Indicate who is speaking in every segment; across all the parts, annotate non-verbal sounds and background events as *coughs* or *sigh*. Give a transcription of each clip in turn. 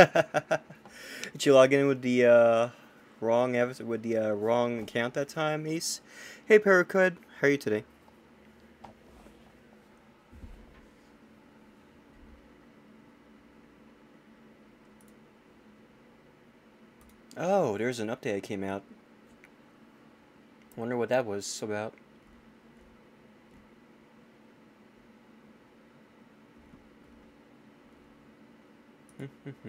Speaker 1: *laughs* Did you log in with the uh, wrong with the uh, wrong account that time, Ace? Hey, Paracud, how are you today? Oh, there's an update that came out. Wonder what that was about. *laughs*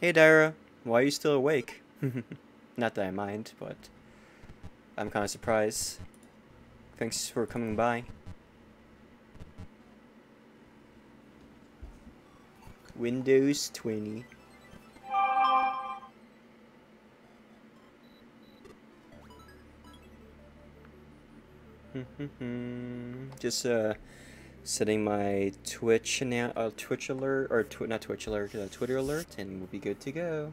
Speaker 1: hey, Dyra. Why are you still awake? *laughs* Not that I mind, but I'm kind of surprised. Thanks for coming by. Windows 20. *laughs* Just uh setting my Twitch uh, Twitch alert or tw not Twitch alert, uh, Twitter alert, and we'll be good to go.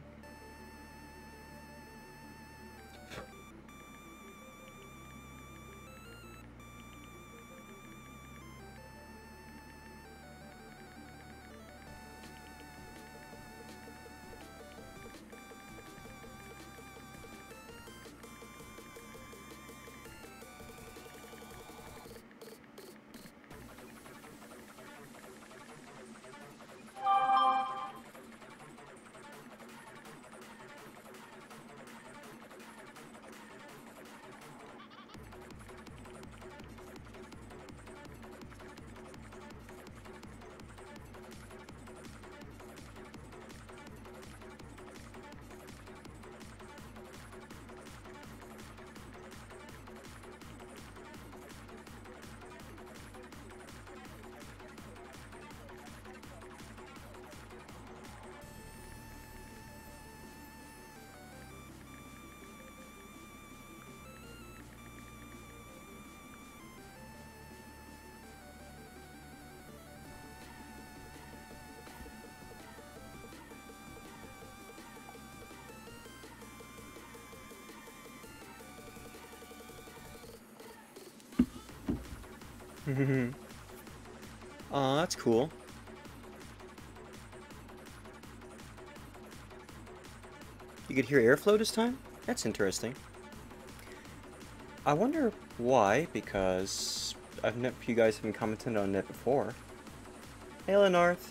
Speaker 1: *laughs* Aw, that's cool. You could hear airflow this time? That's interesting. I wonder why, because I've met you guys have been commenting on that before. Hey, Lenarth.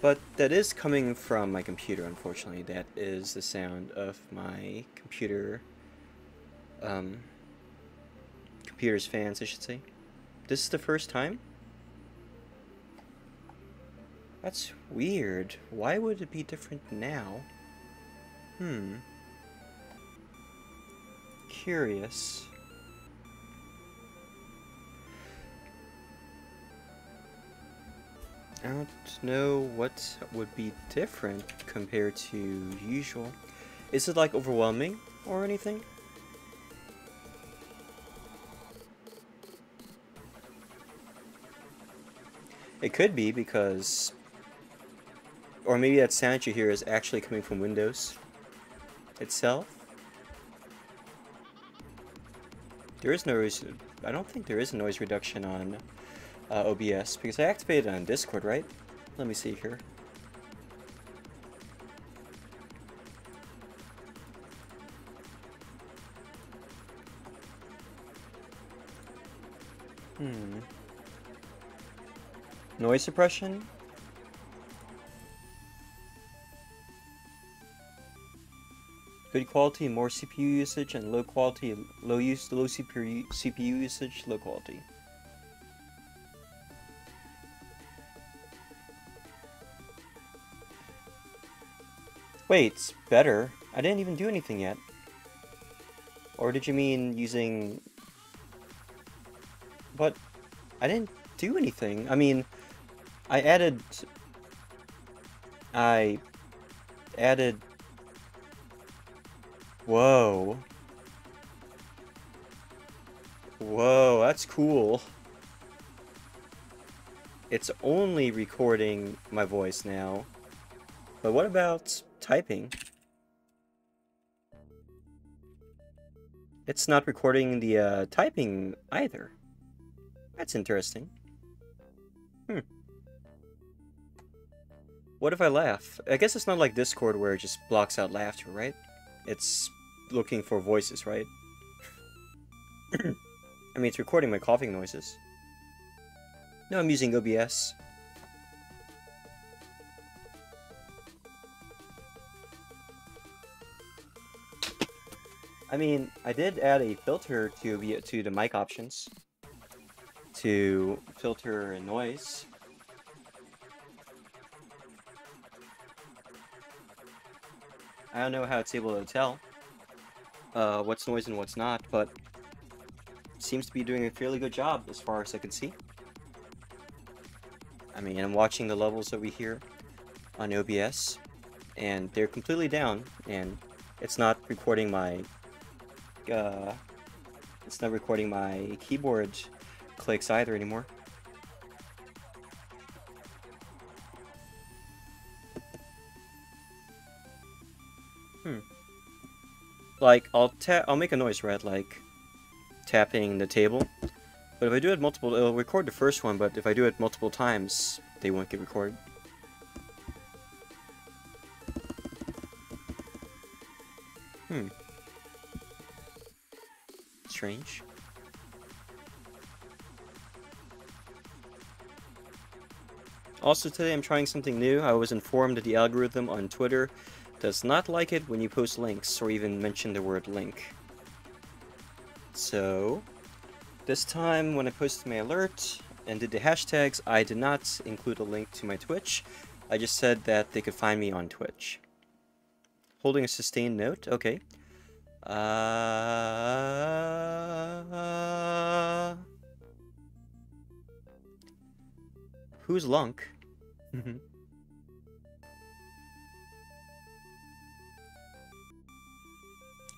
Speaker 1: But that is coming from my computer, unfortunately. That is the sound of my computer, um, computer's fans, I should say. This is the first time? That's weird. Why would it be different now? Hmm. Curious. I don't know what would be different compared to usual. Is it like overwhelming or anything? It could be because... Or maybe that sound you hear is actually coming from Windows itself. There is no I don't think there is a noise reduction on uh, OBS because I activated on Discord, right? Let me see here. Noise suppression? Good quality, more CPU usage, and low quality, low use, low CPU, CPU usage, low quality. Wait, it's better. I didn't even do anything yet. Or did you mean using... But I didn't do anything. I mean, I added... I added Whoa. Whoa, that's cool. It's only recording my voice now. But what about typing? It's not recording the uh, typing either. That's interesting. Hmm. What if I laugh? I guess it's not like Discord where it just blocks out laughter, right? It's looking for voices, right? *clears throat* I mean, it's recording my coughing noises. No, I'm using OBS. I mean, I did add a filter to to the mic options to filter noise. I don't know how it's able to tell uh, what's noise and what's not, but seems to be doing a fairly good job as far as I can see. I mean, I'm watching the levels over here on OBS, and they're completely down, and it's not recording my, uh, it's not recording my keyboard clicks either anymore. Like, I'll tap, I'll make a noise, right? Like, tapping the table. But if I do it multiple, it'll record the first one, but if I do it multiple times, they won't get recorded. Hmm. Strange. Also today I'm trying something new. I was informed that the algorithm on Twitter does not like it when you post links or even mention the word link. So, this time when I posted my alert and did the hashtags, I did not include a link to my Twitch. I just said that they could find me on Twitch. Holding a sustained note, okay. Uh, who's Lunk? *laughs*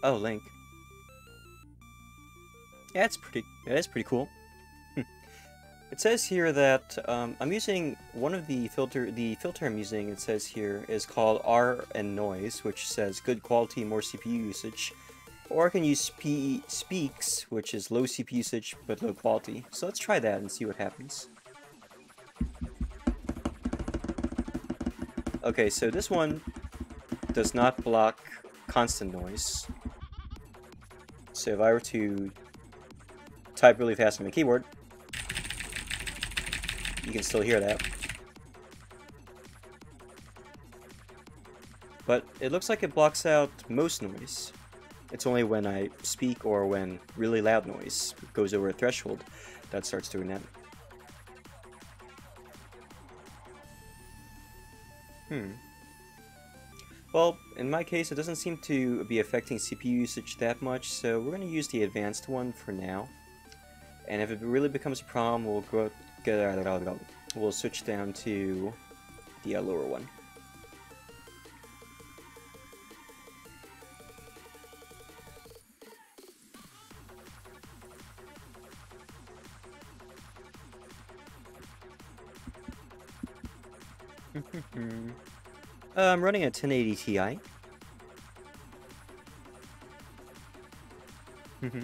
Speaker 1: Oh, Link. Yeah, it's pretty. It is pretty cool. Hmm. it says here that um, I'm using one of the filter. The filter I'm using, it says here, is called R and Noise, which says good quality, more CPU usage. Or I can use P Speaks, which is low CPU usage but low quality. So let's try that and see what happens. Okay, so this one does not block constant noise. So if I were to type really fast on my keyboard, you can still hear that. But it looks like it blocks out most noise. It's only when I speak or when really loud noise goes over a threshold that starts doing that. Hmm. Well, in my case, it doesn't seem to be affecting CPU usage that much, so we're going to use the advanced one for now. And if it really becomes a problem, we'll go we'll switch down to the uh, lower one. Uh, I'm running a 1080 Ti. Mm-hmm.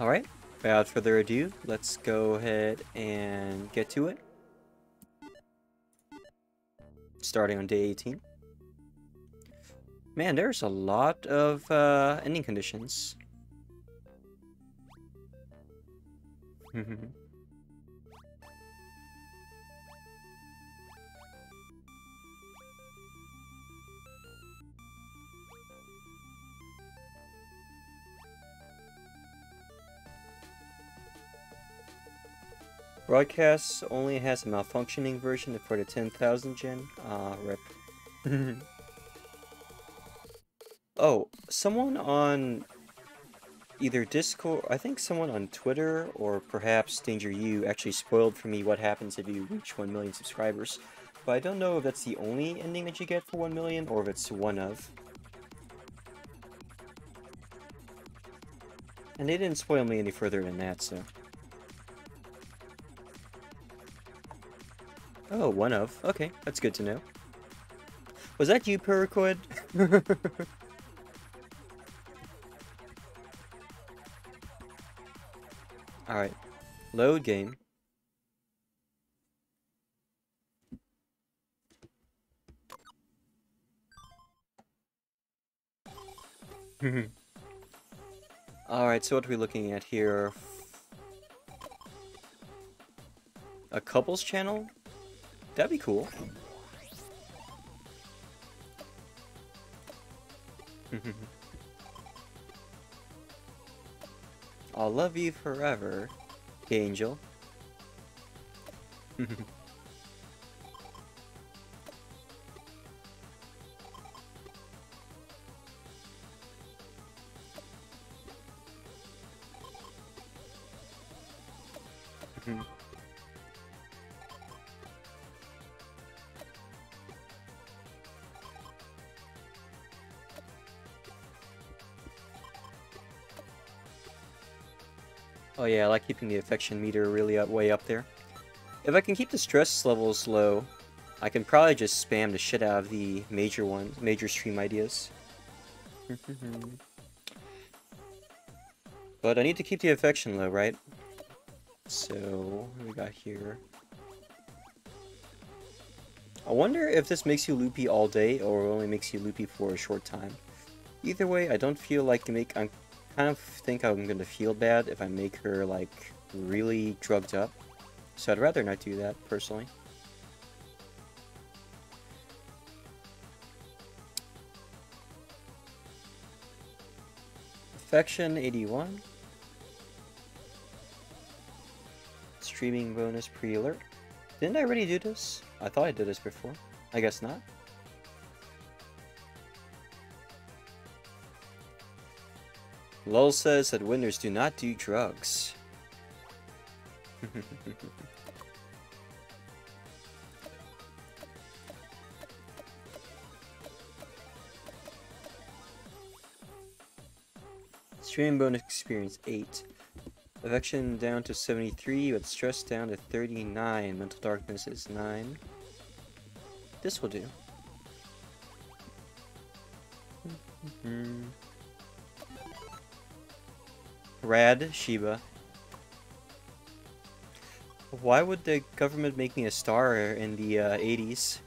Speaker 1: Alright, without further ado, let's go ahead and get to it. Starting on day 18. Man, there's a lot of uh, ending conditions. Mm-hmm. Broadcast only has a malfunctioning version for the 10,000 gen. Ah, rip. *laughs* oh, someone on either Discord, I think someone on Twitter, or perhaps Danger You actually spoiled for me what happens if you reach 1 million subscribers. But I don't know if that's the only ending that you get for 1 million, or if it's one of. And they didn't spoil me any further than that, so... Oh, one of. Okay, that's good to know. Was that you, Paraquid? *laughs* Alright. Load game. *laughs* Alright, so what are we looking at here? A couples channel? That'd be cool. *laughs* I'll love you forever, Angel. *laughs* yeah, I like keeping the affection meter really up, way up there. If I can keep the stress levels low, I can probably just spam the shit out of the major ones, major stream ideas. but I need to keep the affection low, right? So, we got here? I wonder if this makes you loopy all day or only makes you loopy for a short time. Either way, I don't feel like make I'm kind of think I'm gonna feel bad if I make her, like, really drugged up. So I'd rather not do that, personally. Affection 81. Streaming bonus pre-alert. Didn't I already do this? I thought I did this before. I guess not. Lol says that winners do not do drugs. *laughs* Stream bonus experience 8. Affection down to 73, but stress down to 39. Mental darkness is 9. This will do. *laughs* Hmm. Rad Shiba. Why would the government make me a star in the uh, 80s?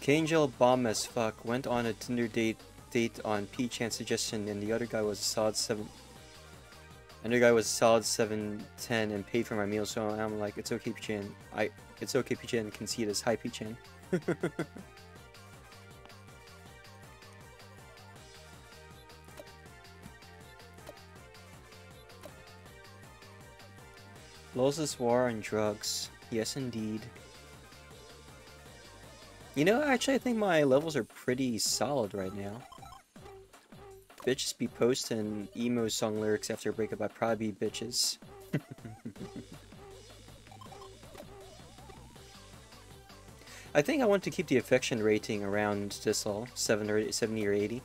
Speaker 1: Kangel bomb as fuck went on a Tinder date date on P-Chan suggestion and the other guy was a solid 7 Another guy was a solid 710 and paid for my meal so I'm like it's okay P-Chan I it's okay P-Chan can see this hi P-Chan *laughs* Los's war on drugs. Yes, indeed. You know, actually, I think my levels are pretty solid right now. Bitches be posting emo song lyrics after a breakup, I'd probably be bitches. *laughs* I think I want to keep the affection rating around this all, 7 or 70 or 80.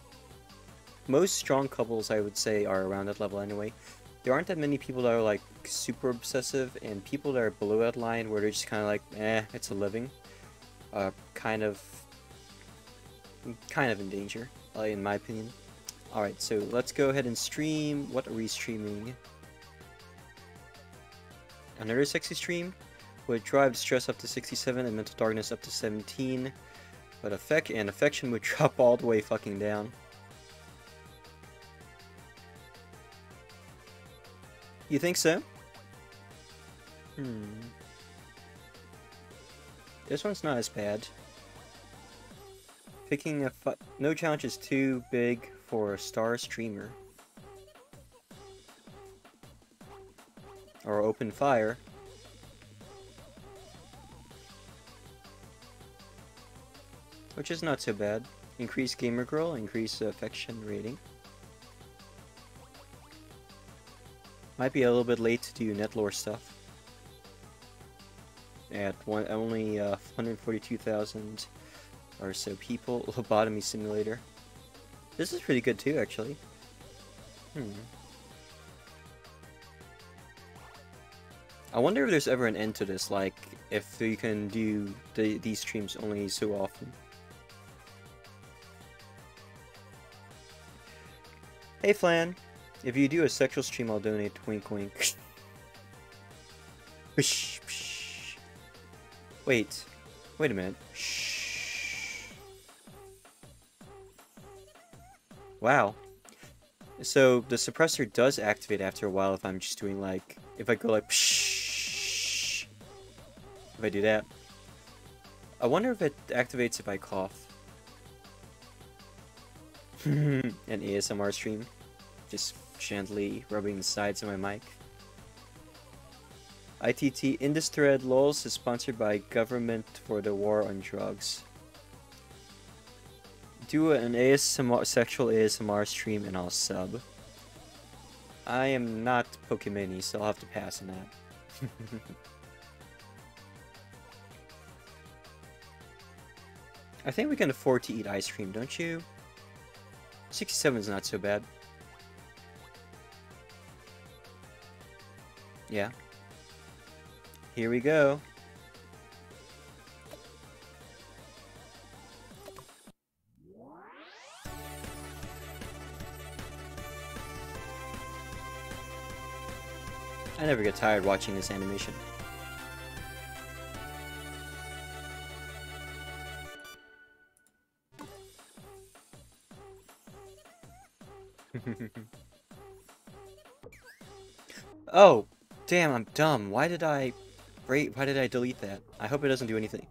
Speaker 1: Most strong couples, I would say, are around that level anyway there aren't that many people that are like super obsessive, and people that are below that line where they're just kind of like, eh, it's a living, kind of, kind of in danger, uh, in my opinion. Alright, so let's go ahead and stream. What are we streaming? Another sexy stream would drive stress up to 67 and mental darkness up to 17. But affect and affection would *laughs* drop all the way fucking down. You think so? Hmm. This one's not as bad. Picking a no challenge is too big for a star streamer. Or open fire. Which is not so bad. Increase gamer girl, increase affection rating. Might be a little bit late to do netlore stuff. At one, only uh, 142,000 or so people. *laughs* Lobotomy simulator. This is pretty good too, actually. Hmm. I wonder if there's ever an end to this, like, if you can do the, these streams only so often. Hey Flan, if you do a sexual stream, I'll donate wink wink. Wait, wait a minute. Shh. Wow. So the suppressor does activate after a while if I'm just doing like, if I go like If I do that. I wonder if it activates if I cough. *laughs* An ASMR stream. Just gently rubbing the sides of my mic. ITT Industred LOLs is sponsored by Government for the War on Drugs. Do an ASMR, sexual ASMR stream and I'll sub. I am not Pokemon, so I'll have to pass on that. *laughs* I think we can afford to eat ice cream, don't you? 67 is not so bad. Yeah. Here we go. I never get tired watching this animation. *laughs* oh, damn, I'm dumb. Why did I... Why did I delete that? I hope it doesn't do anything.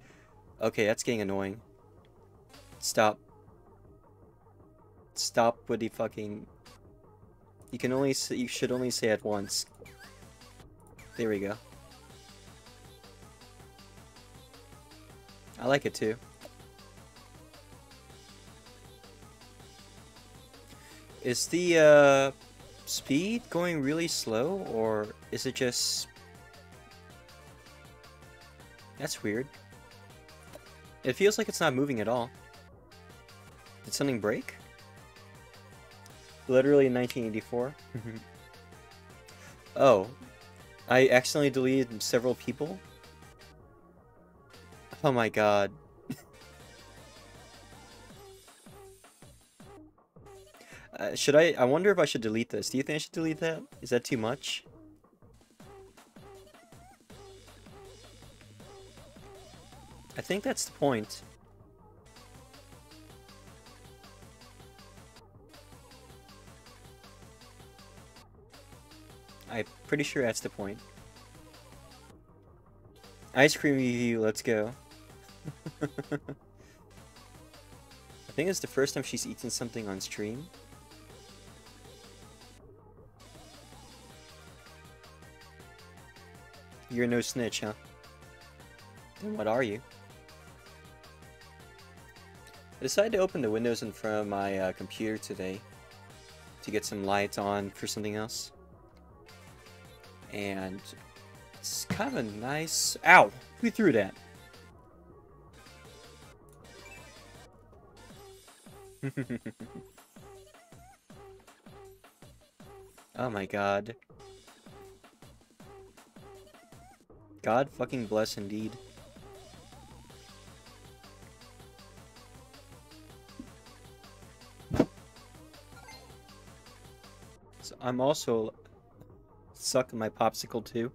Speaker 1: Okay, that's getting annoying. Stop. Stop with the fucking... You can only say, you should only say it once. There we go. I like it too. Is the uh, speed going really slow, or is it just... That's weird. It feels like it's not moving at all. Did something break? Literally in 1984? Mm-hmm. oh. I accidentally deleted several people? Oh my god. Uh, should I? I wonder if I should delete this. Do you think I should delete that? Is that too much? I think that's the point. I'm pretty sure that's the point. Ice cream review, let's go. *laughs* I think it's the first time she's eaten something on stream. You're no snitch, huh? Then what are you? I decided to open the windows in front of my uh, computer today to get some light on for something else. And it's kind of a nice... Ow! Who threw that? *laughs* oh my god. God fucking bless indeed. So I'm also sucking my popsicle too.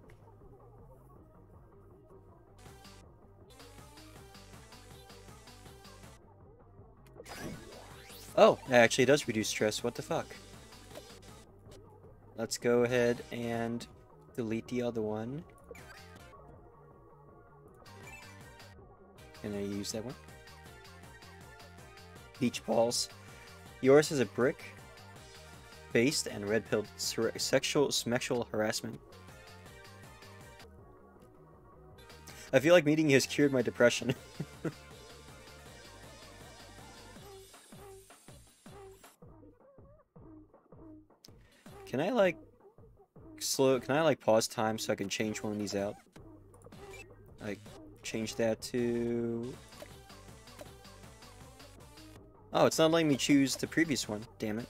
Speaker 1: Oh, it actually does reduce stress. What the fuck? let's go ahead and delete the other one. Can I use that one? Beach balls. Yours is a brick based and red pilled sexual sexual harassment. I feel like meeting you has cured my depression. *laughs* can I like slow can I like pause time so I can change one of these out? Like change that to Oh, it's not letting me choose the previous one, damn it.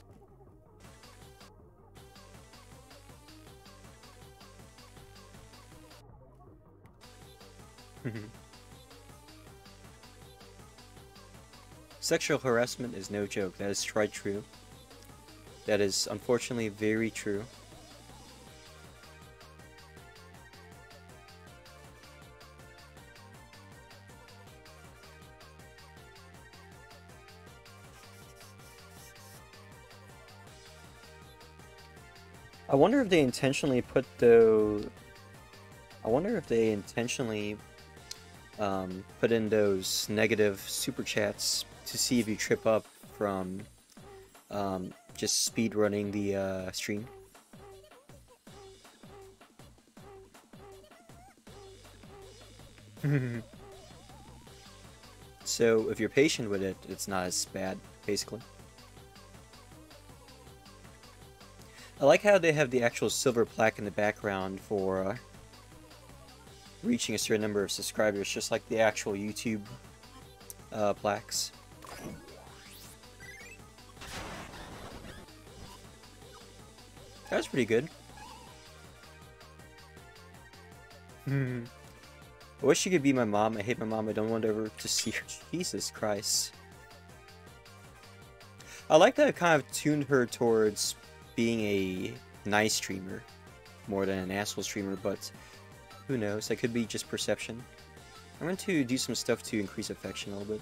Speaker 1: *laughs* Sexual harassment is no joke, that is tried true. That is unfortunately very true. Wonder if they intentionally put the... I wonder if they intentionally um, put in those negative super chats to see if you trip up from um, just speed running the uh, stream. *laughs* so if you're patient with it, it's not as bad, basically. I like how they have the actual silver plaque in the background for uh, reaching a certain number of subscribers, just like the actual YouTube uh, plaques. That was pretty good. Hmm. I wish she could be my mom. I hate my mom. I don't want ever to see her. *laughs* Jesus Christ. I like that I kind of tuned her towards being a nice streamer more than an asshole streamer, but who knows? That could be just perception. I'm going to do some stuff to increase affection a little bit.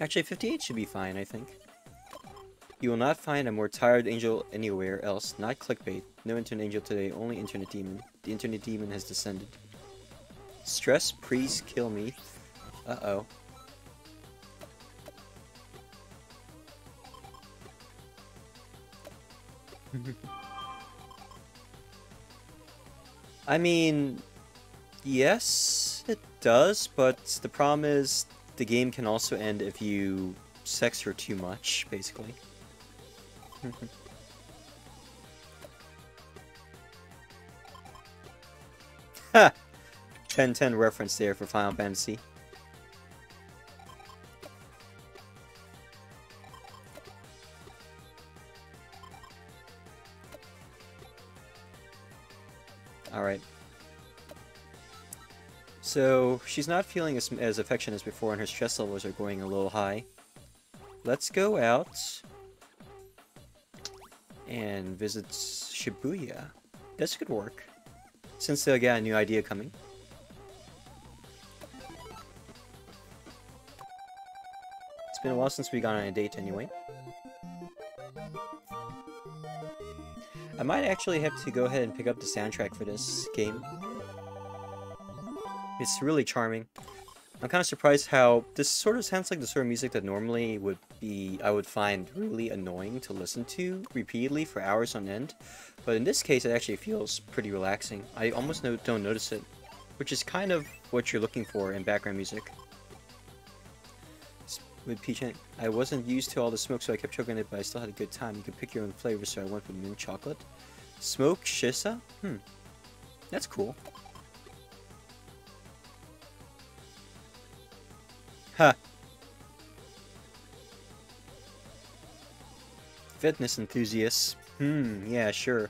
Speaker 1: Actually, 58 should be fine, I think. You will not find a more tired angel anywhere else. Not clickbait. No internet angel today, only internet demon. The internet demon has descended. Stress, please kill me. Uh-oh. *laughs* I mean, yes, it does, but the problem is the game can also end if you sex her too much, basically. *laughs* ha! 1010 reference there for Final Fantasy. So, she's not feeling as, as affectionate as before and her stress levels are going a little high. Let's go out and visit Shibuya. This could work, since they got a new idea coming. It's been a while since we got on a date anyway. I might actually have to go ahead and pick up the soundtrack for this game. It's really charming. I'm kind of surprised how this sort of sounds like the sort of music that normally would be I would find really annoying to listen to repeatedly for hours on end. But in this case, it actually feels pretty relaxing. I almost no don't notice it, which is kind of what you're looking for in background music. With peach, I wasn't used to all the smoke, so I kept choking it, but I still had a good time. You could pick your own flavor, so I went with mint chocolate. Smoke shisa? Hmm. That's cool. Fitness enthusiasts. Hmm, yeah, sure.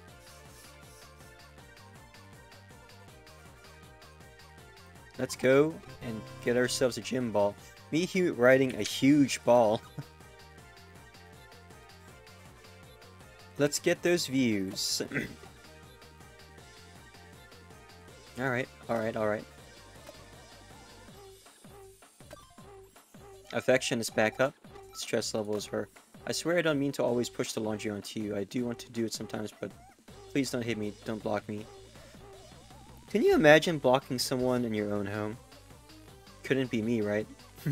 Speaker 1: Let's go and get ourselves a gym ball. Me here riding a huge ball. *laughs* Let's get those views. *clears throat* alright, alright, alright. Affection is back up. Stress levels are I swear I don't mean to always push the laundry onto you. I do want to do it sometimes, but please don't hit me. Don't block me. Can you imagine blocking someone in your own home? Couldn't be me, right? *laughs*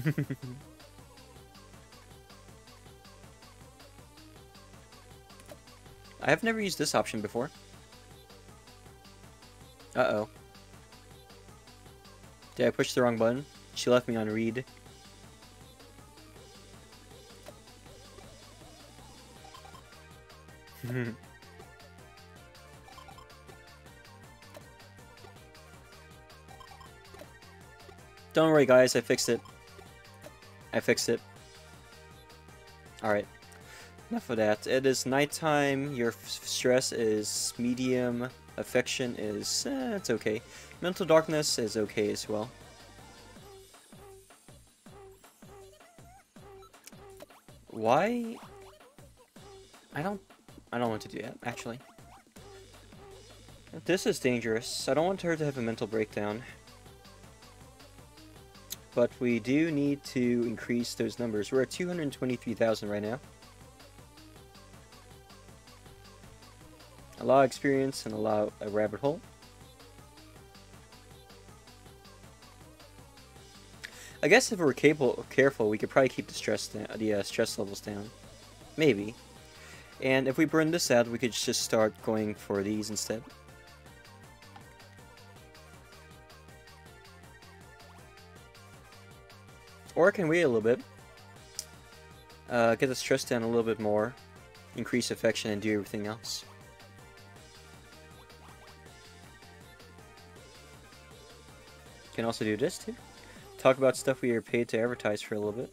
Speaker 1: I have never used this option before. Uh-oh. Did I push the wrong button? She left me on read. *laughs* Don't worry guys, I fixed it. I fixed it. Alright. Enough of that. It is nighttime, your stress is medium, affection is... Eh, it's okay. Mental darkness is okay as well. Why? I don't... I don't want to do that, actually. This is dangerous. I don't want her to have a mental breakdown. But we do need to increase those numbers. We're at 223,000 right now. A lot of experience and a lot of a rabbit hole. I guess if we are capable, careful, we could probably keep the stress the uh, stress levels down. Maybe. And if we burn this out, we could just start going for these instead. Or I can wait a little bit. Uh, get the stress down a little bit more. Increase affection and do everything else. Can also do this too. Talk about stuff we are paid to advertise for a little bit.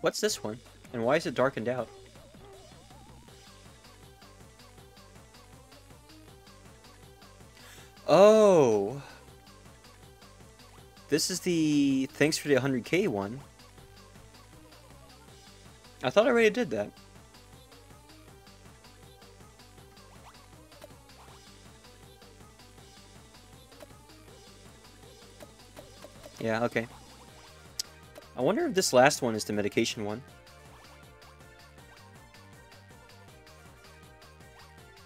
Speaker 1: What's this one? And why is it darkened out? Oh! This is the thanks for the 100k one. I thought I already did that. Yeah, okay. I wonder if this last one is the medication one.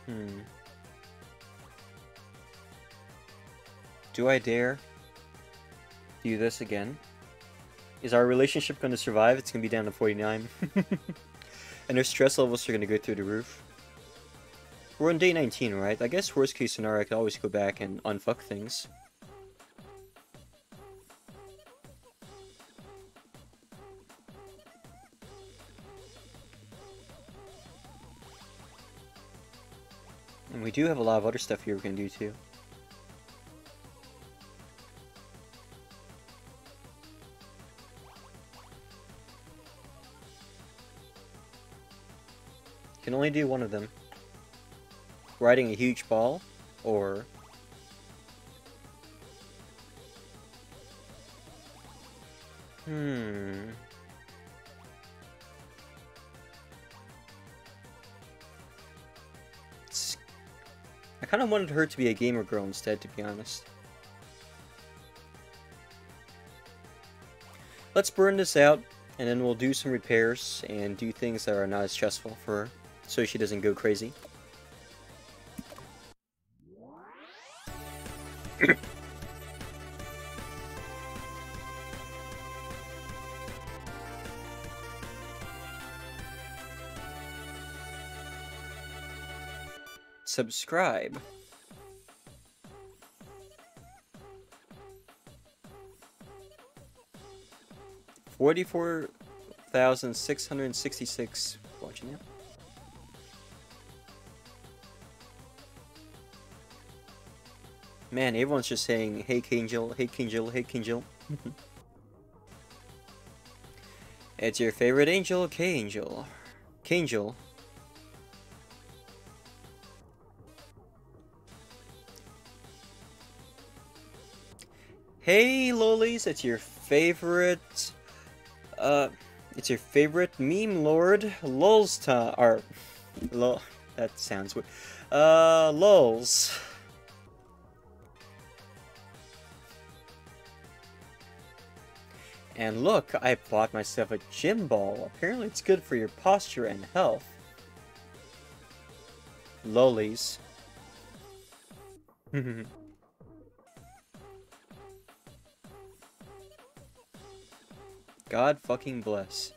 Speaker 1: Hmm. Do I dare do this again? Is our relationship going to survive? It's going to be down to 49. *laughs* and our stress levels are going to go through the roof. We're on day 19, right? I guess worst case scenario, I could always go back and unfuck things. And we do have a lot of other stuff here we can do too. Can only do one of them. Riding a huge ball, or... kind of wanted her to be a gamer girl instead, to be honest. Let's burn this out, and then we'll do some repairs and do things that are not as stressful for her, so she doesn't go crazy. Subscribe. Forty-four thousand six hundred sixty-six watching now. Man, everyone's just saying, "Hey, Kangel, hey, Kangel, hey, Kangel." *laughs* it's your favorite angel, K-Angel. Kangel. Hey lolies, it's your favorite, uh, it's your favorite meme lord, time, or, lol, that sounds weird, uh, Lulz. And look, I bought myself a gym ball. Apparently it's good for your posture and health. Lolies. *laughs* God fucking bless.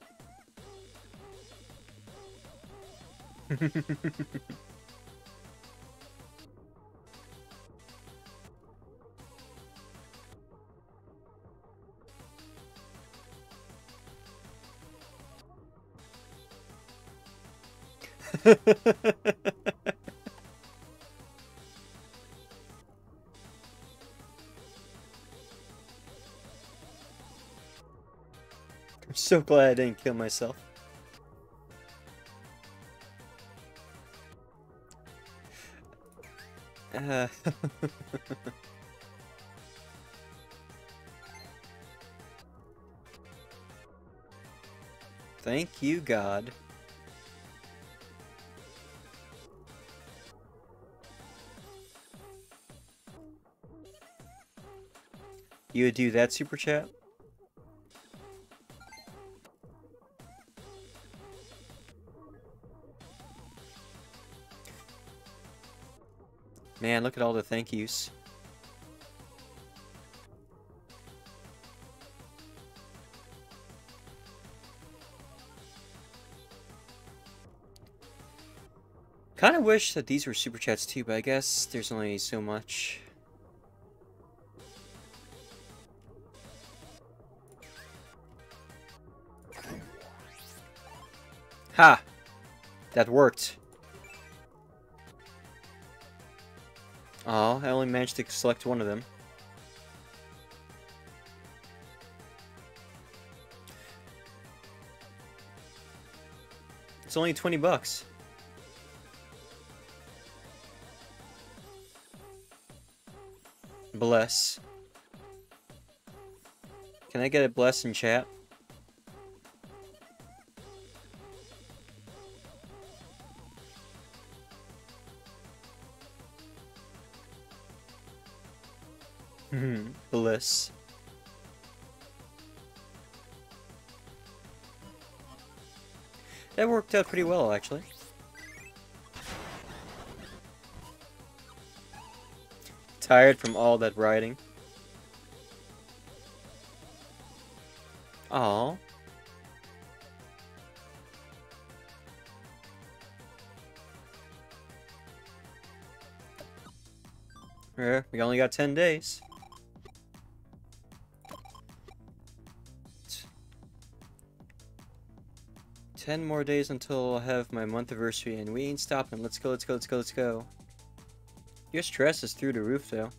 Speaker 1: *laughs* so glad I didn't kill myself. Uh, *laughs* Thank you, God. You would do that super chat? Man, look at all the thank yous. Kind of wish that these were super chats too, but I guess there's only so much. Ha! That worked. Oh, I only managed to select one of them. It's only 20 bucks. Bless. Can I get a bless in chat? That worked out pretty well, actually. Tired from all that riding. Oh. Yeah, we only got 10 days. 10 more days until I have my month anniversary and we ain't stopping. Let's go, let's go, let's go, let's go. Your stress is through the roof though.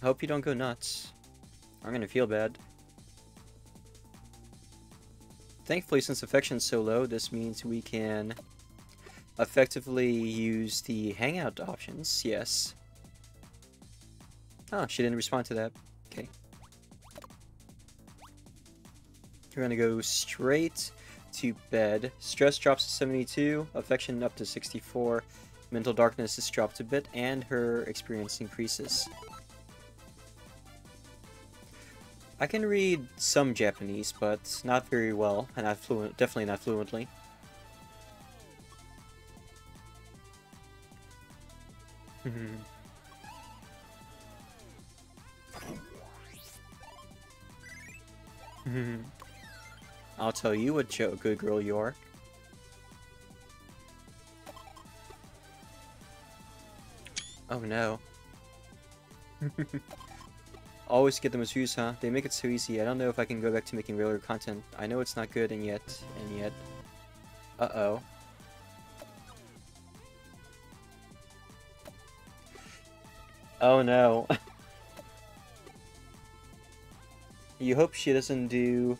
Speaker 1: I hope you don't go nuts. I'm gonna feel bad. Thankfully, since affection's so low, this means we can effectively use the hangout options, yes. Oh, she didn't respond to that. Okay. We're gonna go straight to bed. Stress drops to 72, affection up to 64, mental darkness is dropped a bit, and her experience increases. I can read some Japanese, but not very well, and not fluent, definitely not fluently. Mm-hmm. Mm-hmm. I'll tell you what good girl you are. Oh no. *laughs* Always get them as views, huh? They make it so easy. I don't know if I can go back to making regular content. I know it's not good, and yet, and yet... Uh-oh. Oh no. *laughs* you hope she doesn't do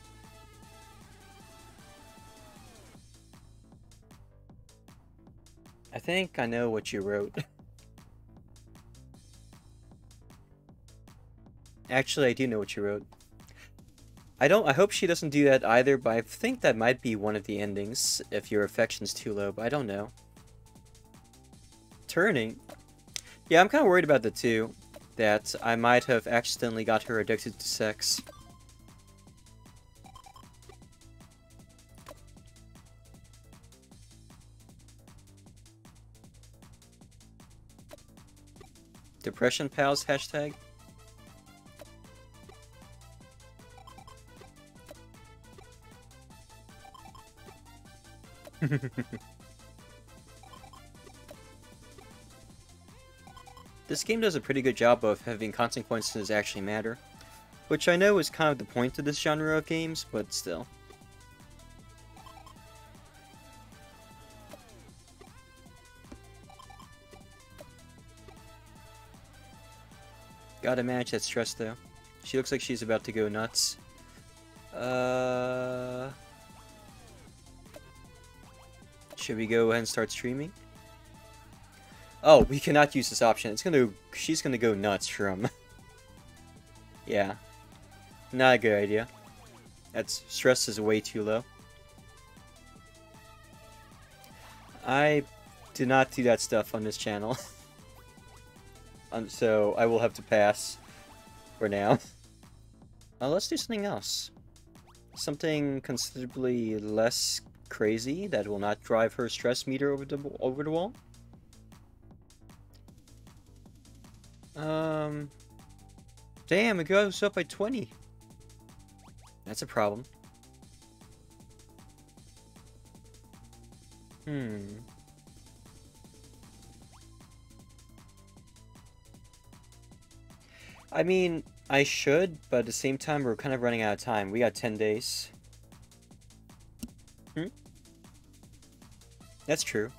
Speaker 1: think I know what you wrote. Actually, I do know what you wrote. I don't. I hope she doesn't do that either, but I think that might be one of the endings if your affection's too low, but I don't know. Turning. Yeah, I'm kind of worried about the two. That I might have accidentally got her addicted to sex. Depression Pals hashtag? *laughs* this game does a pretty good job of having consequences actually matter, which I know is kind of the point of this genre of games, but still. Gotta manage that stress though. She looks like she's about to go nuts. Uh... Should we go ahead and start streaming? Oh, we cannot use this option. It's gonna... She's gonna go nuts from... *laughs* yeah. Not a good idea. That's... Stress is way too low. I do not do that stuff on this channel. *laughs* um, so I will have to pass for now. *laughs* Uh, let's do something else. Something considerably less crazy that will not drive her stress meter over the over the wall. Um, damn, it goes up by 20. That's a problem. Hmm. I mean, I should, but at the same time, we're kind of running out of time. We got 10 days. Hmm? That's true.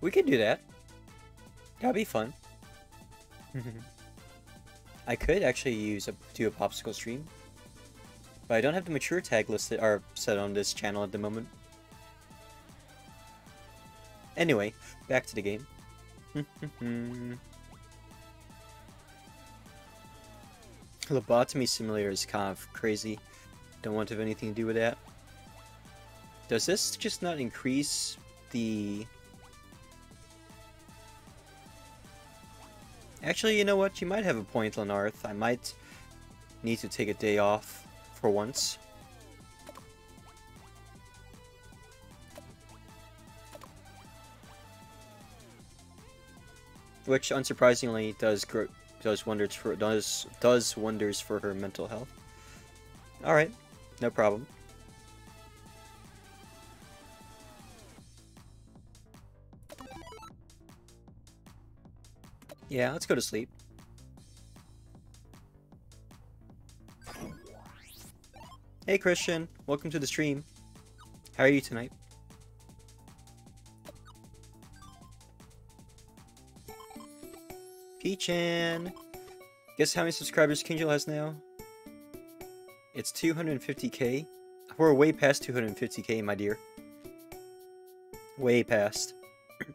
Speaker 1: We could do that. That'd be fun. *laughs* I could actually use a do a popsicle stream. But I don't have the mature tag listed or set on this channel at the moment. Anyway, back to the game. *laughs* Lobotomy simulator is kind of crazy. Don't want to have anything to do with that. Does this just not increase the... Actually, you know what? You might have a point, Lenarth. I might need to take a day off for once. Which, unsurprisingly, does does wonders for does does wonders for her mental health. All right, no problem. Yeah, let's go to sleep. Hey Christian, welcome to the stream. How are you tonight? Peachan! Guess how many subscribers Kangel has now? It's 250k. We're way past 250k, my dear. Way past. *clears throat*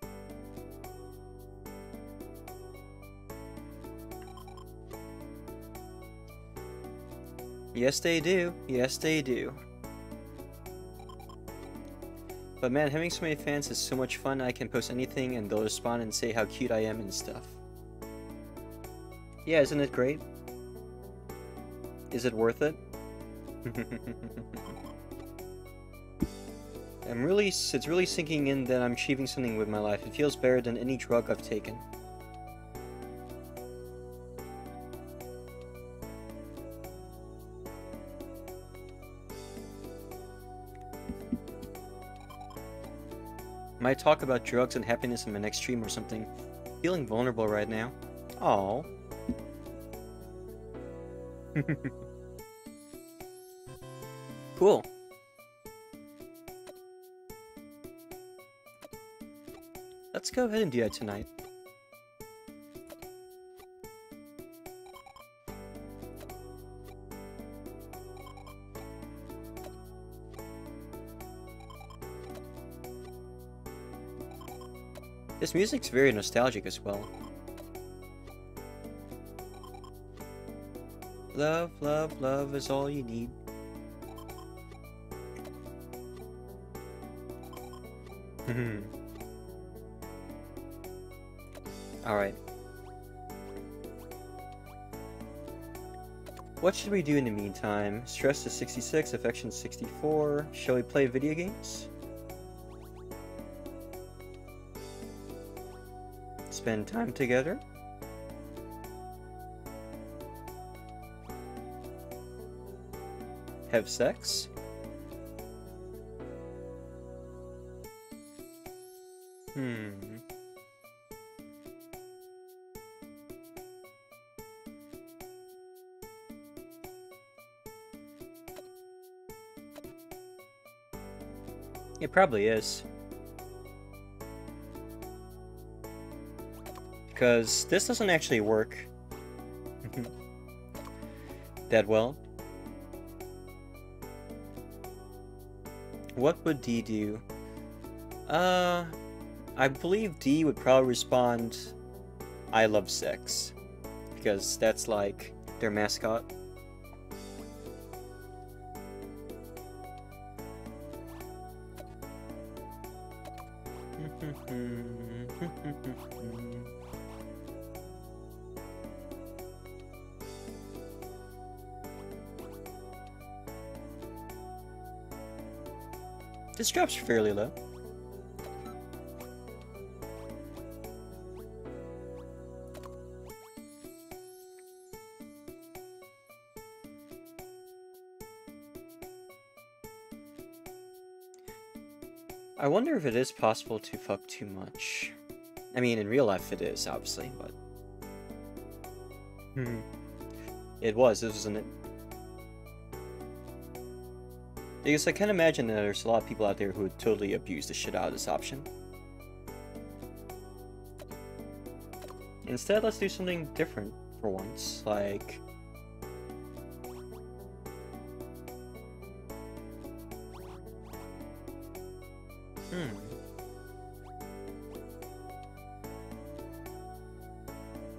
Speaker 1: yes, they do. Yes, they do. But man, having so many fans is so much fun. I can post anything and they'll respond and say how cute I am and stuff. Yeah, isn't it great? Is it worth it? *laughs* I'm really, it's really sinking in that I'm achieving something with my life. It feels better than any drug I've taken. Might talk about drugs and happiness in my next stream or something. Feeling vulnerable right now. Oh. *laughs* cool. Let's go ahead and do that tonight. This music's very nostalgic as well. Love, love, love is all you need. Mm-hmm. Alright. What should we do in the meantime? Stress is 66, affection 64. Shall we play video games? Spend time together? Have sex? Hmm. It probably is. Because this doesn't actually work *laughs* that well. What would D do? Uh, I believe D would probably respond, I love sex. Because that's like their mascot. This drops fairly low. I wonder if it is possible to fuck too much. I mean, in real life it is, obviously, but... Hmm. it was, isn't it? Because I can imagine that there's a lot of people out there who would totally abuse the shit out of this option. Instead, let's do something different for once, like... Hmm.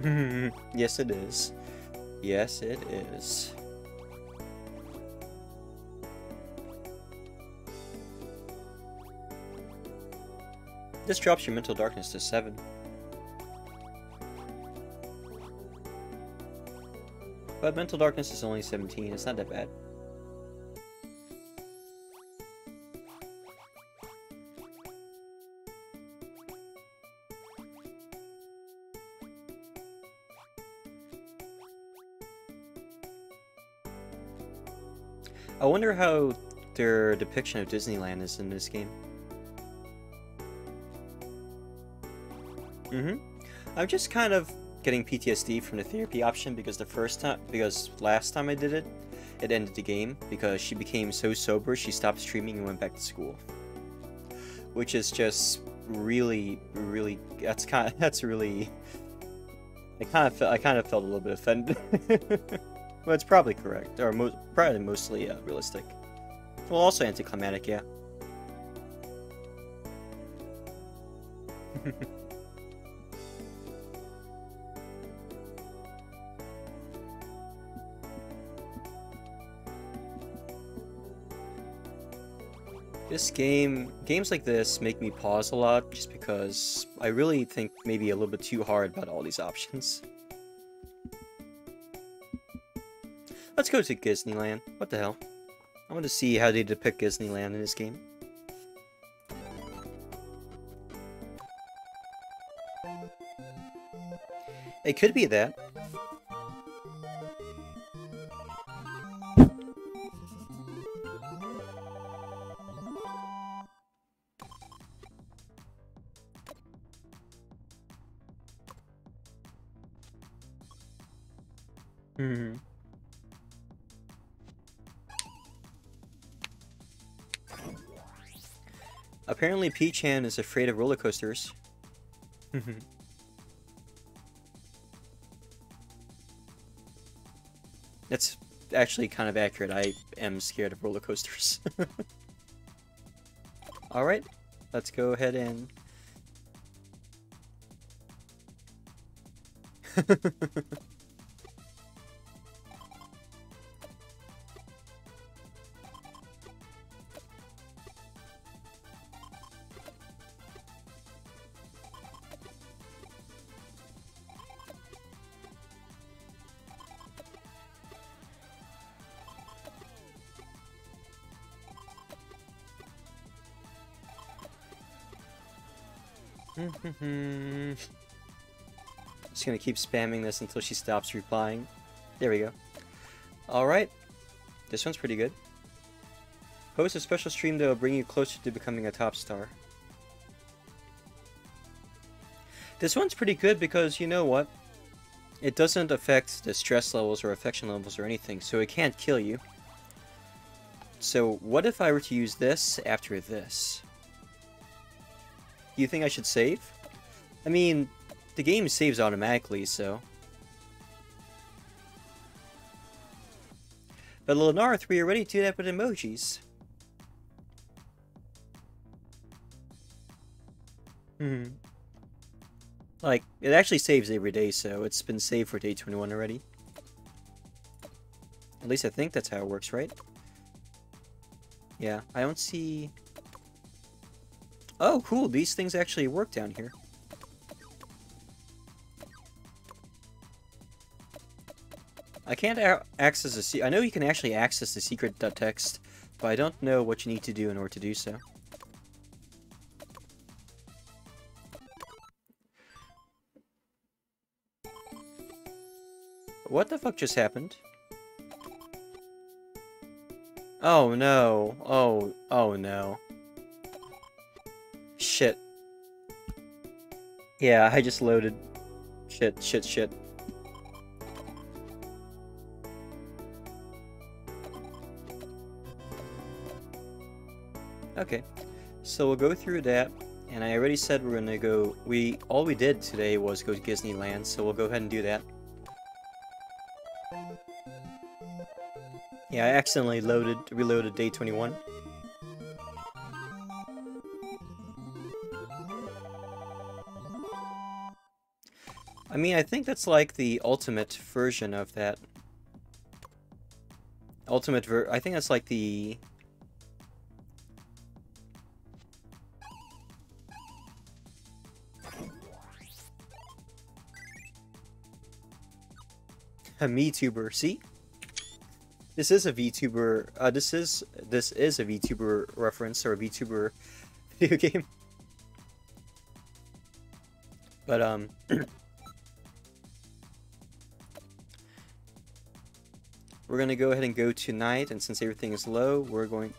Speaker 1: Hmm. *laughs* Yes, it is. Yes, it is. This drops your mental darkness to 7. But mental darkness is only 17, it's not that bad. I wonder how their depiction of Disneyland is in this game. Mm-hmm. I'm just kind of getting PTSD from the therapy option because the first time, because last time I did it, it ended the game because she became so sober she stopped streaming and went back to school. Which is just really, really, that's kind of, *laughs* that's really, I kind of felt, I kind of felt a little bit offended. *laughs* well, it's probably correct, or probably mostly uh, realistic. Well, also anticlimactic, yeah. This game, games like this make me pause a lot just because I really think maybe a little bit too hard about all these options. *laughs* Let's go to Disneyland. What the hell? I want to see how they depict Disneyland in this game. It could be that. Apparently Peach is afraid of roller coasters. Mm-hmm. That's actually kind of accurate. I am scared of roller coasters. *laughs* Alright, let's go ahead and... *laughs* *laughs* Just gonna keep spamming this until she stops replying. There we go. Alright. This one's pretty good. Host a special stream that will bring you closer to becoming a top star. This one's pretty good because, you know what? It doesn't affect the stress levels or affection levels or anything, so it can't kill you. So what if I were to use this after this? Do you think I should save? I mean, the game saves automatically, so... But Lenarth, we already do that with emojis. Hmm. Like, it actually saves every day, so it's been saved for day 21 already. At least I think that's how it works, right? Yeah, I don't see... Oh, cool, these things actually work down here. I can't access the... I know you can actually access the secret text, but I don't know what you need to do in order to do so. What the fuck just happened? Oh no. Oh, oh no. Yeah, I just loaded. Shit, shit, shit. Okay, so we'll go through that, and I already said we're gonna go, we, all we did today was go to Disneyland, so we'll go ahead and do that. Yeah, I accidentally loaded, reloaded day 21. I mean, I think that's like the ultimate version of that. Ultimate ver- I think that's like the... A MeTuber, see? This is a VTuber. Uh, this is this is a VTuber reference or a VTuber *laughs* video game. But um. *clears throat* we're gonna go ahead and go tonight, and since everything is low, we're going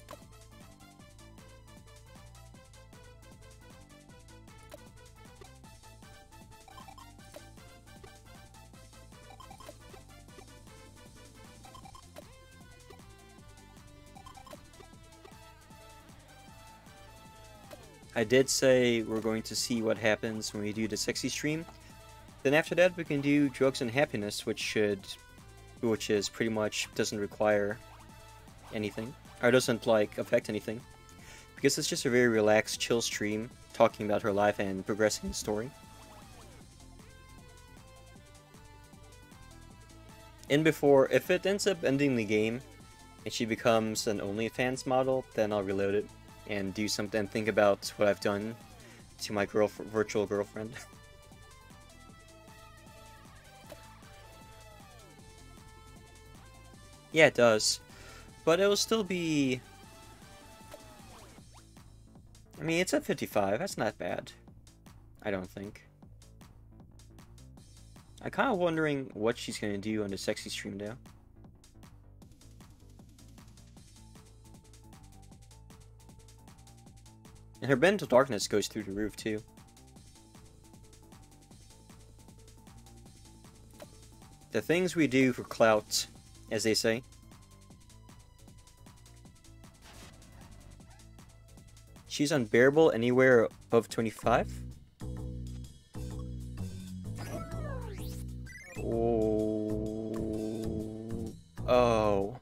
Speaker 1: I did say we're going to see what happens when we do the sexy stream. Then after that we can do drugs and happiness, which should, which is pretty much doesn't require anything, or doesn't like affect anything, because it's just a very relaxed, chill stream talking about her life and progressing the story. And before, if it ends up ending the game, and she becomes an OnlyFans model, then I'll reload it and do something and think about what I've done to my girl virtual girlfriend. *laughs* yeah, it does. But it will still be... I mean, it's at 55. That's not bad. I don't think. I'm kind of wondering what she's going to do on the sexy stream now. And her mental darkness goes through the roof, too. The things we do for clout, as they say. She's unbearable anywhere above 25? Oh. Oh.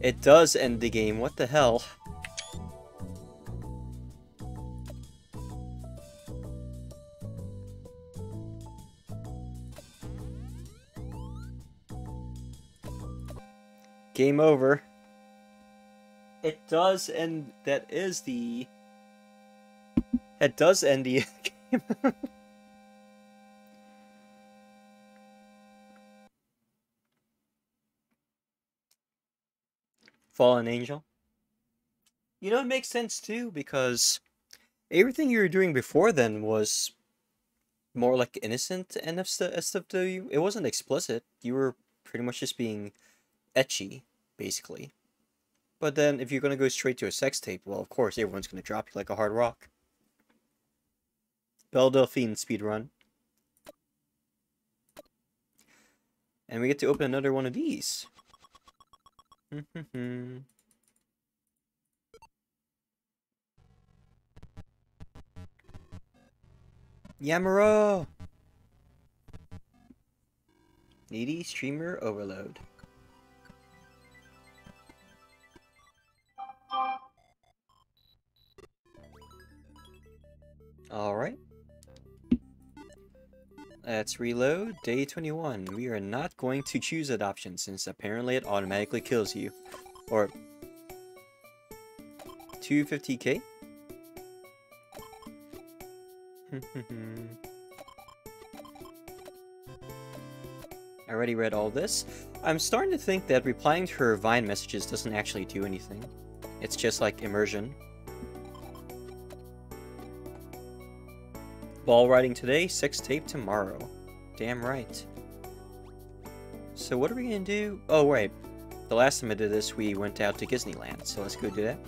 Speaker 1: It does end the game. What the hell? Game over. It does end... That is the... It does end the *laughs* game. Fallen Angel. You know, it makes sense too, because everything you were doing before then was more like innocent NSFW. It wasn't explicit. You were pretty much just being ecchi, basically. But then, if you're gonna go straight to a sex tape, well, of course, everyone's gonna drop you like a hard rock. Belle Delphine speedrun. And we get to open another one of these. *laughs* Yamura! Needy streamer overload. Alright. Let's reload. Day 21. We are not going to choose adoption since apparently it automatically kills you. Or... 250k? *laughs* I already read all this. I'm starting to think that replying to her Vine messages doesn't actually do anything. It's just like immersion. Ball riding today, sex tape tomorrow. Damn right. So what are we gonna do? Oh, wait. The last time I did this, we went out to Disneyland, so let's go do that.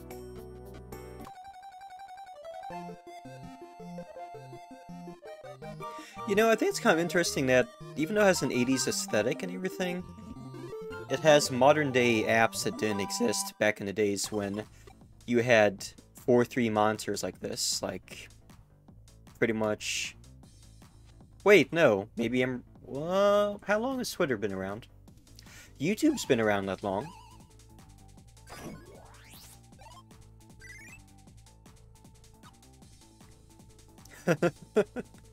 Speaker 1: You know, I think it's kind of interesting that, even though it has an 80s aesthetic and everything, it has modern-day apps that didn't exist back in the days when you had 4-3 monitors like this, like pretty much... Wait, no. Maybe I'm... Well, how long has Twitter been around? YouTube's been around that long. *laughs*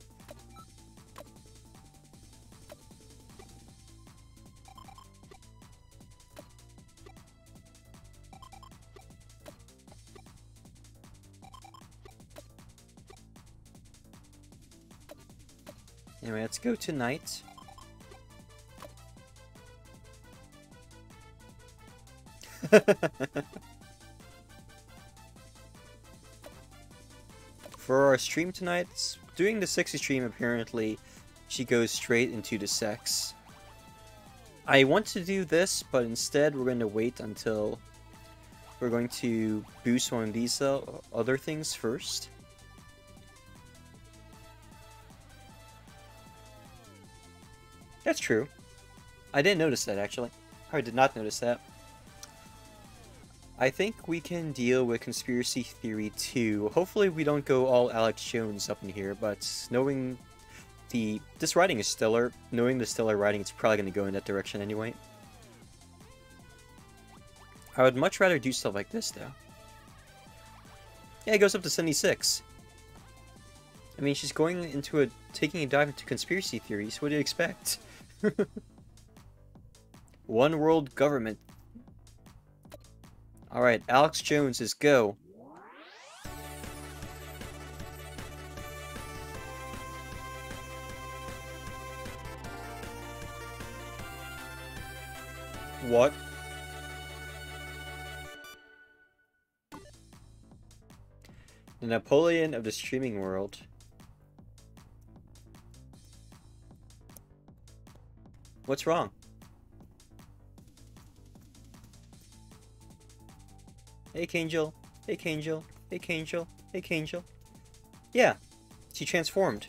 Speaker 1: Anyway, let's go tonight. *laughs* For our stream tonight, doing the sexy stream apparently, she goes straight into the sex. I want to do this, but instead we're going to wait until we're going to boost one of these uh, other things first. That's true. I didn't notice that, actually. I did not notice that. I think we can deal with Conspiracy Theory 2. Hopefully we don't go all Alex Jones up in here, but knowing the... This writing is stellar. Knowing the stellar writing, it's probably going to go in that direction anyway. I would much rather do stuff like this, though. Yeah, it goes up to 76. I mean, she's going into a... taking a dive into conspiracy theories. What do you expect? *laughs* One world government. Alright, Alex Jones is go. What? The Napoleon of the streaming world. What's wrong? Hey, Kangel. Hey, Kangel. Hey, Kangel. Hey, Kangel. Yeah, she transformed.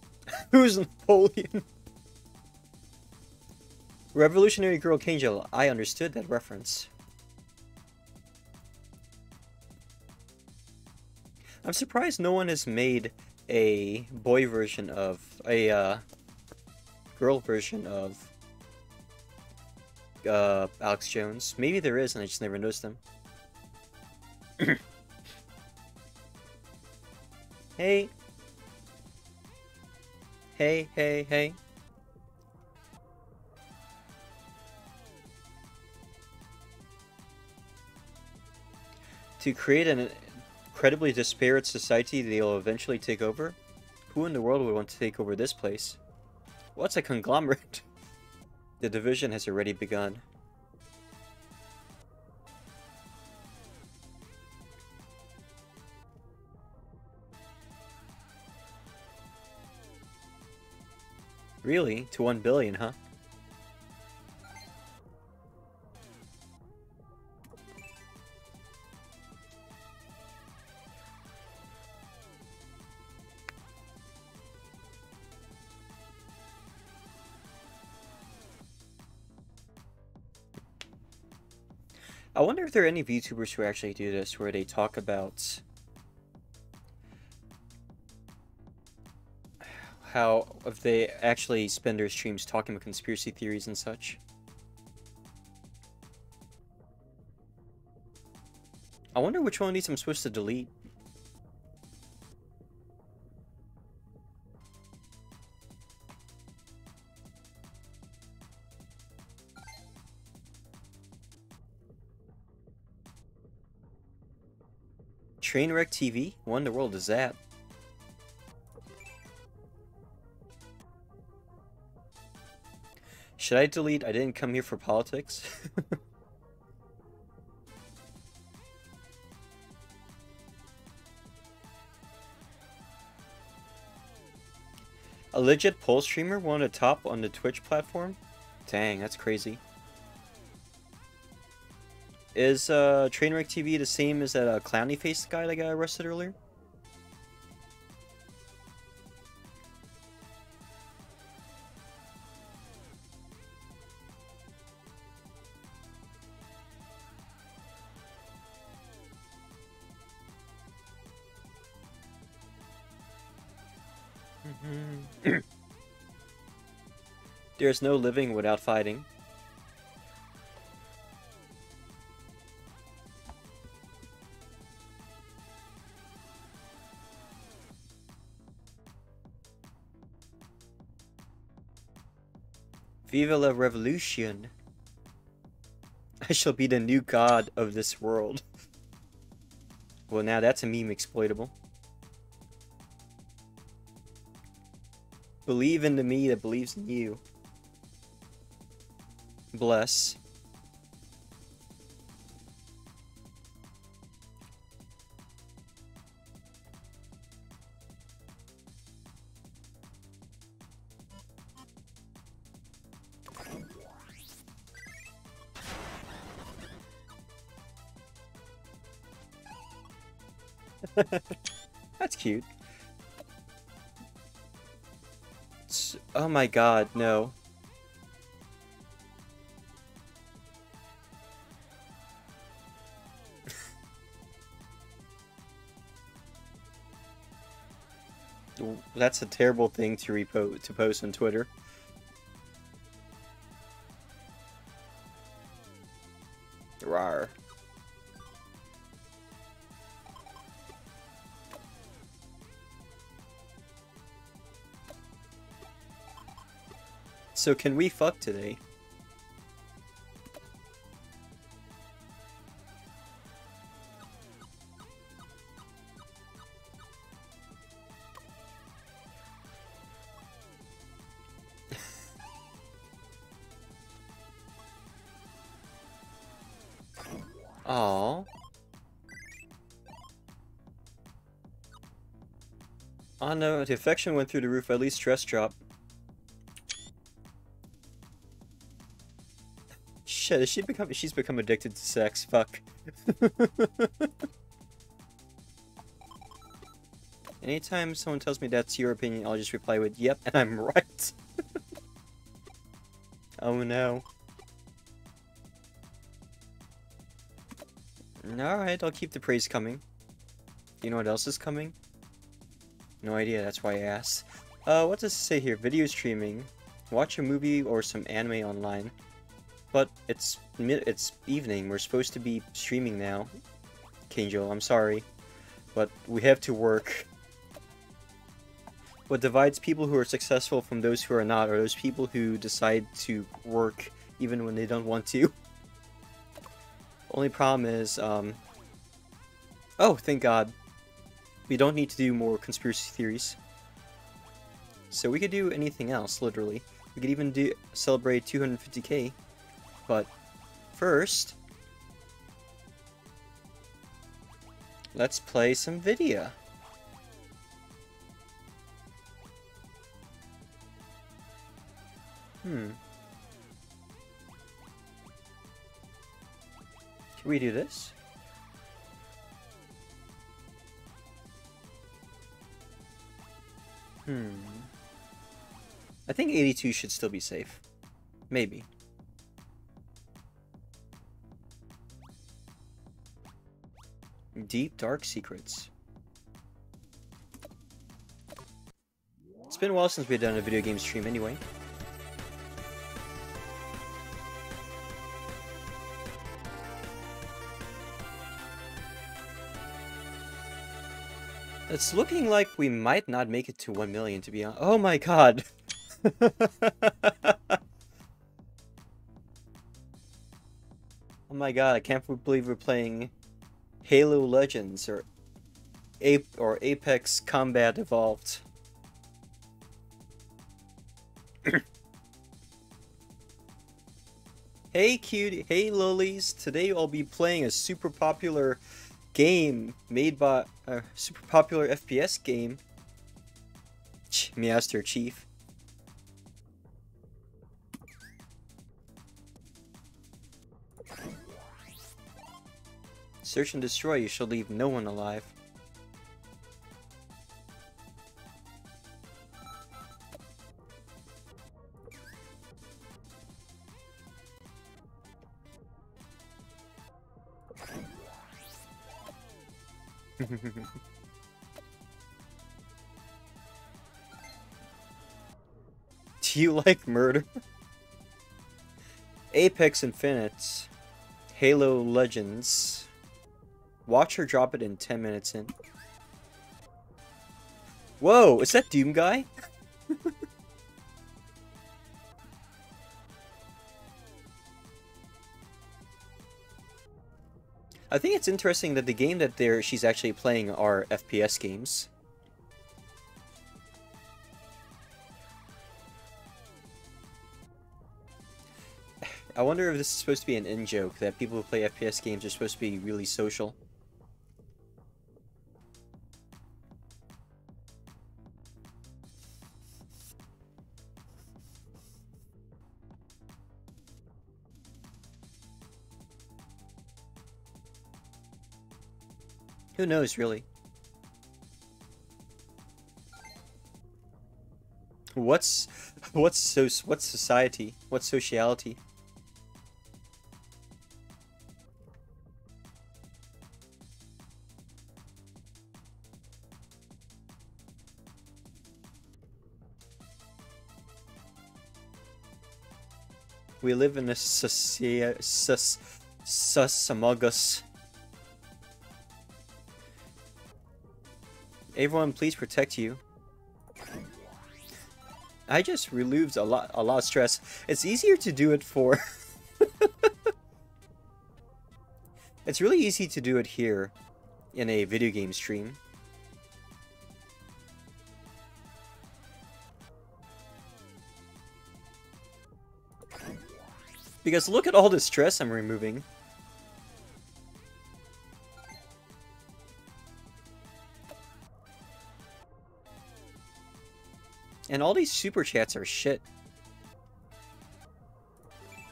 Speaker 1: *laughs* Who's Napoleon? Revolutionary Girl Kangel. I understood that reference. I'm surprised no one has made a boy version of a uh, girl version of uh, Alex Jones. Maybe there is, and I just never noticed them. *coughs* hey. Hey, hey, hey. To create an incredibly disparate society they'll eventually take over? Who in the world would want to take over this place? What's a conglomerate? *laughs* The division has already begun. Really? To 1 billion, huh? If there are any VTubers who actually do this, where they talk about how if they actually spend their streams talking about conspiracy theories and such. I wonder which one of these I'm supposed to delete. Trainwreck TV? What in the world is that? Should I delete I didn't come here for politics? *laughs* A legit poll streamer won a top on the Twitch platform? Dang, that's crazy. Is uh, Trainwreck TV the same as that uh, clowny faced guy that got arrested earlier? *clears throat* There's no living without fighting. Viva la revolution. I shall be the new god of this world. well, now that's a meme exploitable. Believe in the me that believes in you. Bless. That's cute. Oh my god, no. *laughs* That's a terrible thing to repost to post on Twitter. So can we fuck today? Oh. Oh no, the affection went through the roof, at least stress drop. Shit, she become she's become addicted to sex. Fuck. *laughs* Anytime someone tells me that's your opinion, I'll just reply with, yep, and I'm right. *laughs* oh no. Alright, I'll keep the praise coming. You know what else is coming? No idea, that's why I asked. Uh, what does it say here? Video streaming. Watch a movie or some anime online. But it's it's evening. We're supposed to be streaming now. Kangel, I'm sorry. But we have to work. What divides people who are successful from those who are not are those people who decide to work even when they don't want to. *laughs* Only problem is, um... Oh, thank god. We don't need to do more conspiracy theories. So we could do anything else, literally. We could even do celebrate 250k but first, let's play some video. Hmm. Can we do this? Hmm. I think 82 should still be safe. Maybe. Deep Dark Secrets. It's been a while since we've done a video game stream anyway. It's looking like we might not make it to 1 million, to be honest. Oh my god! *laughs* oh my god, I can't believe we're playing Halo Legends or Ape or Apex Combat Evolved. *coughs* hey cutie, hey lolies, today I'll be playing a super popular game made by a super popular FPS game. Ch Meowster Chief. Search and destroy, you shall leave no one alive. *laughs* Do you like murder? *laughs* Apex Infinite. Halo Legends. Watch her drop it in 10 minutes in. Whoa, is that Doom Guy? *laughs* I think it's interesting that the game that they're she's actually playing are FPS games. *sighs* I wonder if this is supposed to be an in-joke, that people who play FPS games are supposed to be really social. Who knows, really? What's what's so what's society? What's sociality? We live in a society sus sus among us. Everyone, please protect you. I just relieved a lot, a lot of stress. It's easier to do it for. *laughs* it's really easy to do it here, in a video game stream. Because look at all the stress I'm removing. And all these super chats are shit.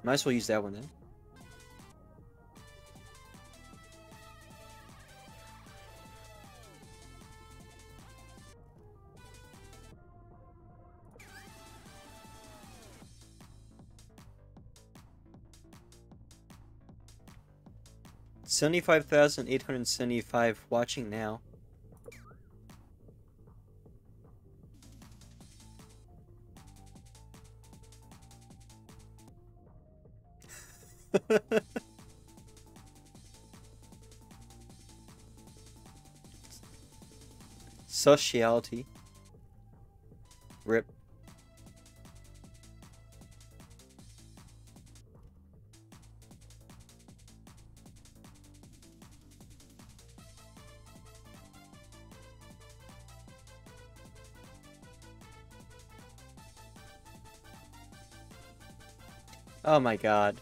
Speaker 1: Might as well use that one then. Seventy-five thousand eight hundred seventy-five watching now. Sociality. Rip. Oh my god.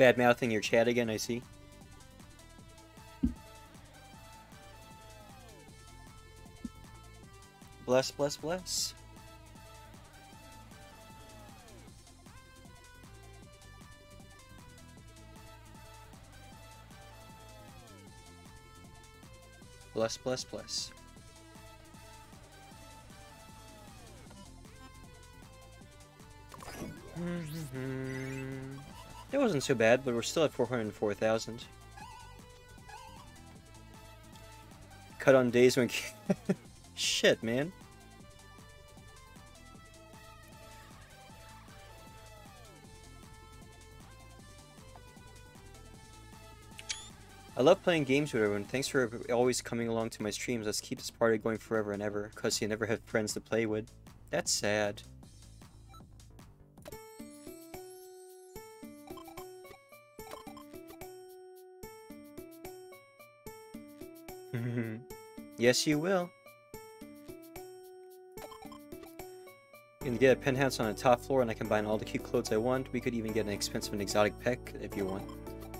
Speaker 1: Bad mouthing your chat again, I see. Bless, bless, bless. Bless, bless, bless. Hmm, hmm, hmm. It wasn't so bad, but we're still at 404,000. Cut on days when... *laughs* Shit, man. I love playing games with everyone. Thanks for always coming along to my streams. Let's keep this party going forever and ever, because you never have friends to play with. That's sad. Yes, you will. You can get a penthouse on the top floor and I can buy all the cute clothes I want. We could even get an expensive and exotic pet if you want.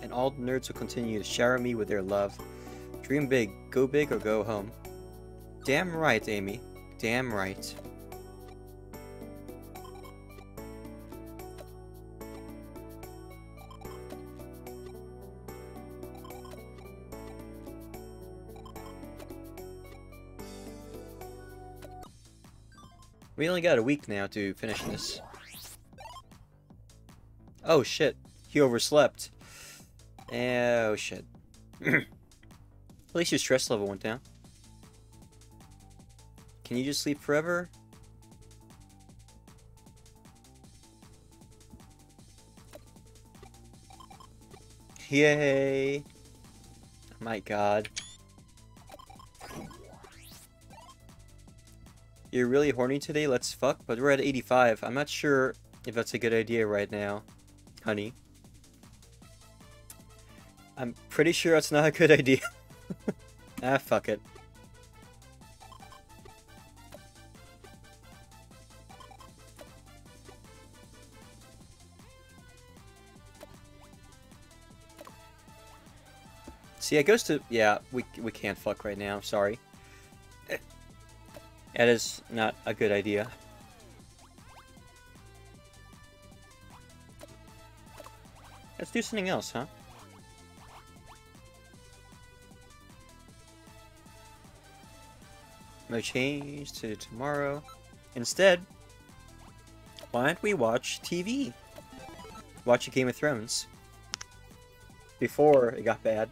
Speaker 1: And all the nerds will continue to shower me with their love. Dream big, go big or go home. Damn right, Amy. Damn right. We only got a week now to finish this. Oh shit, he overslept. Oh shit. *clears throat* At least your stress level went down. Can you just sleep forever? Yay! My god. You're really horny today? Let's fuck? But we're at 85. I'm not sure if that's a good idea right now, honey. I'm pretty sure that's not a good *laughs* idea. *laughs* ah, fuck it. See, it goes to... Yeah, we, we can't fuck right now. Sorry. That is not a good idea. Let's do something else, huh? No change to tomorrow. Instead, why don't we watch TV? Watch a Game of Thrones. Before it got bad.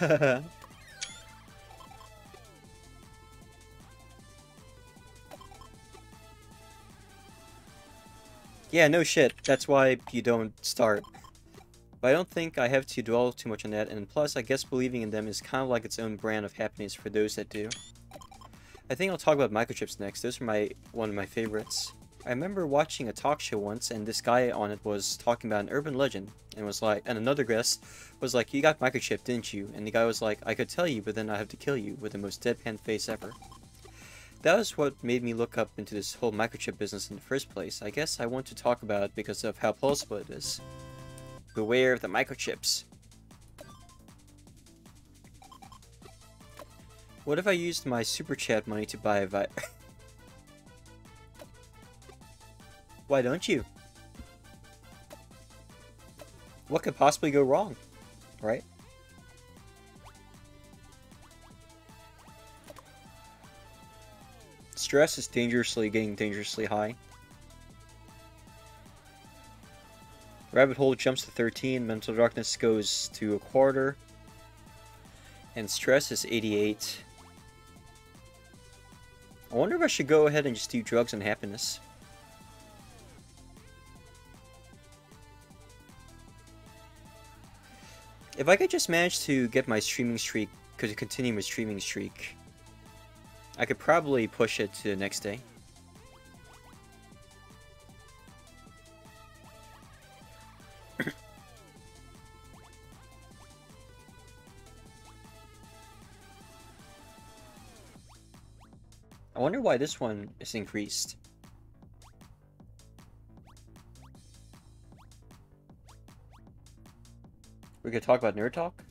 Speaker 1: *laughs* yeah, no shit. That's why you don't start. But I don't think I have to dwell too much on that, and plus, I guess believing in them is kind of like its own brand of happiness for those that do. I think I'll talk about microchips next. Those are my one of my favorites. I remember watching a talk show once, and this guy on it was talking about an urban legend, and was like, and another guest was like, "You got microchip, didn't you?" And the guy was like, "I could tell you, but then I have to kill you," with the most deadpan face ever. That was what made me look up into this whole microchip business in the first place. I guess I want to talk about it because of how plausible it is. Beware of the microchips. What if I used my super chat money to buy a vi- *laughs* Why don't you? What could possibly go wrong? Right? Stress is dangerously getting dangerously high. Rabbit hole jumps to 13, mental darkness goes to a quarter, and stress is 88. I wonder if I should go ahead and just do drugs and happiness. If I could just manage to get my streaming streak, could continue my streaming streak, I could probably push it to the next day. *coughs* I wonder why this one is increased. We could talk about Nerd Talk?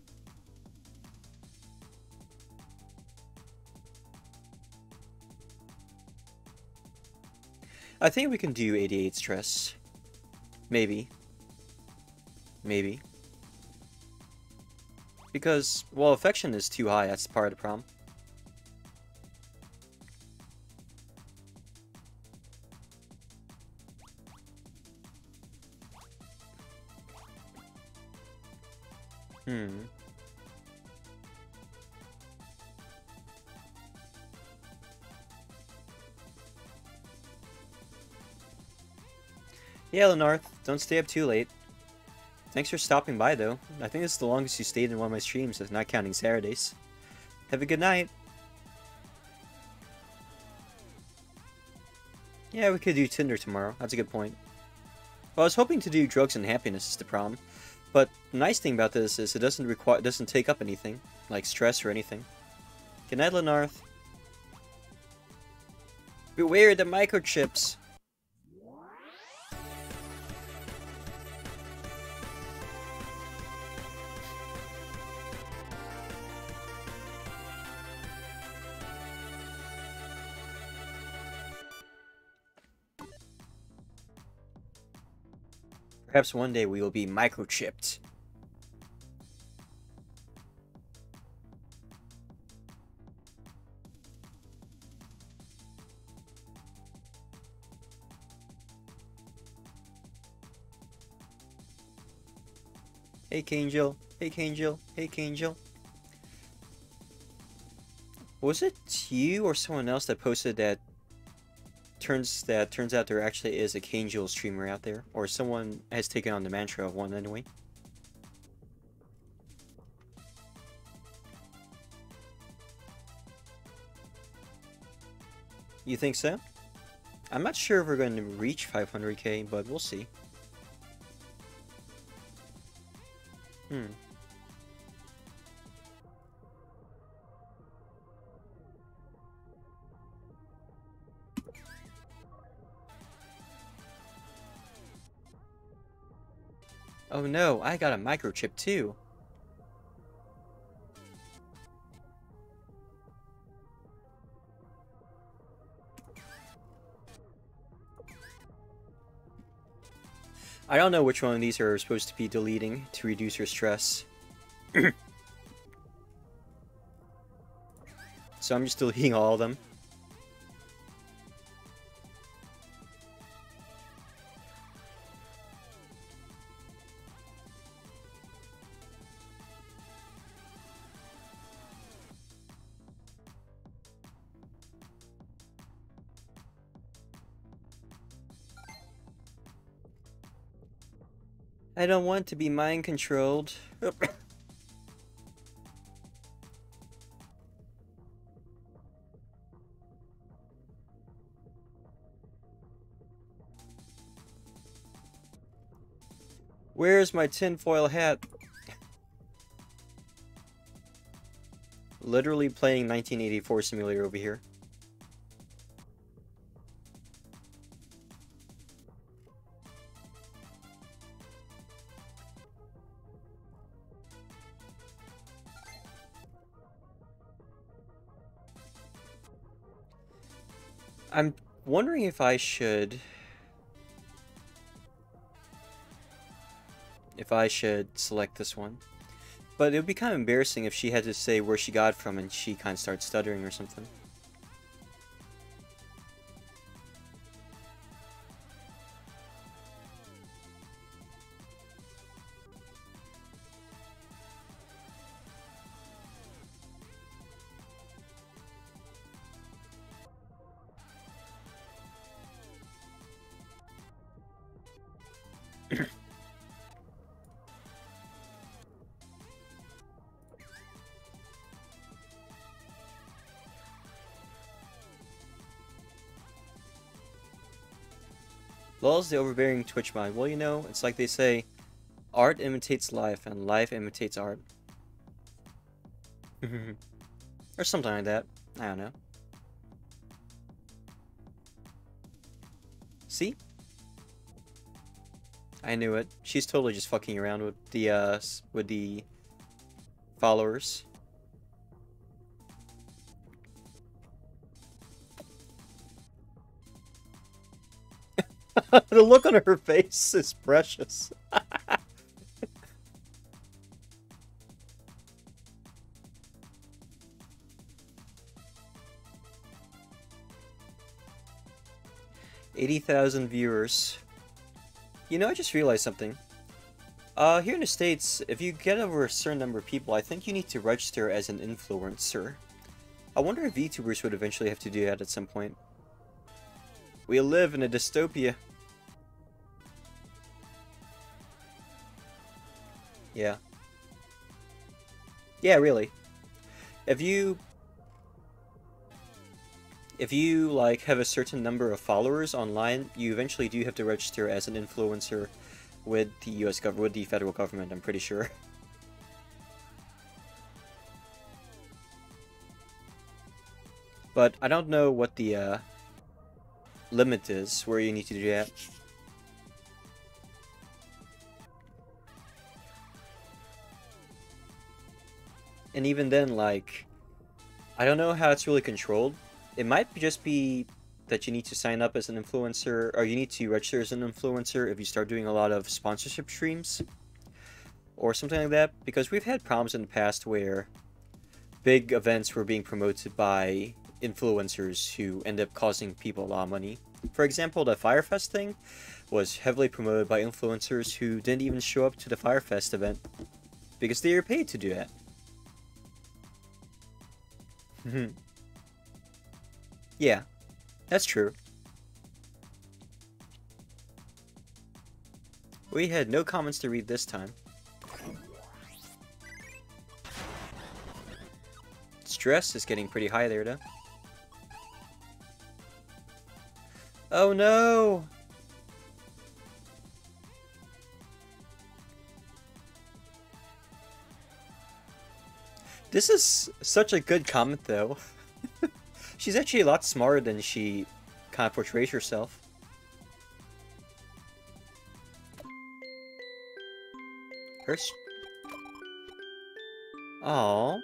Speaker 1: I think we can do 88 stress. Maybe. maybe. Because, well, affection is too high, that's part of the problem. Hmm. Yeah, Lenarth, don't stay up too late. Thanks for stopping by, though. I think this is the longest you stayed in one of my streams, if not counting Saturdays. Have a good night. Yeah, we could do Tinder tomorrow. That's a good point. Well, I was hoping to do drugs and happiness is the problem. But nice thing about this is it doesn't require doesn't take up anything, like stress or anything. Good night, Lenarth. Beware the microchips. Perhaps one day we will be microchipped. Hey Kangel, hey Kangel, hey Kangel. Was it you or someone else that posted that turns that turns out there actually is a Kangel streamer out there, or someone has taken on the mantra of one anyway. You think so? I'm not sure if we're going to reach 500k, but we'll see. Hmm. Oh no, I got a microchip too. I don't know which one of these are supposed to be deleting to reduce your stress. *clears throat* so I'm just deleting all of them. I don't want to be mind controlled. Where's my tinfoil hat? Literally playing 1984 simulator over here. I'm wondering if I should... If I should select this one. But it would be kind of embarrassing if she had to say where she got from and she kind of starts stuttering or something. Lul's the overbearing Twitch mind. Well, you know, it's like they say, art imitates life, and life imitates art. *laughs* or something like that. I don't know. See? I knew it. She's totally just fucking around with the, uh, with the followers. *laughs* the look on her face is precious. *laughs* Eighty thousand viewers. You know, I just realized something. Uh, here in the States, if you get over a certain number of people, I think you need to register as an influencer. I wonder if VTubers would eventually have to do that at some point. We live in a dystopia. Yeah. Yeah, really. If you if you like have a certain number of followers online, you eventually do have to register as an influencer with the US government, with the federal government, I'm pretty sure. *laughs* But I don't know what the uh, limit is where you need to do that. And even then, like, I don't know how it's really controlled. It might just be that you need to sign up as an influencer, or you need to register as an influencer if you start doing a lot of sponsorship streams, or something like that. Because we've had problems in the past where big events were being promoted by influencers who end up causing people a lot of money. For example, the Fyre Fest thing was heavily promoted by influencers who didn't even show up to the Fyre Fest event because they were paid to do that. Mm-hmm. yeah, that's true. We had no comments to read this time. Stress is getting pretty high there, though. Oh no! This is such a good comment, though. *laughs* She's actually a lot smarter than she kind of portrays herself. Her... Aww.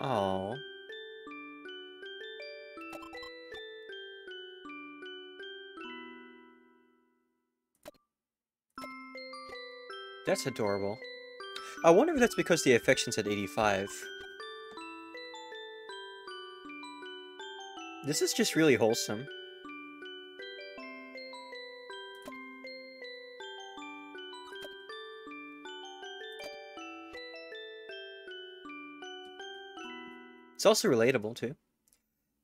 Speaker 1: Oh. That's adorable. I wonder if that's because the affection's at 85. This is just really wholesome. It's also relatable, too.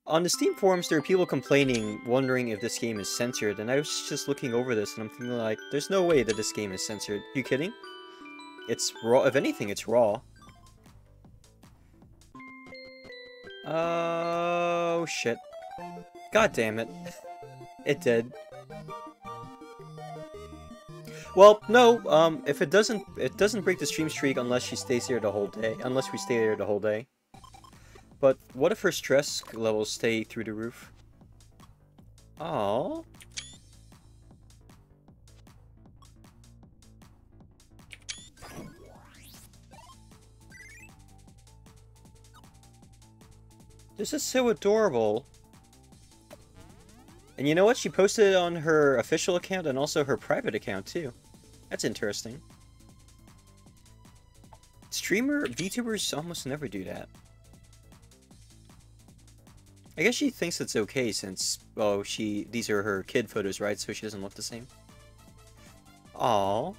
Speaker 1: On the Steam forums, there are people complaining, wondering if this game is censored, and I was just looking over this, and I'm thinking like, there's no way that this game is censored. You kidding? It's raw. If anything, it's raw. Oh, shit. God damn it. It did. Well, no, um, if it doesn't, it doesn't break the stream streak unless she stays here the whole day, unless we stay there the whole day. But what if her stress levels stay through the roof? Oh. This is so adorable. And you know what? She posted it on her official account and also her private account too. That's interesting. Streamer, VTubers almost never do that. I guess she thinks it's okay since, well, she these are her kid photos, right? So she doesn't look the same. Aww.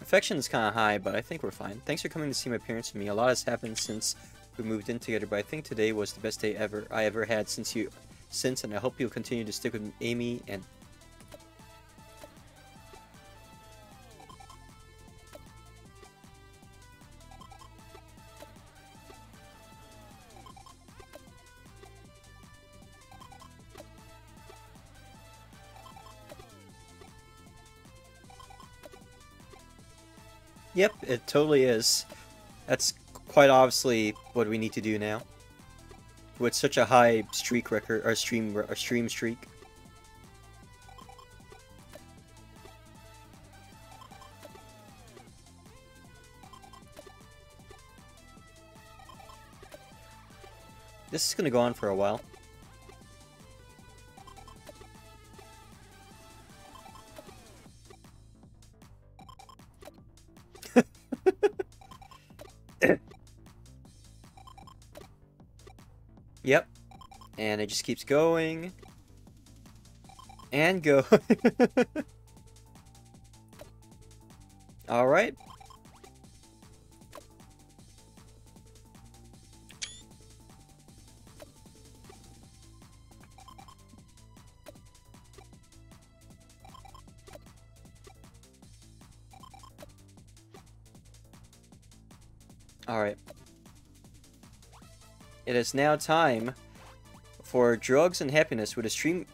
Speaker 1: Affection is kind of high, but I think we're fine. Thanks for coming to see my parents and me. A lot has happened since we moved in together, but I think today was the best day ever I ever had since you, since, and I hope you'll continue to stick with Amy and Yep, it totally is. That's quite obviously what we need to do now. With such a high streak record, or stream, or stream streak. This is gonna go on for a while. And it just keeps going. And go. *laughs* Alright. Alright. It is now time for drugs and happiness with a stream...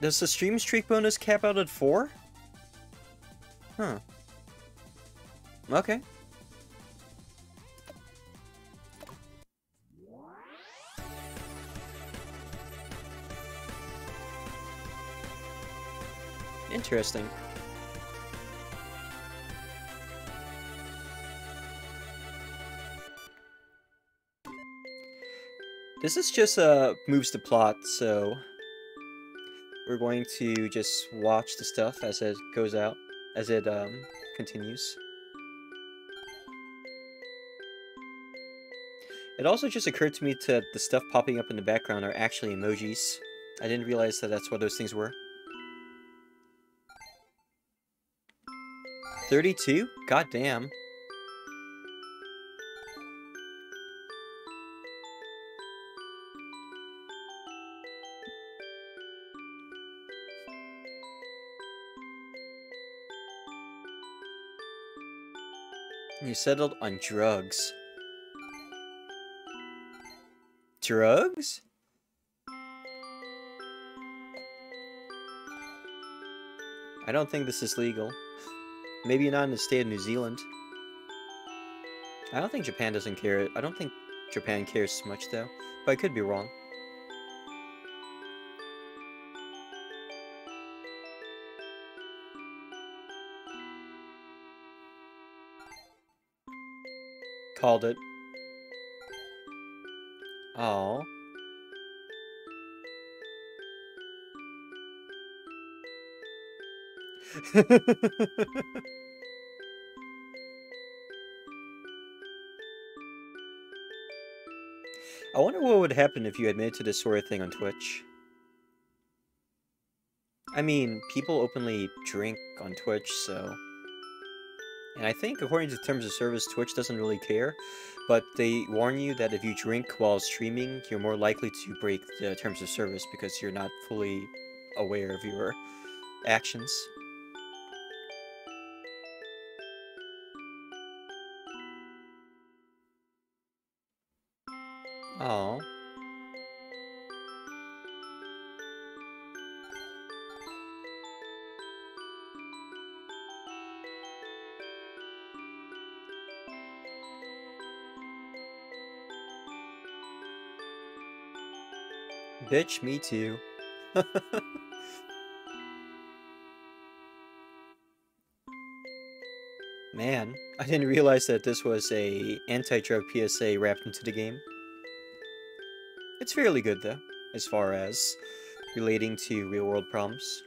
Speaker 1: Does the stream streak bonus cap out at 4? Huh. Okay. Interesting. This is just uh, moves the plot, so we're going to just watch the stuff as it goes out, as it um, continues. It also just occurred to me that the stuff popping up in the background are actually emojis. I didn't realize that that's what those things were. 32? God You settled on drugs. Drugs? I don't think this is legal. Maybe not in the state of New Zealand. I don't think Japan doesn't care. I don't think Japan cares much though, but I could be wrong. Called it. Oh. *laughs* I wonder what would happen if you admitted to this sort of thing on Twitch. I mean, people openly drink on Twitch, so... And I think, according to terms of service, Twitch doesn't really care, but they warn you that if you drink while streaming, you're more likely to break the terms of service because you're not fully aware of your actions. Oh. Bitch, me too. Man, I didn't realize that this was a anti-drug PSA wrapped into the game. It's fairly good though, as far as relating to real-world problems.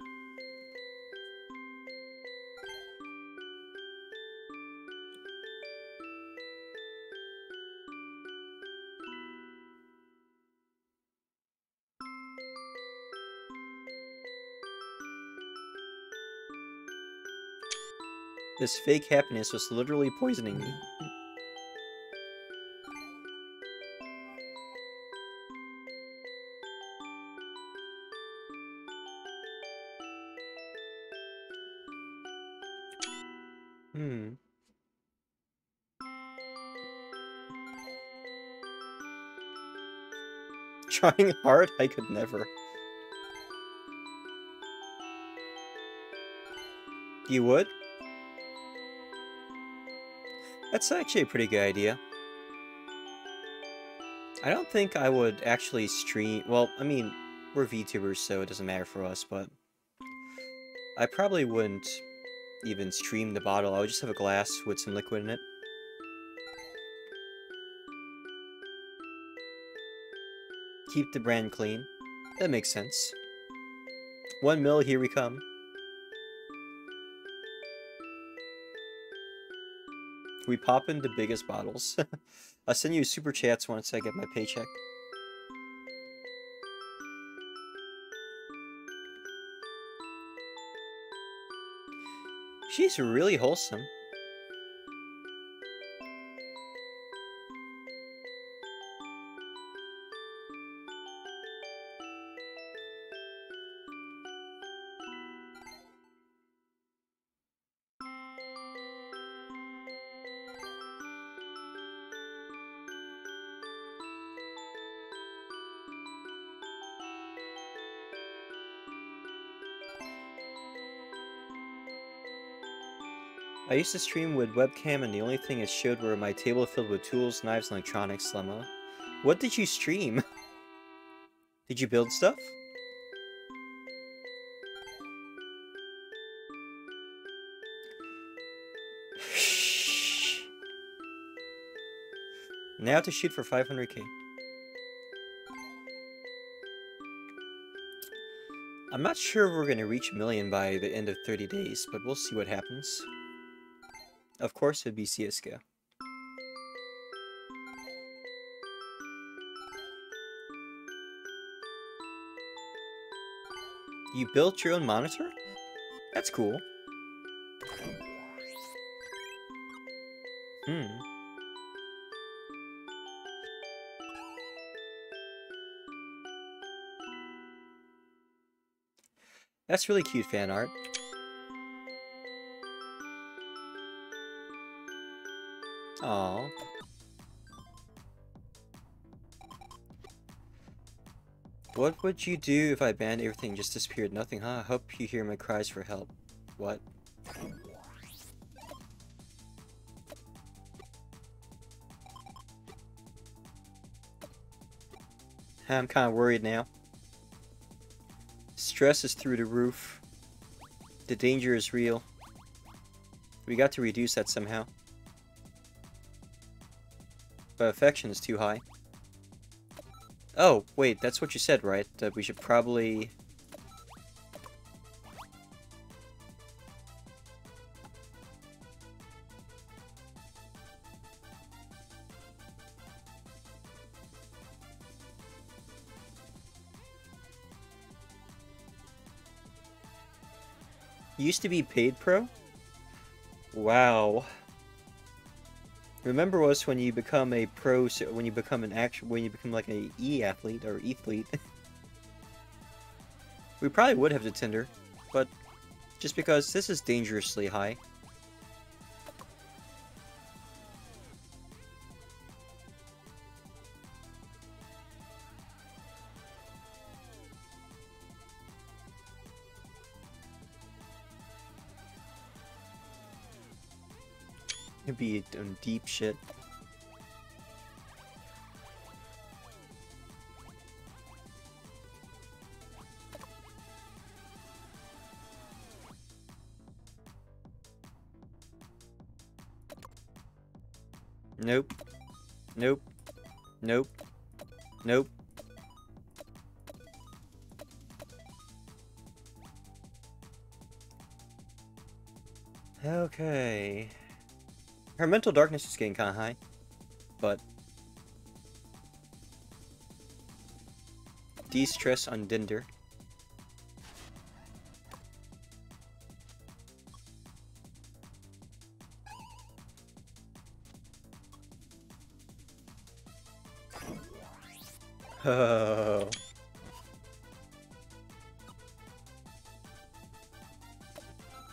Speaker 1: This fake happiness was literally poisoning me. Hmm. *laughs* Trying hard? I could never. You would? That's actually a pretty good idea. I don't think I would actually stream... Well, I mean, we're VTubers, so it doesn't matter for us, but... I probably wouldn't even stream the bottle. I would just have a glass with some liquid in it. Keep the brand clean. That makes sense. One mil, here we come. we pop into biggest bottles. *laughs* I'll send you super chats once I get my paycheck. She's really wholesome. Used to stream with webcam and the only thing it showed were my table filled with tools, knives, and electronics, Lemma. What did you stream? *laughs* did you build stuff? *sighs* now to shoot for 500k. I'm not sure if we're going to reach a million by the end of 30 days, but we'll see what happens. Of course it'd be CSGO. You built your own monitor? That's cool. Hmm. That's really cute fan art. Aww. What would you do if I banned everything just disappeared? Nothing, huh? I hope you hear my cries for help. What? I'm kind of worried now. Stress is through the roof. The danger is real. We got to reduce that somehow. But uh, affection is too high. Oh, wait, that's what you said, right? That we should probably... Used to be paid pro? Wow. Remember was when you become a pro, when you become an actual, when you become like a E athlete or athlete. *laughs* we probably would have to Tinder, but just because this is dangerously high. Deep shit. Nope. Nope. Nope. Nope. Mental darkness is getting kind of high, but de-stress on Dinder. Oh. *laughs*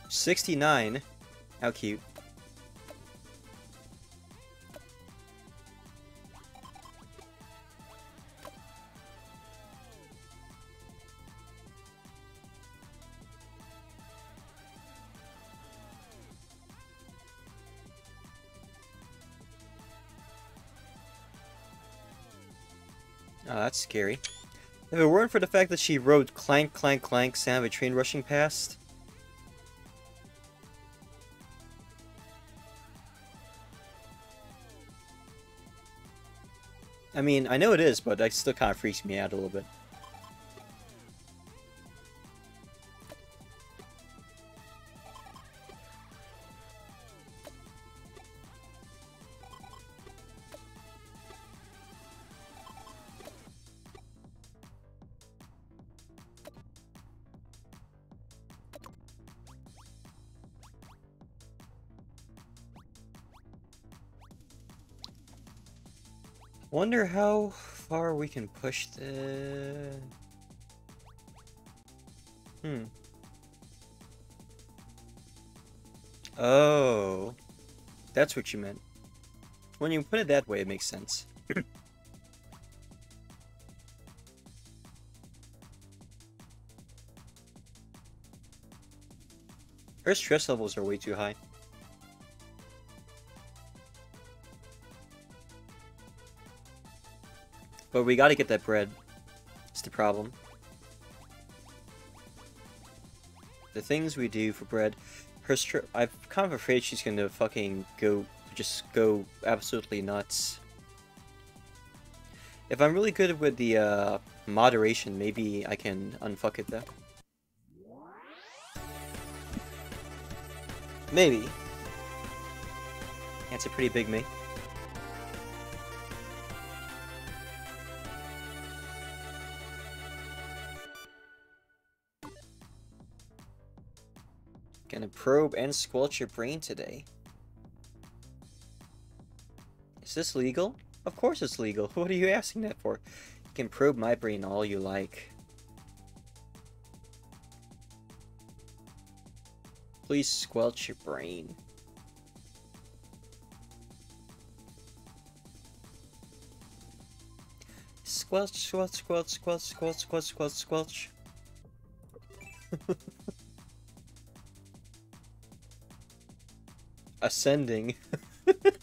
Speaker 1: Sixty-nine. How cute. Oh, that's scary. If it weren't for the fact that she rode clank, clank, clank, sound of a train rushing past. I mean, I know it is, but that still kind of freaks me out a little bit. Wonder how far we can push the... Hmm. Oh. That's what you meant. When you put it that way, it makes sense. *clears throat* Her stress levels are way too high. But we gotta get that bread. It's the problem. The things we do for bread. Her I'm kind of afraid she's gonna fucking go, just go absolutely nuts. If I'm really good with the uh, moderation, maybe I can unfuck it though. Maybe. That's a pretty big me. Probe and squelch your brain today. Is this legal? Of course it's legal. *laughs* What are you asking that for? You can probe my brain all you like. Please squelch your brain. Squelch, squelch, squelch, squelch, squelch, squelch, squelch, squelch. *laughs* Ascending. *laughs*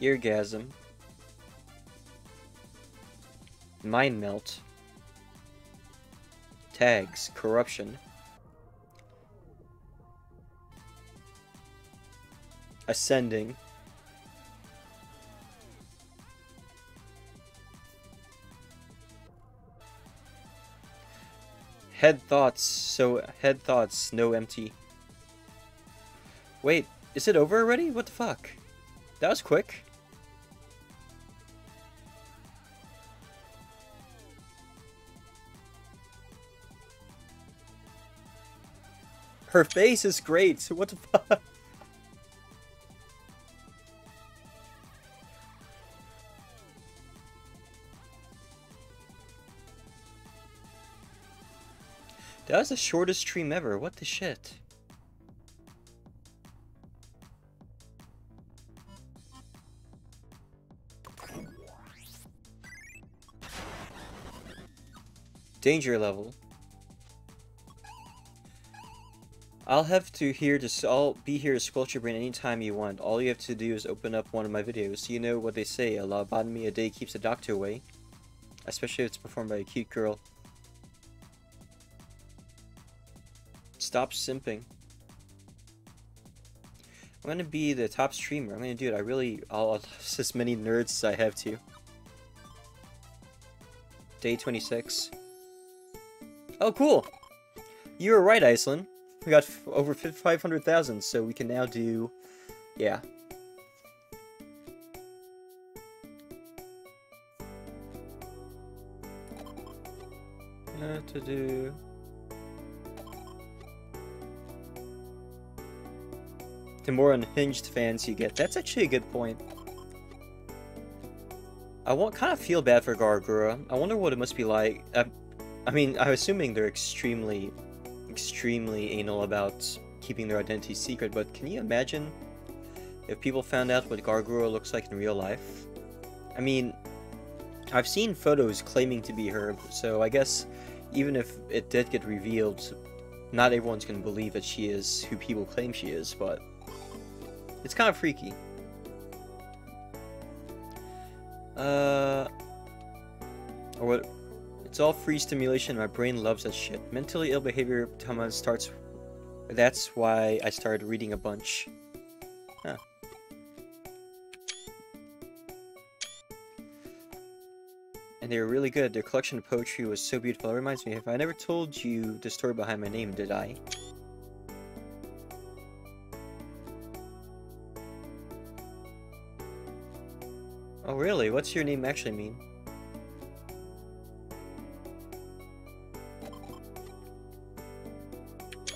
Speaker 1: Eargasm. Mind Melt. Tags. Corruption. Ascending. Head thoughts, so head thoughts, no empty. Wait, is it over already? What the fuck? That was quick. Her face is great. So *laughs* what the fuck? Was the shortest stream ever. What the shit? Danger level. I'll have to here to I'll be here to squelch your brain anytime you want. All you have to do is open up one of my videos. So you know what they say, a lobotomy a day keeps the doctor away. Especially if it's performed by a cute girl. Stop simping. I'm gonna be the top streamer. I'm gonna do it. I really, I'll I'll *laughs* as many nerds as I have to. Day 26. Oh, cool! You were right, Iceland. We got over 500,000, so we can now do... Yeah. Uh, to do... The more unhinged fans you get. That's actually a good point. I want, kind of feel bad for Gawr Gura. I wonder what it must be like. I, I mean, I'm assuming they're extremely extremely anal about keeping their identity secret, but can you imagine if people found out what Gawr Gura looks like in real life? I mean, I've seen photos claiming to be her, so I guess even if it did get revealed, not everyone's gonna believe that she is who people claim she is, but it's kind of freaky. Uh, or what it's all free stimulation. My brain loves that shit. Mentally ill behavior Tama starts. That's why I started reading a bunch. And they were really good. Their collection of poetry was so beautiful. It reminds me, if I never told you the story behind my name, did I? Really? What's your name actually mean?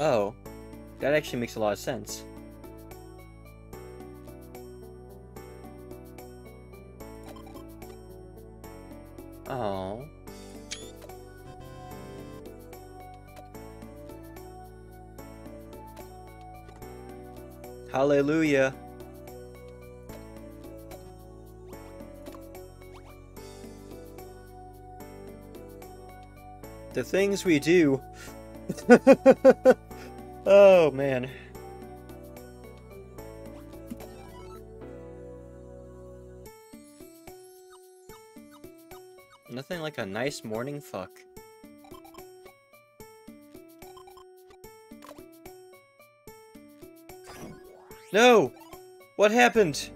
Speaker 1: Oh, that actually makes a lot of sense. Oh. Hallelujah. The things we do. *laughs* oh, man. Nothing like a nice morning fuck. No! What happened?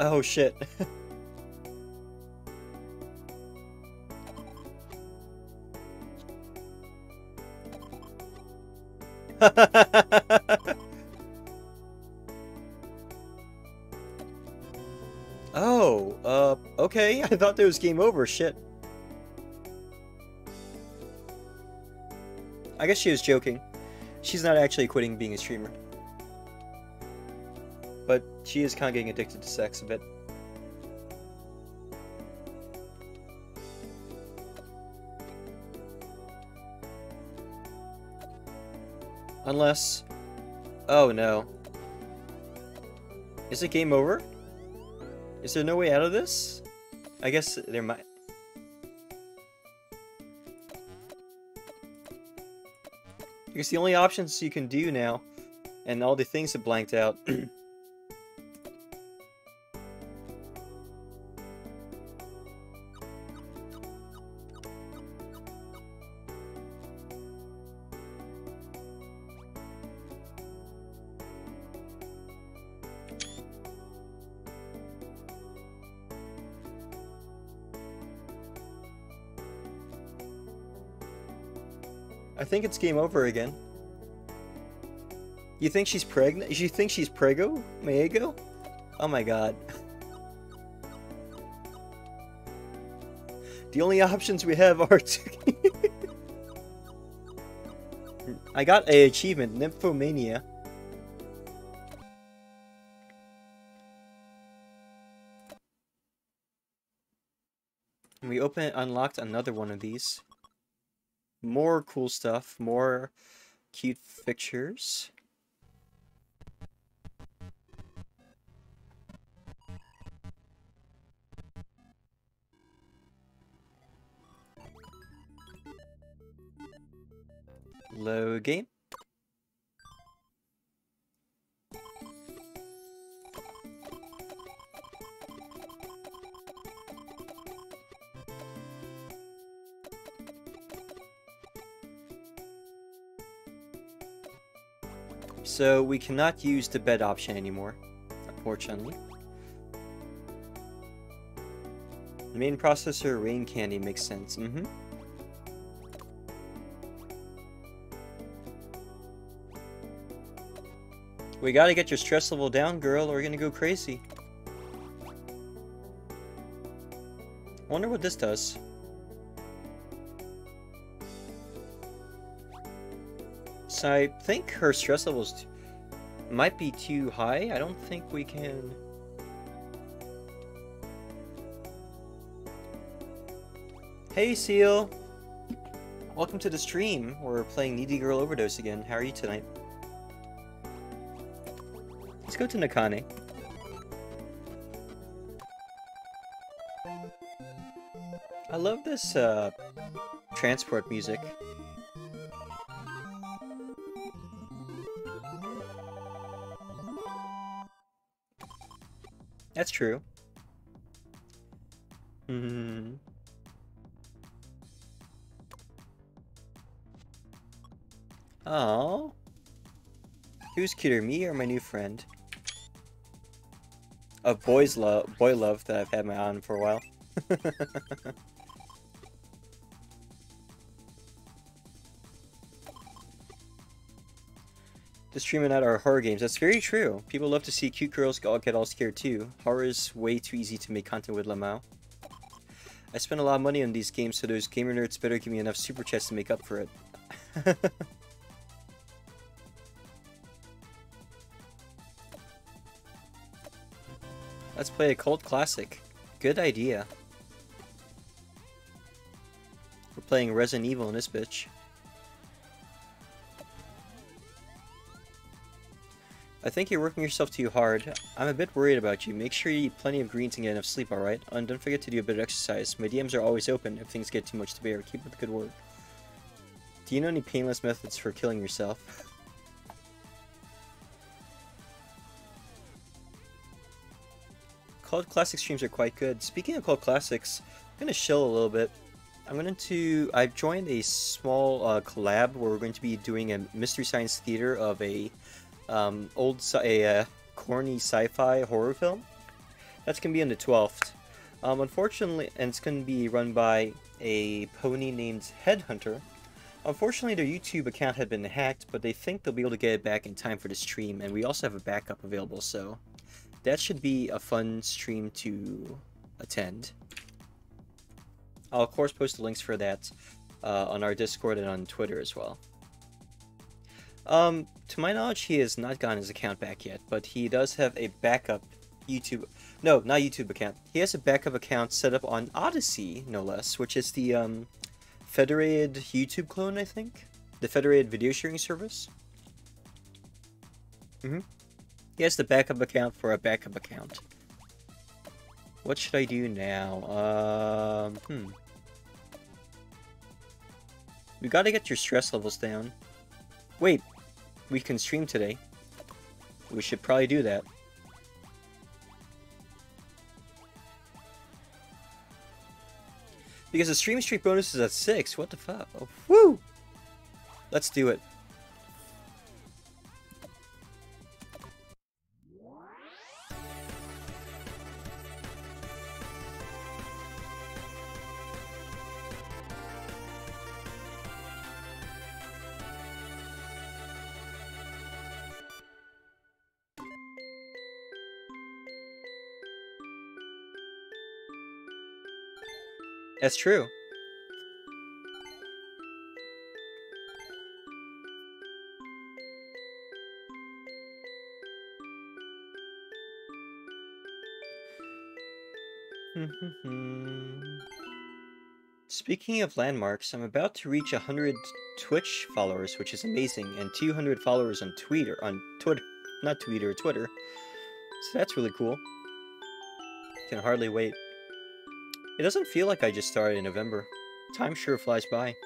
Speaker 1: Oh shit. *laughs* *laughs* oh, uh, okay. I thought there was game over. Shit. I guess she was joking. She's not actually quitting being a streamer. But she is kind of getting addicted to sex a bit. Unless... Oh no. Is it game over? Is there no way out of this? I guess there might... Because the only options you can do now, and all the things have blanked out, *clears throat* think it's game over again. You think she's pregnant? You think she's prego? Maego? Oh my god. *laughs* the only options we have are to... *laughs* I got a achievement, Nymphomania. we open unlocked another one of these. More cool stuff, more cute pictures. Low game. So we cannot use the bed option anymore, unfortunately. The main processor, rain candy makes sense. Mm-hmm. We gotta get your stress level down, girl, or you're gonna go crazy. wonder what this does. I think her stress levels might be too high. I don't think we can... Hey, Seal! Welcome to the stream. We're playing Needy Girl Overdose again. How are you tonight? Let's go to Nakane. I love this uh, transport music. That's true. Hmm. Oh. Who's cuter, me or my new friend? Of boys love, boy love that I've had my eye on for a while. *laughs* streaming out our horror games. That's very true. People love to see cute girls all get all scared too. Horror is way too easy to make content with Lamau. I spent a lot of money on these games, so those gamer nerds better give me enough super chats to make up for it. *laughs* Let's play a cult classic. Good idea. We're playing Resident Evil in this bitch. I think you're working yourself too hard. I'm a bit worried about you. Make sure you eat plenty of greens and get enough sleep, alright? And don't forget to do a bit of exercise. My DMs are always open if things get too much to bear. Keep up the good work. Do you know any painless methods for killing yourself? Cult Classic streams are quite good. Speaking of Cult Classics, I'm to chill a little bit. I'm going to... I've joined a small uh, collab where we're going to be doing a Mystery Science Theater of a um, old, a uh, corny sci-fi horror film. That's to be on the 12th. Um, unfortunately, and it's to be run by a pony named Headhunter. Unfortunately, their YouTube account had been hacked, but they think they'll be able to get it back in time for the stream, and we also have a backup available, so that should be a fun stream to attend. I'll of course post the links for that uh, on our Discord and on Twitter as well. Um, to my knowledge, he has not gotten his account back yet, but he does have a backup YouTube... No, not YouTube account. He has a backup account set up on Odysee, no less, which is the um, Federated YouTube clone, I think? The Federated video sharing service? Mm-hmm. He has the backup account for a backup account. What should I do now? Um, hmm. We gotta get your stress levels down. Wait, we can stream today. We should probably do that. Because the stream streak bonus is at 6. What the fuck? Oh, woo! Let's do it. That's true. *laughs* Speaking of landmarks, I'm about to reach 100 Twitch followers, which is amazing, and 200 followers on Twitter, on Twitter, not Twitter, Twitter. So that's really cool. Can hardly wait. It doesn't feel like I just started in November. Time sure flies by.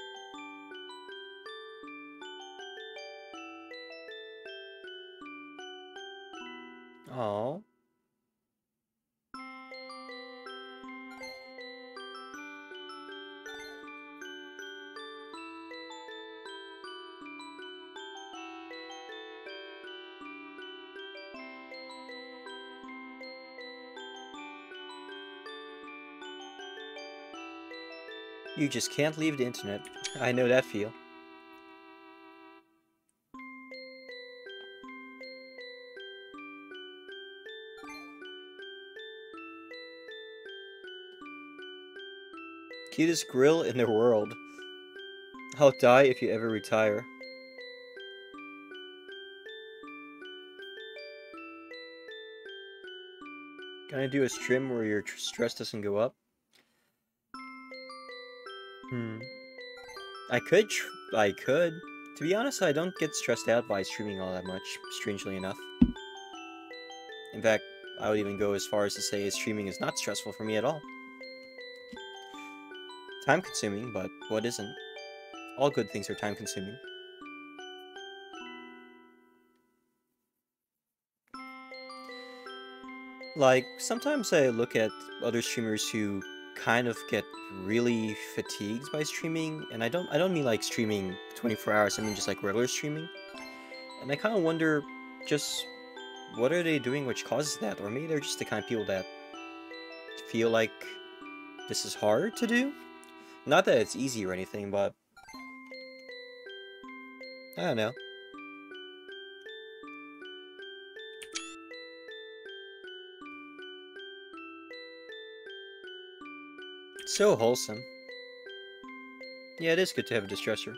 Speaker 1: You just can't leave the internet. I know that feel. Cutest grill in the world. I'll die if you ever retire. Can I do a stream where your stress doesn't go up? I could, I could. To be honest, I don't get stressed out by streaming all that much, strangely enough. In fact, I would even go as far as to say streaming is not stressful for me at all. Time consuming, but what isn't? All good things are time consuming. Like, sometimes I look at other streamers who kind of get really fatigued by streaming, and I don't I don't mean like streaming 24 hours, I mean just like regular streaming. And I kind of wonder just what are they doing which causes that, or maybe they're just the kind of people that feel like this is hard to do. Not that it's easy or anything, but I don't know. So wholesome. Yeah, it is good to have a distressor.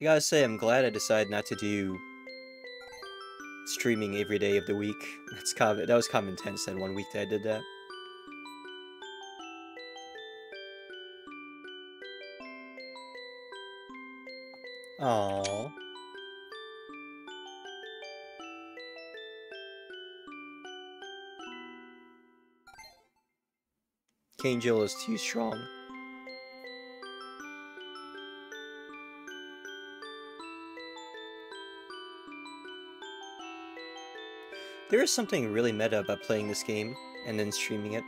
Speaker 1: I gotta say, I'm glad I decided not to do streaming every day of the week. *laughs* That's that was kind of intense that one week that I did that. Aww. King Jill is too strong. There is something really meta about playing this game and then streaming it.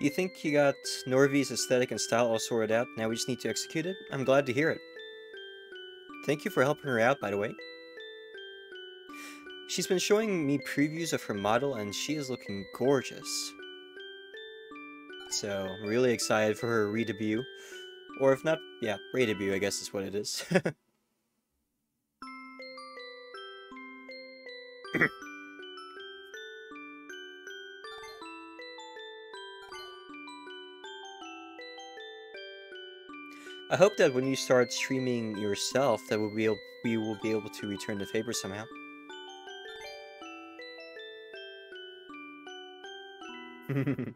Speaker 1: You think you got Norvi's aesthetic and style all sorted out, now we just need to execute it? I'm glad to hear it. Thank you for helping her out, by the way. She's been showing me previews of her model and she is looking gorgeous. So, I'm really excited for her re-debut. Or if not, yeah, re-debut I guess is what it is. *laughs* I hope that when you start streaming yourself, that we'll be able, we will be able to return the favor somehow. *laughs*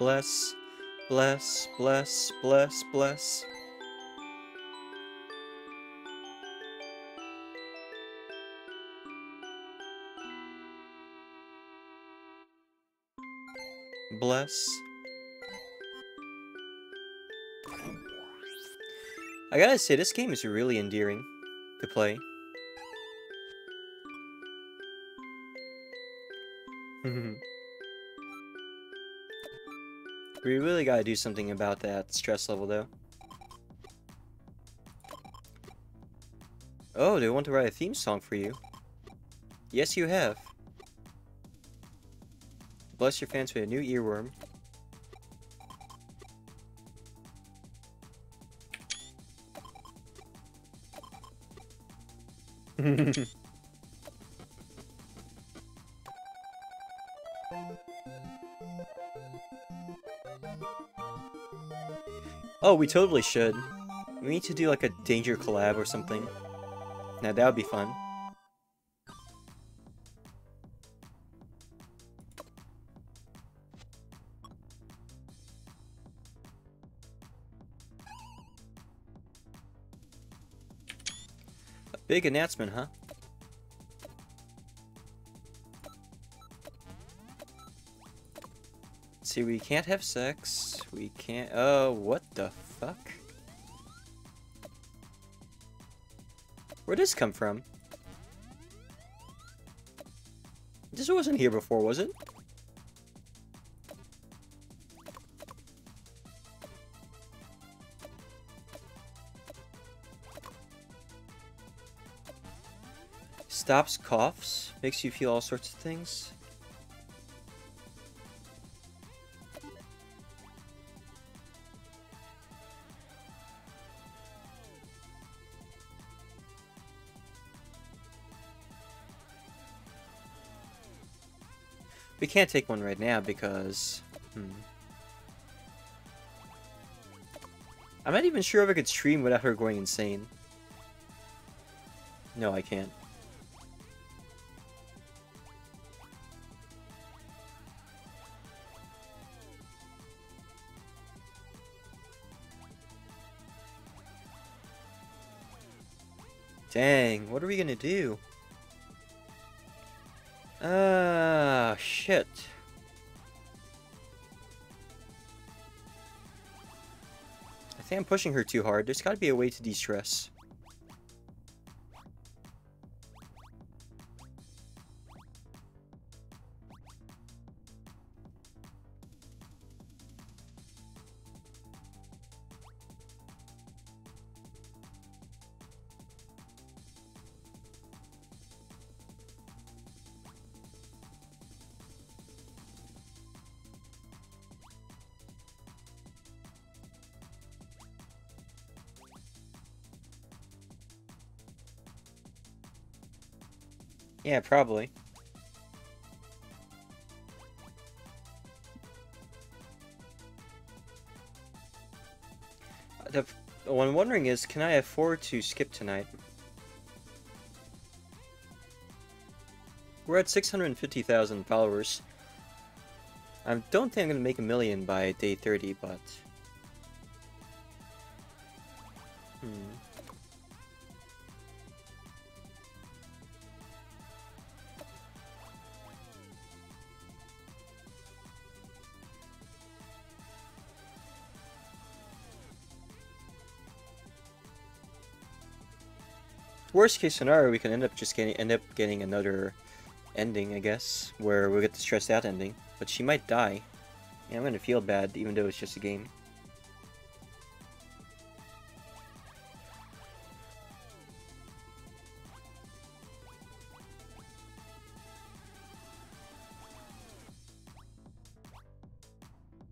Speaker 1: bless, bless, bless, bless, bless. Bless. I gotta say, this game is really endearing to play. *laughs* we really gotta do something about that stress level, though. Oh, they want to write a theme song for you. Yes, you have. Bless your fans with a new earworm. *laughs* oh, we totally should. We need to do like a danger collab or something. Now that would be fun. Big announcement, huh? See, we can't have sex. We can't... Oh, what the fuck? Where'd this come from? This wasn't here before, was it? Stops coughs, makes you feel all sorts of things. We can't take one right now because... Hmm. I'm not even sure if I could stream without her going insane. No, I can't. What are we gonna do? Ah, uh, shit. I think I'm pushing her too hard. There's gotta be a way to de-stress. Yeah, probably. The, what I'm wondering is, can I afford to skip tonight? We're at 650,000 followers. I don't think I'm going to make a million by day 30, but... Worst case scenario, we can end up just getting end up getting another ending, I guess, where we'll get the stressed out ending. But she might die. Yeah, I'm gonna feel bad, even though it's just a game.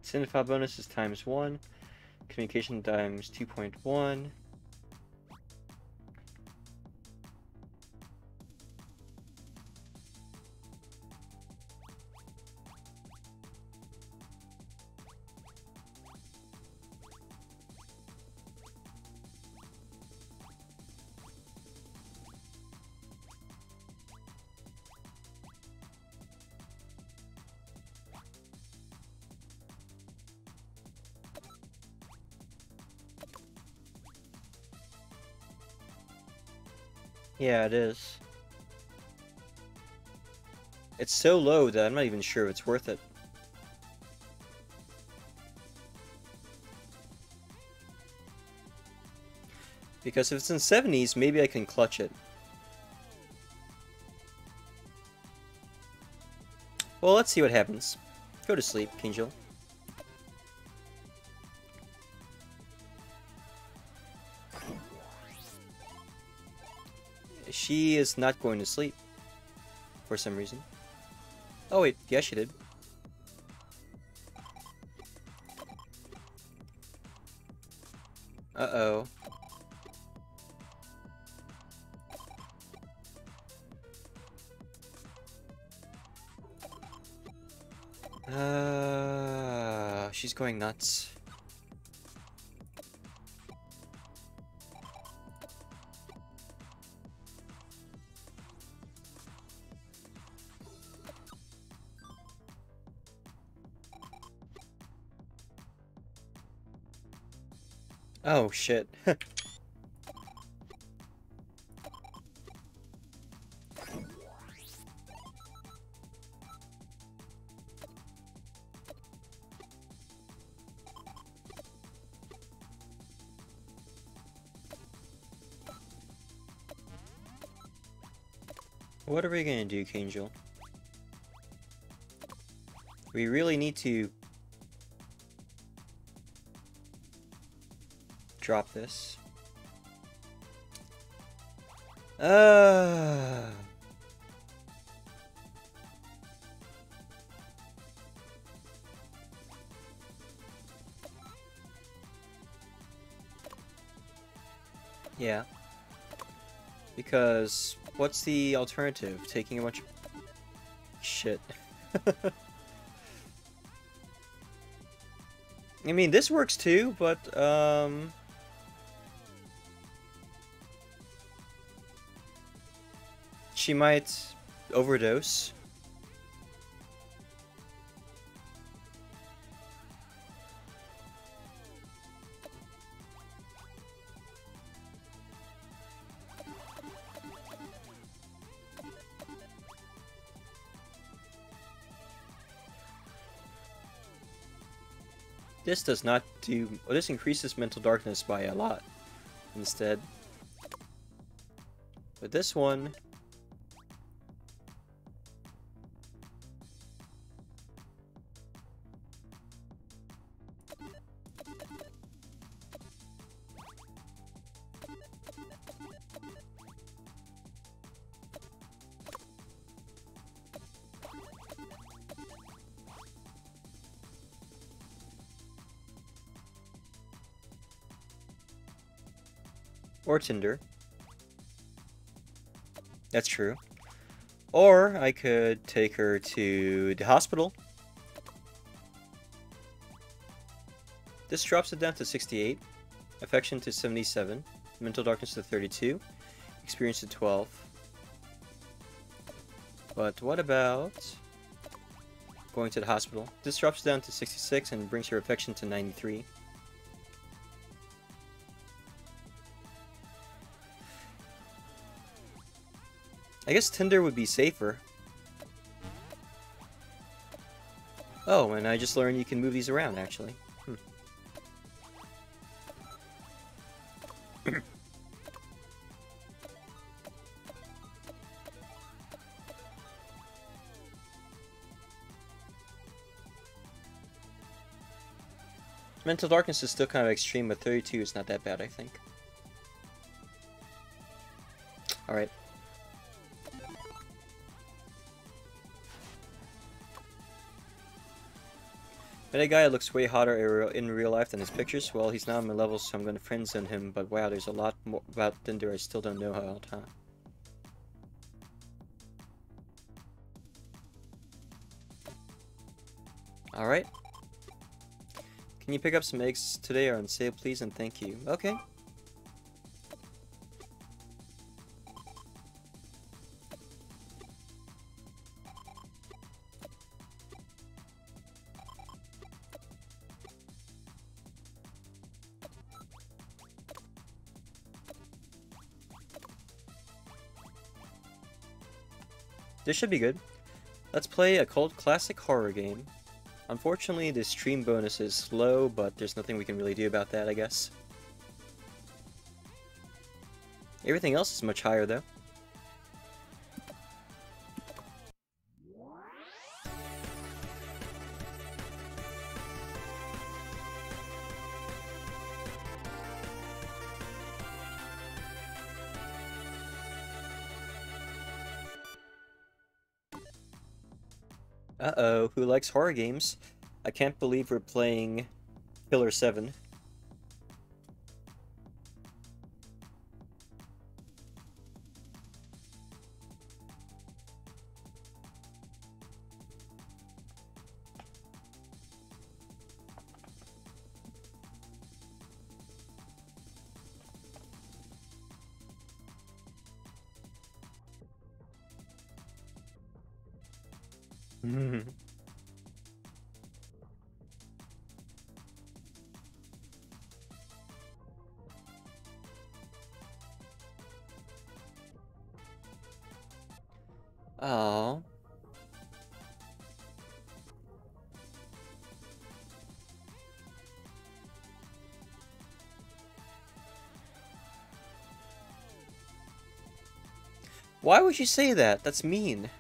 Speaker 1: Cinefile bonus is times 1. Communication times 2.1. Yeah, it is. It's so low that I'm not even sure if it's worth it. Because if it's in 70s, maybe I can clutch it. Well, let's see what happens. Go to sleep, Angel. She is not going to sleep. For some reason. Oh wait, yeah she did. Uh-oh. Uh, she's going nuts. Shit. *laughs* what are we gonna do, Kangel? We really need to drop this. Uh... Yeah. Because, what's the alternative? Taking a bunch of... Shit. *laughs* I mean, this works too, but, um... She might overdose. This does not do... Well, this increases mental darkness by a lot instead. But this one Or Tinder. That's true. Or I could take her to the hospital. This drops it down to 68, affection to 77, mental darkness to 32, experience to 12. But what about going to the hospital? This drops down to 66 and brings her affection to 93. I guess Tinder would be safer. Oh, and I just learned you can move these around, actually. Hmm. Mental Darkness is still kind of extreme, but 32 is not that bad, I think. A guy that looks way hotter in real life than his pictures. Well, he's not on my level, so I'm gonna friend zone him. But wow, there's a lot more about Tinder I still don't know how. Huh? Alright. Can you pick up some eggs today or on sale, please? And thank you. Okay. This should be good. Let's play a cult classic horror game. Unfortunately, the stream bonus is slow, but there's nothing we can really do about that, I guess. Everything else is much higher, though. Likes horror games? I can't believe we're playing Killer 7. Why would you say that? That's mean.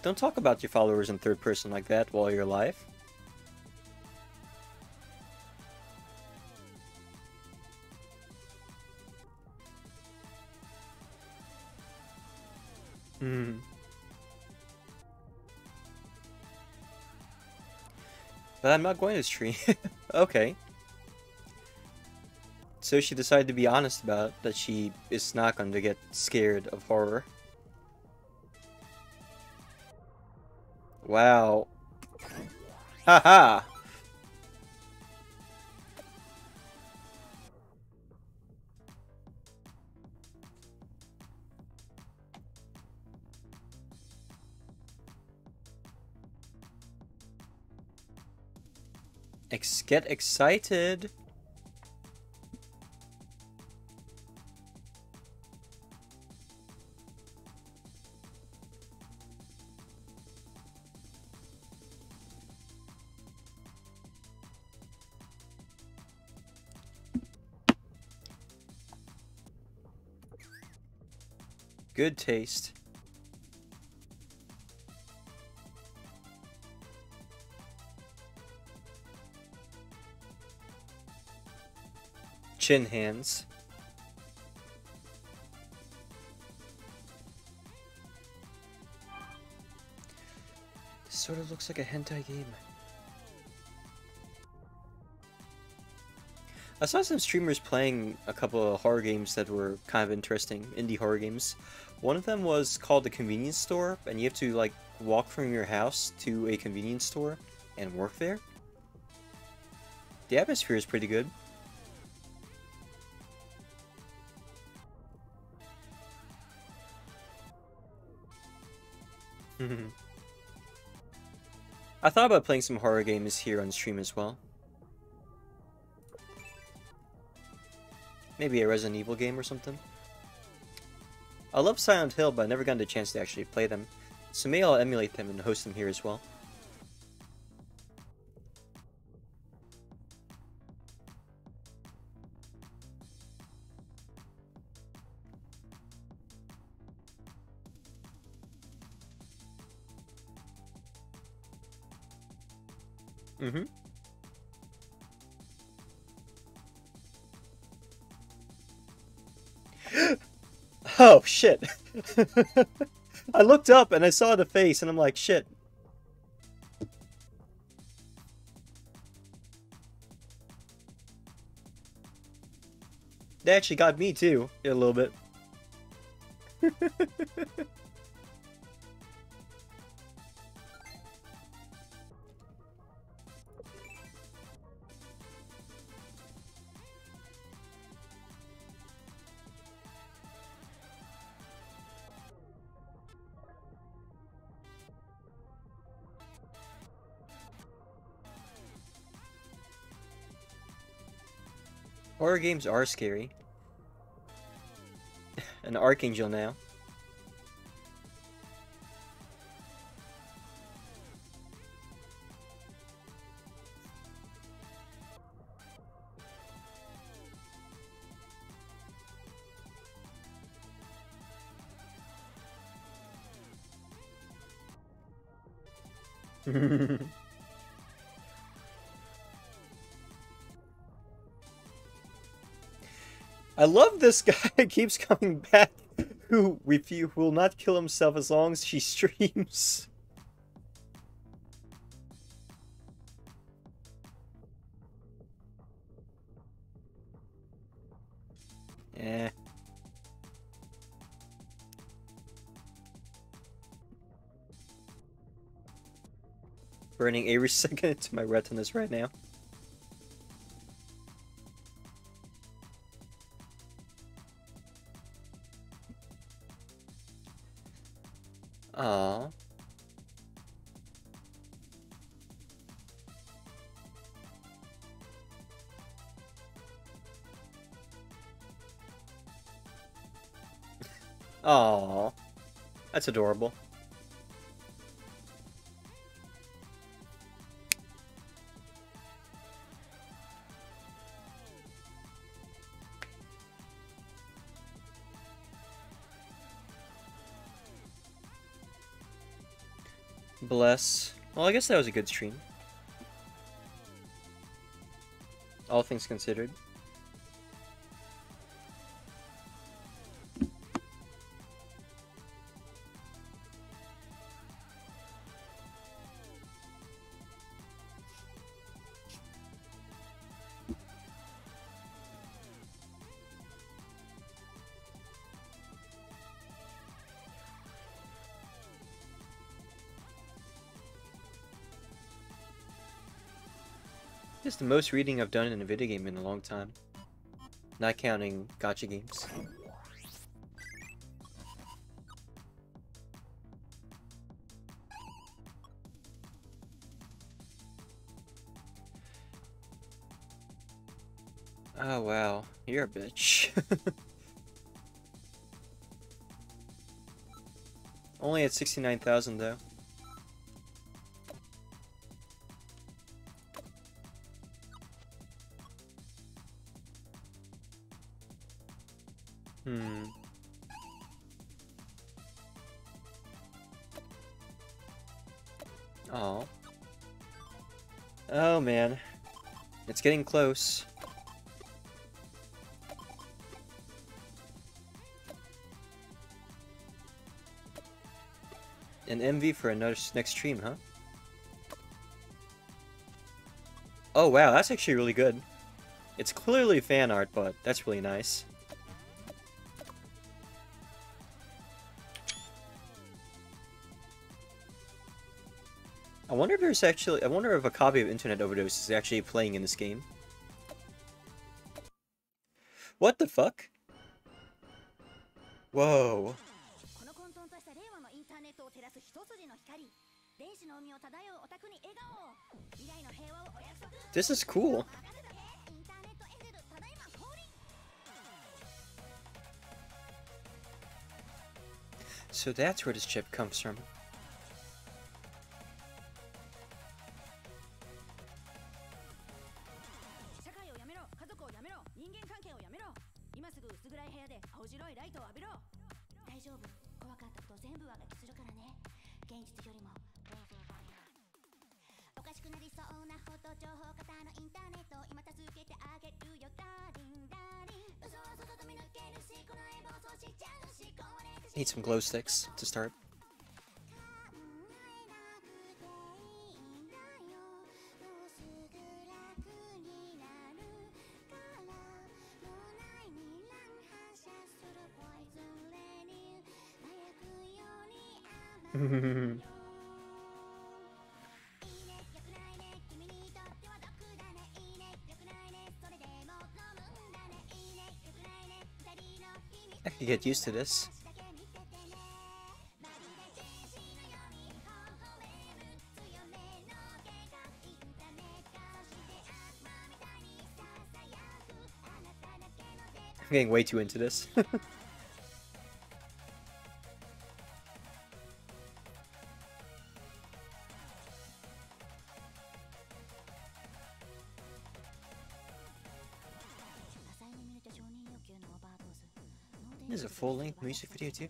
Speaker 1: Don't talk about your followers in third person like that while you're alive. Hmm. But I'm not going to stream. *laughs* okay. So she decided to be honest about that she is not going to get scared of horror. Wow. Haha! Ex get excited! Good taste. Chin hands. This sort of looks like a hentai game. I saw some streamers playing a couple of horror games that were kind of interesting, indie horror games. One of them was called the Convenience Store, and you have to like walk from your house to a convenience store and work there. The atmosphere is pretty good. *laughs* I thought about playing some horror games here on stream as well. Maybe a Resident Evil game or something. I love Silent Hill, but I never got the chance to actually play them. So maybe I'll emulate them and host them here as well. Shit. *laughs* I looked up and I saw the face and I'm like, shit. They actually got me too, a little bit. *laughs* Horror games are scary. *laughs* An Archangel now. *laughs* I love this guy *laughs* keeps coming back who will not kill himself as long as she *laughs* streams. Eh. Burning every *laughs* second into my retinas right now. That's adorable. Bless. Well, I guess that was a good stream. All things considered. The most reading I've done in a video game in a long time. Not counting gacha games. Oh wow, you're a bitch. *laughs* Only at 69,000 though. It's getting close. An MV for another next stream, huh? Oh wow, that's actually really good.
Speaker 2: It's clearly fan art, but that's really nice. I wonder if there's actually- I wonder if a copy of Internet Overdose is actually playing in this game. What the fuck? Whoa. This is cool. So that's where this chip comes from. Some glow sticks to start. *laughs* I could get used to this. I'm getting way too into this. *laughs* There's a full-length music video too.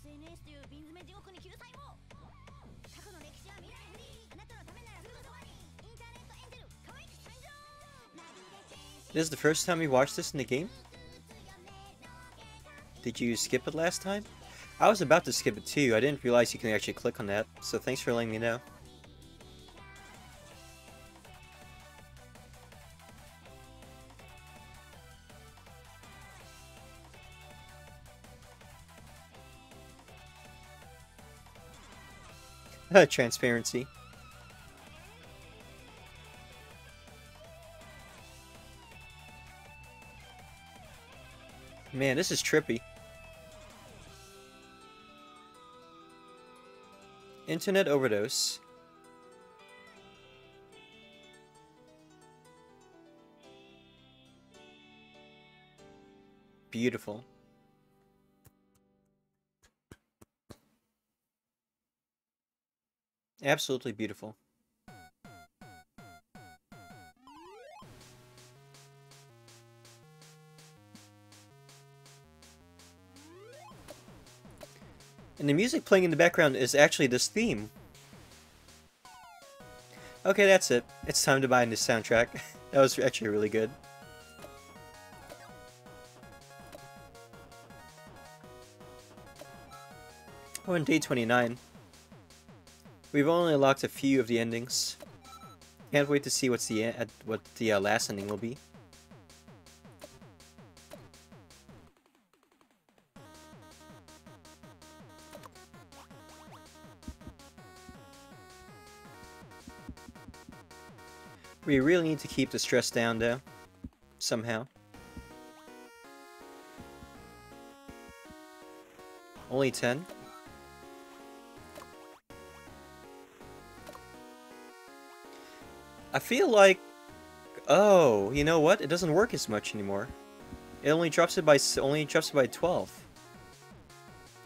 Speaker 3: SNS という瓶詰め地獄に救済を過去の歴史は未来フリーあなたのためならすぐそばにインターネットエンジェル可愛く参上まるで天使
Speaker 2: This is the first time you watched this in the game? Did you skip it last time? I was about to skip it too. I didn't realize you can actually click on that, so thanks for letting me know. Uh, transparency. Man, this is trippy. Internet overdose. Beautiful. Absolutely beautiful. And the music playing in the background is actually this theme. Okay, that's it. It's time to buy this soundtrack. *laughs* that was actually really good. Oh, and day 29. We've only unlocked a few of the endings. Can't wait to see what's the e- what the uh, last ending will be. We really need to keep the stress down though. Somehow. Only 10?
Speaker 1: I feel like... Oh, you know what? It doesn't work as much anymore. It only drops it by only drops it by 12.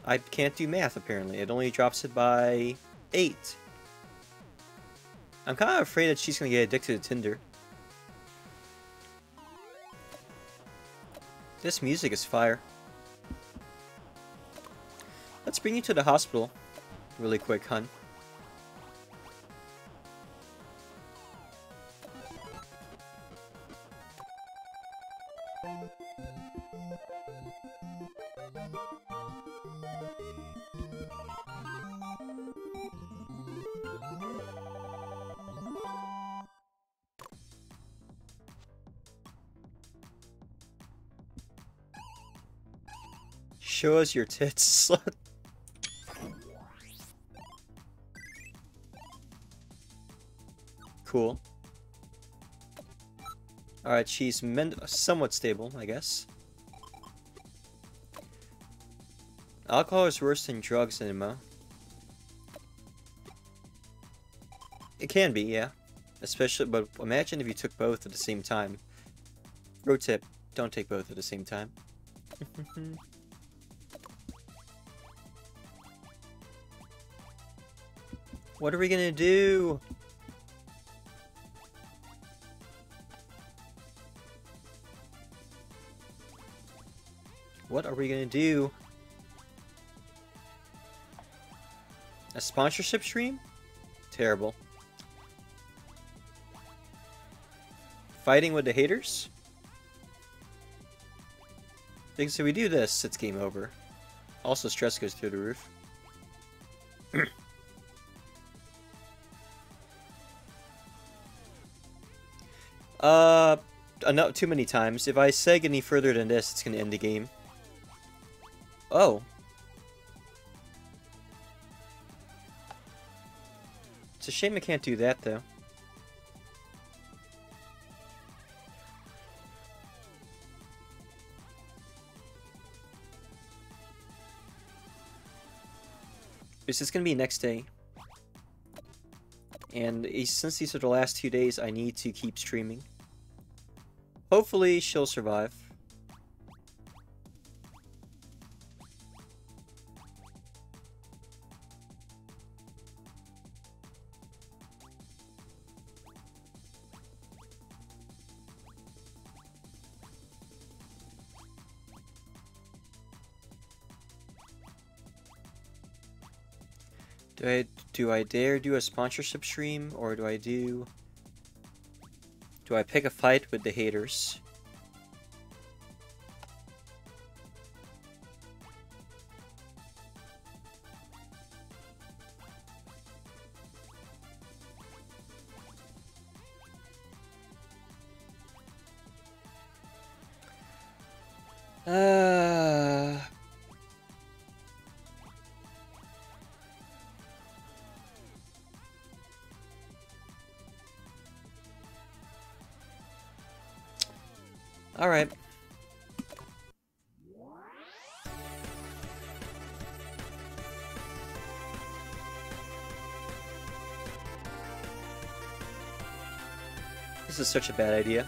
Speaker 1: I can't do math, apparently. It only drops it by 8. I'm kind of afraid that she's going to get addicted to Tinder. This music is fire. Let's bring you to the hospital really quick, hun. Show us your tits, *laughs* slut. Cool. Alright, she's somewhat stable, I guess. Alcohol is worse than drugs, Enema. It can be, yeah. Especially, but imagine if you took both at the same time. Pro tip, don't take both at the same time. *laughs* what are we gonna do? What are we gonna do? A sponsorship stream? Terrible. Fighting with the haters? Because if we do this, it's game over. Also, stress goes through the roof. Uh, enough, too many times. If I seg any further than this, it's gonna end the game. Oh. It's a shame I can't do that, though. This is going to be next day. And since these are the last two days, I need to keep streaming. Hopefully, she'll survive. Do I do I dare do a sponsorship stream or do I do do I pick a fight with the haters? This is such a bad idea.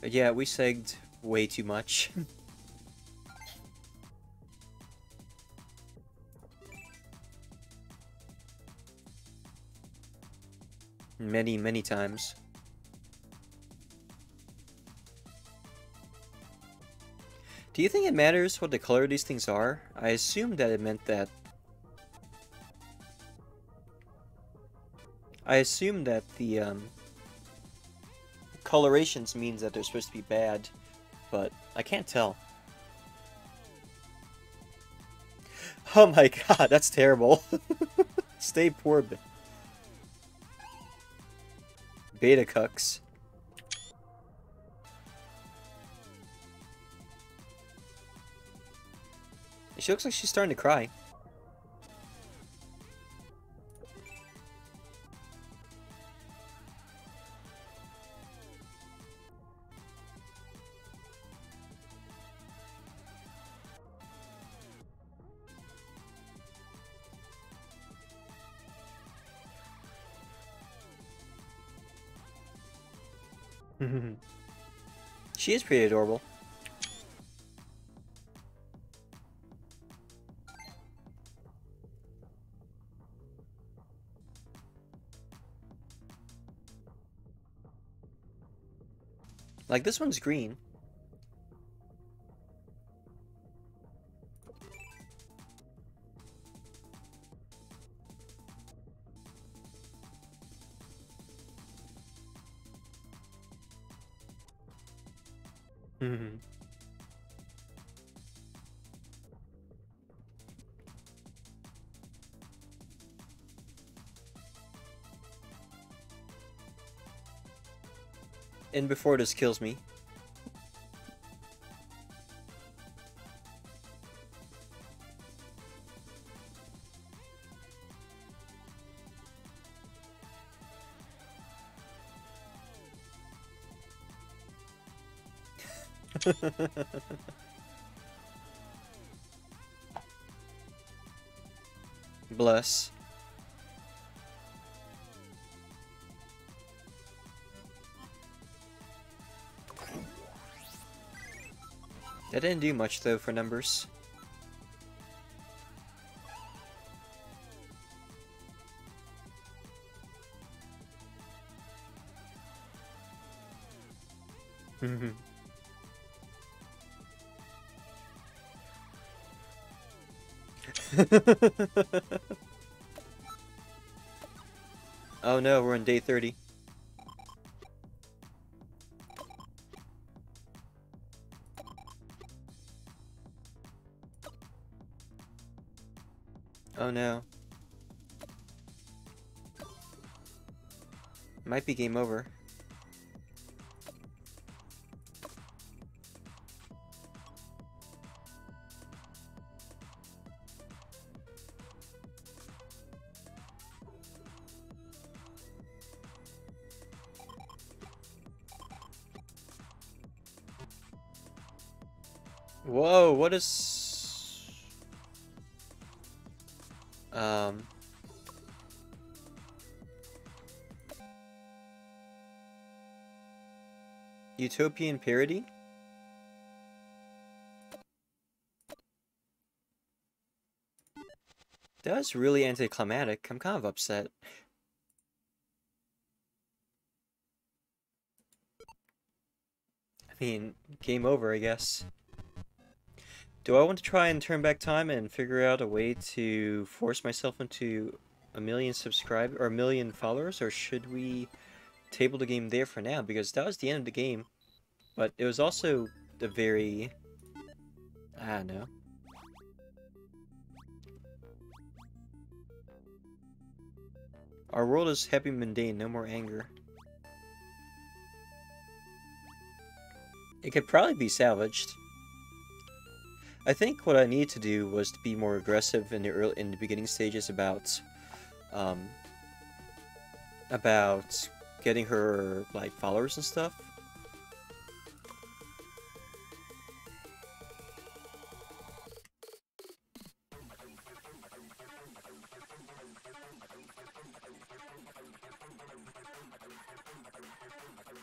Speaker 1: But yeah, we segged way too much. *laughs* many, many times. Do you think it matters what the color of these things are? I assumed that it meant that... I assume that the, um, colorations means that they're supposed to be bad, but I can't tell. *laughs* Oh my *laughs* god, that's terrible. *laughs* Stay poor, beta cucks. She looks like she's starting to cry. She is pretty adorable. Like, this one's green. Before this kills me. *laughs* That didn't do much though for numbers. *laughs* *laughs* oh no, we're on day 30. Game over. Utopian parody? That's really anticlimactic. I'm kind of upset. I mean, game over, I guess. Do I want to try and turn back time and figure out a way to force myself into a million subscribers or a million followers, or should we table the game there for now? Because that was the end of the game, but it was also the very, I don't know. Our world is happy mundane, no more anger. It could probably be salvaged. I think what I need to do was to be more aggressive in the early, in the beginning stages about, um, about getting her like followers and stuff.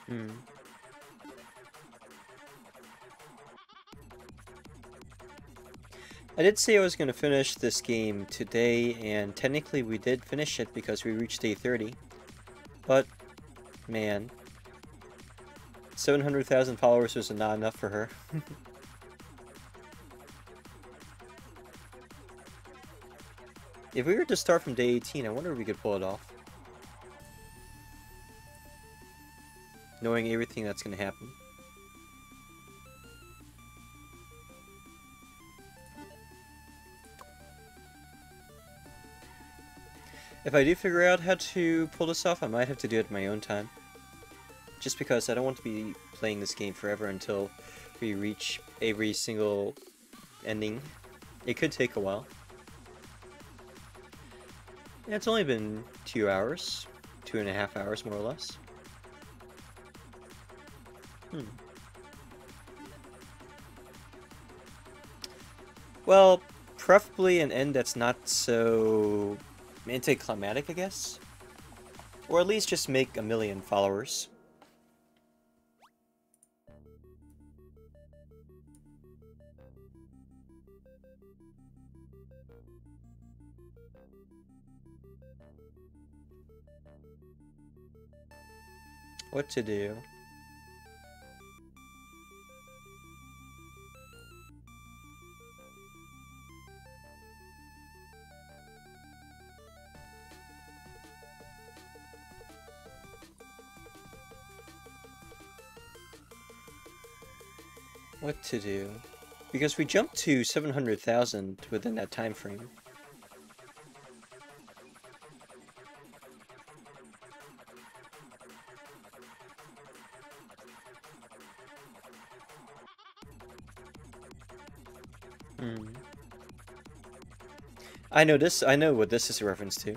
Speaker 1: Hmm. I did say I was going to finish this game today, and technically we did finish it because we reached day 30. But, man, 700,000 followers was not enough for her. *laughs* if we were to start from day 18, I wonder if we could pull it off. Knowing everything that's going to happen. If I do figure out how to pull this off, I might have to do it my own time. Just because I don't want to be playing this game forever until we reach every single ending. It could take a while. It's only been two hours, two and a half hours more or less. Hmm. Well, preferably an end that's not so anticlimactic, I guess. Or at least just make a million followers. What to do? What to do? Because we jumped to 700,000 within that time frame. I know this, I know what this is a reference to.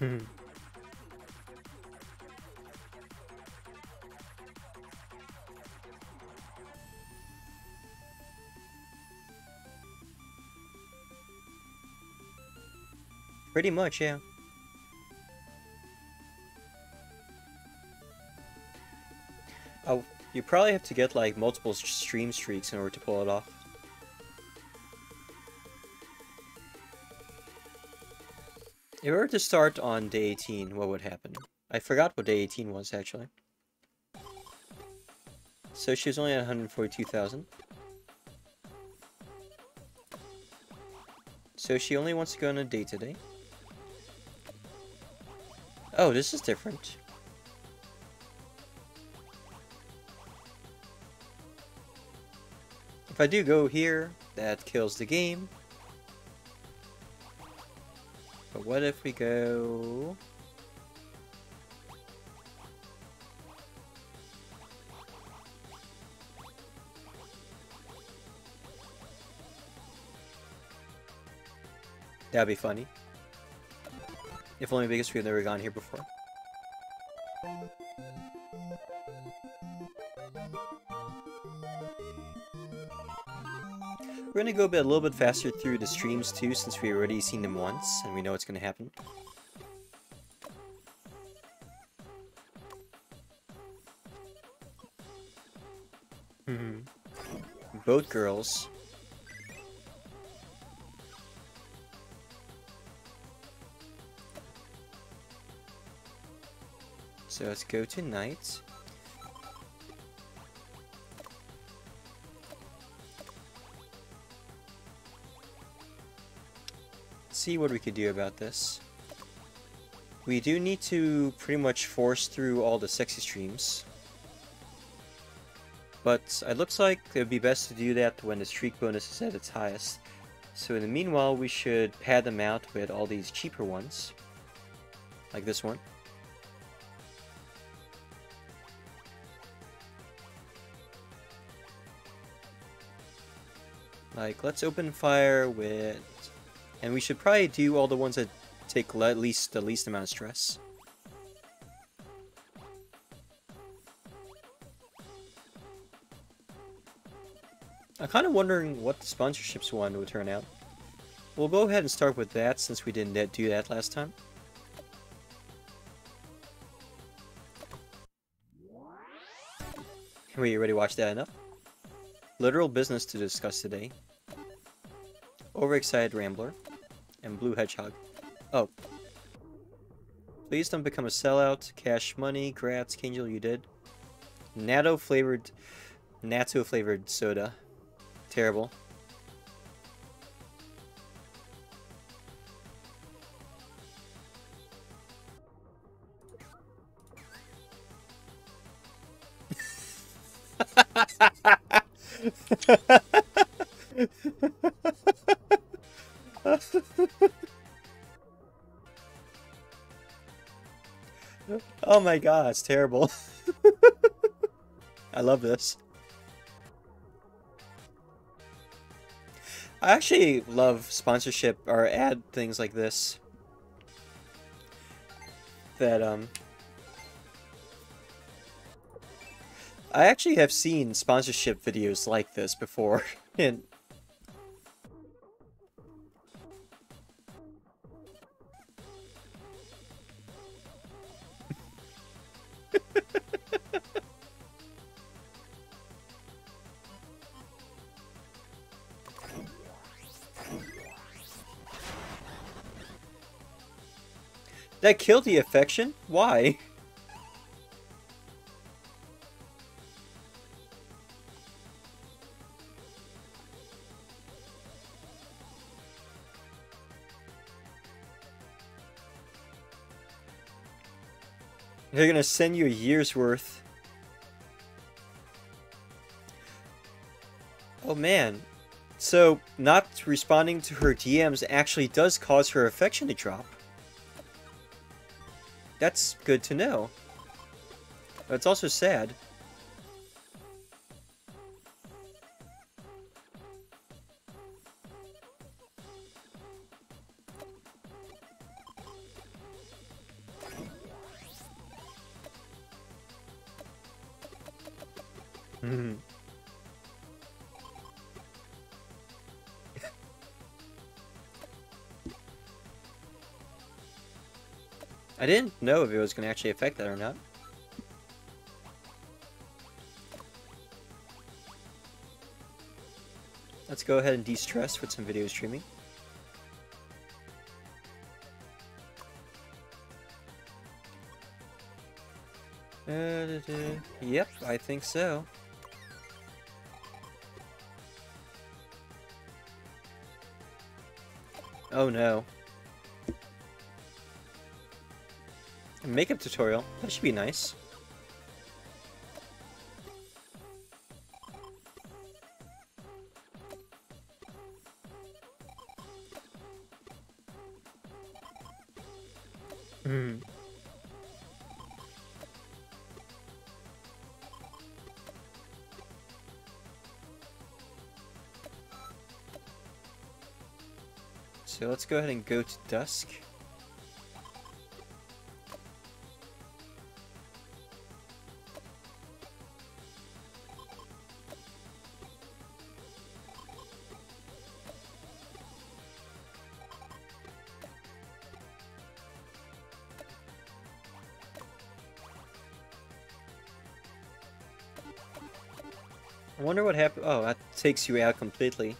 Speaker 1: Hmm. Pretty much, yeah. You probably have to get like multiple stream streaks in order to pull it off. If we were to start on day 18, what would happen? I forgot what day 18 was, actually. So she was only at 142,000. So she only wants to go on a date today. Oh, this is different. I do go here, that kills the game. But what if we go... That'd be funny. If only because we've never gone here before. We're gonna go a, bit, a little bit faster through the streams too, since we've already seen them once, and we know what's gonna happen. Hmm. Both girls. So let's go to night. See what we could do about this. We do need to pretty much force through all the sexy streams. But it looks like it would be best to do that when the streak bonus is at its highest. So in the meanwhile, we should pad them out with all these cheaper ones. Like this one. Like, let's open fire with and we should probably do all the ones that take at least the least amount of stress. I'm kind of wondering what the sponsorships one would turn out. We'll go ahead and start with that since we didn't do that last time. We already watched that enough. Literal business to discuss today. Overexcited Rambler and Blue Hedgehog. Oh. Please don't become a sellout. Cash money. Grats, Kangel, you did. Natto flavored... Natto flavored soda. Terrible. *laughs* *laughs* oh my god, it's terrible. *laughs* I love this. I actually love sponsorship or ad things like this. That, um... I actually have seen sponsorship videos like this before, *laughs* and That killed the affection? Why? They're gonna send you a year's worth. Oh man. So, not responding to her DMs actually does cause her affection to drop. That's good to know. It's also sad. Didn't know if it was going to actually affect that or not. Let's go ahead and de-stress with some video streaming. Uh, yep, I think so. Oh no. Makeup tutorial. That should be nice. Hmm. So let's go ahead and go to Dusk. Takes you out completely.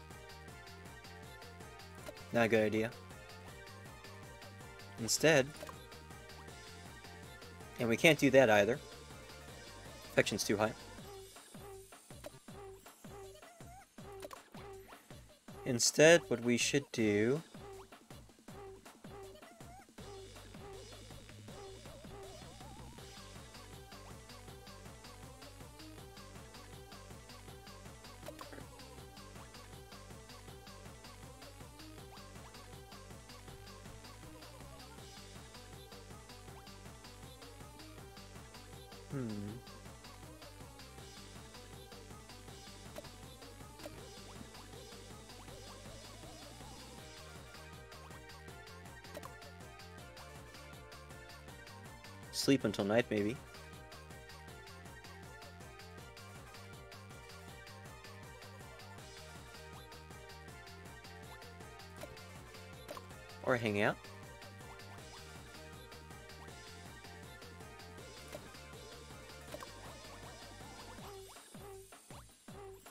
Speaker 1: Not a good idea. Instead... And we can't do that either. Affection's too high. Instead, what we should do... Sleep until night, maybe. Or hang out.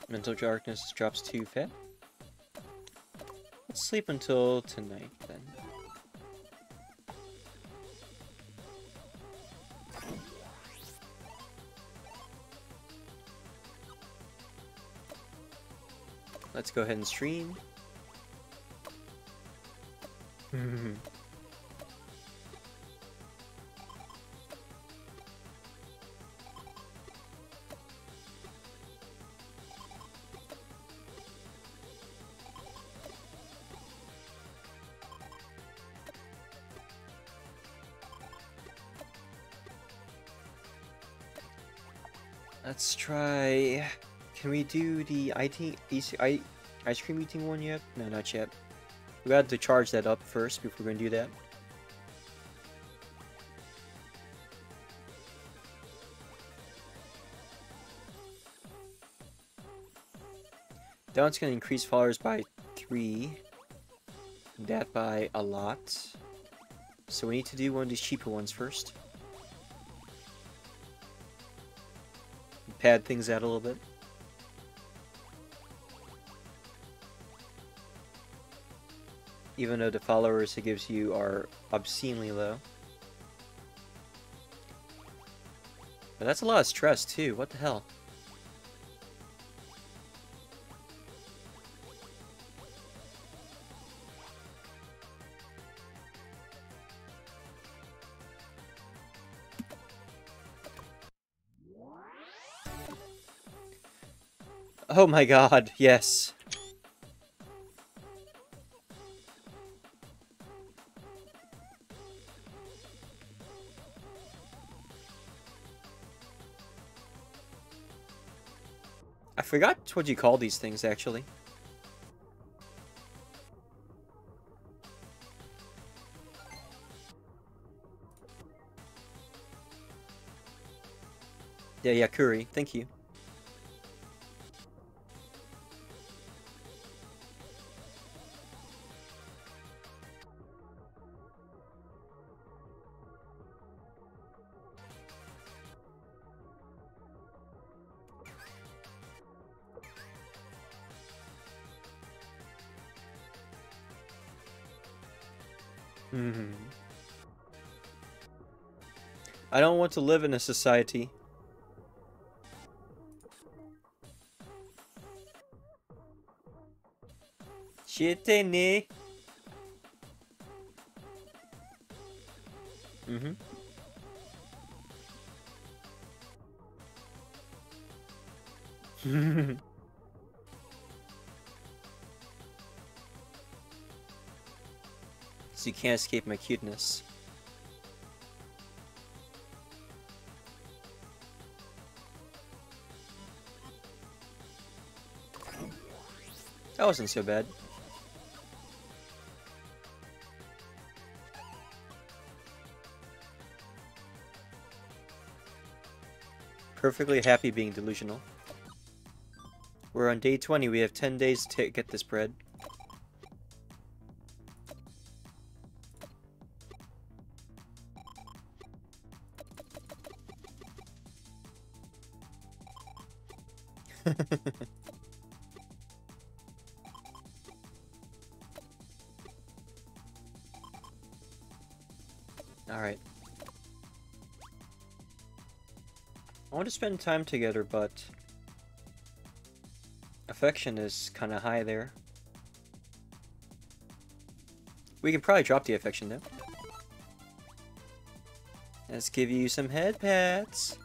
Speaker 1: Mental darkness drops too fat. Let's sleep until tonight Let's go ahead and stream. *laughs* Let's try can we do the IT, ice, ice cream eating one yet? No, not yet. We got to charge that up first before we're gonna do that. That one's gonna increase followers by three. That by a lot. So we need to do one of these cheaper ones first. Pad things out a little bit. Even though the followers it gives you are obscenely low. But that's a lot of stress too, what the hell? Oh my god, yes. Forgot what you call these things, actually. Yeah, yeah, curry. Thank you. To live in a society. Shitty. Mm-hmm. *laughs* so you can't escape my cuteness. That wasn't so bad. Perfectly happy being delusional. We're on day 20, we have 10 days to get this bread. Spend time together, but... Affection is kind of high there. We can probably drop the affection though. Let's give you some head pats.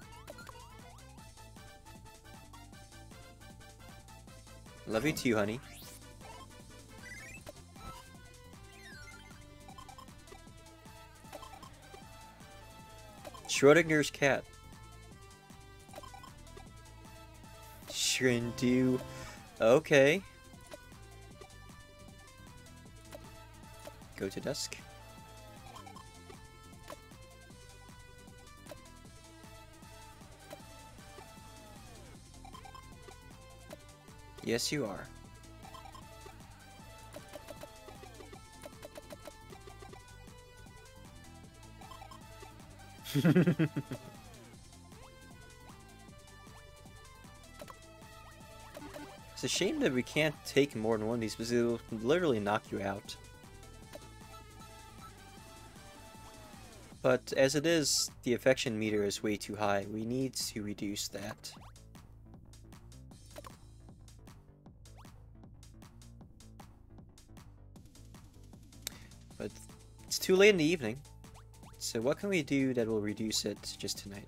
Speaker 1: Love you too, honey. Schrodinger's cat. Shrindu. Okay. Go to dusk. Yes, you are. *laughs* a shame that we can't take more than one of these because it'll literally knock you out. But as it is, the affection meter is way too high. We need to reduce that. But it's too late in the evening. So what can we do that will reduce it just tonight?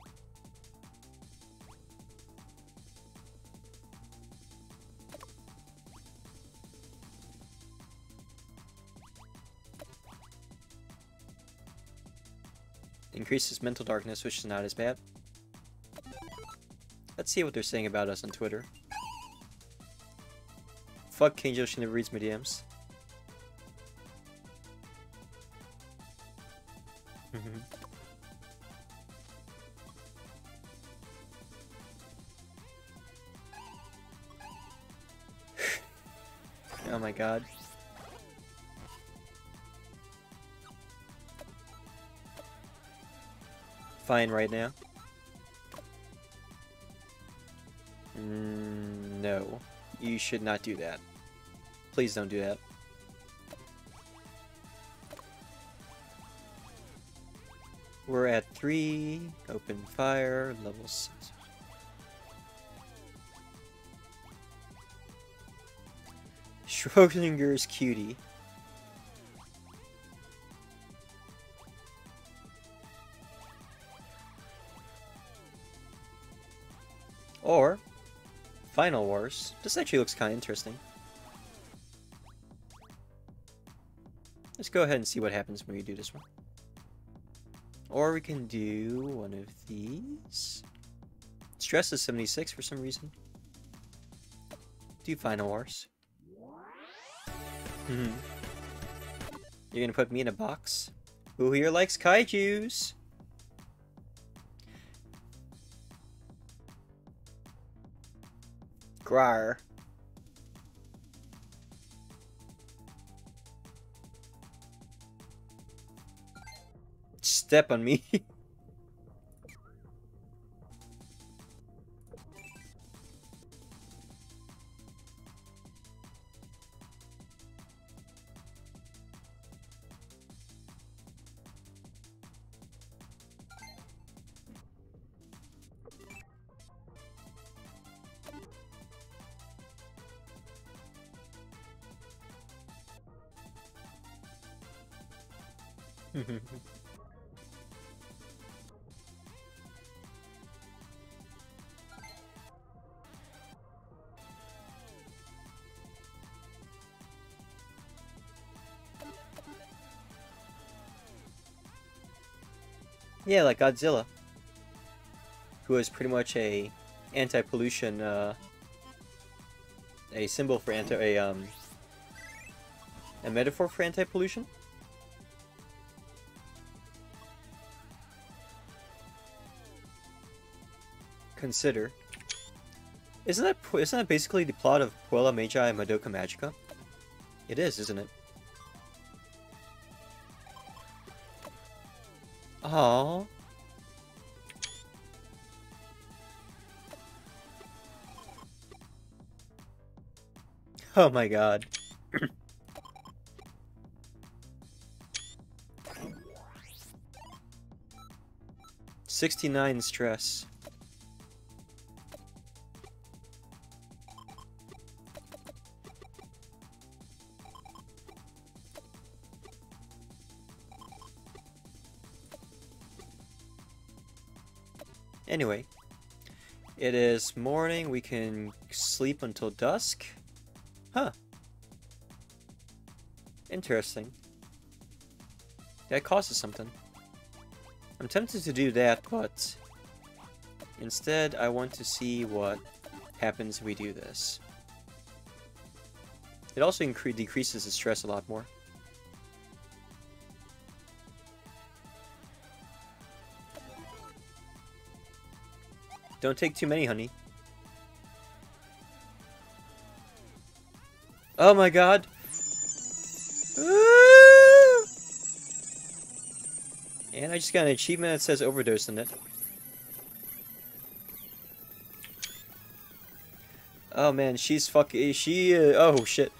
Speaker 1: Increases mental darkness, which is not as bad. Let's see what they're saying about us on Twitter. Fuck Kinjo, she never reads my DMs. Fine right now. Mm, no. You should not do that. Please don't do that. We're at three. Open fire. Level six. Schrodinger's cutie. Final Wars. This actually looks kind of interesting. Let's go ahead and see what happens when we do this one. Or we can do one of these. Stress is 76 for some reason. Do Final Wars. Hmm. You're gonna put me in a box? Who here likes kaijus? Grar. Step on me. *laughs* yeah, like Godzilla. Who is pretty much a anti-pollution, uh, a symbol for anti, a, um, a metaphor for anti-pollution? Consider. Isn't that isn't that basically the plot of Puella Magi Madoka Magica? It is, isn't it? Aww. Oh my god. *clears throat* Sixty-nine stress. It is morning. We can sleep until dusk. Huh. Interesting. That costs us something. I'm tempted to do that, but instead I want to see what happens if we do this. It also decreases the stress a lot more. Don't take too many, honey. Oh my god. *gasps* And I just got an achievement that says overdose in it. Oh man, she's fucking. She. Uh, oh shit.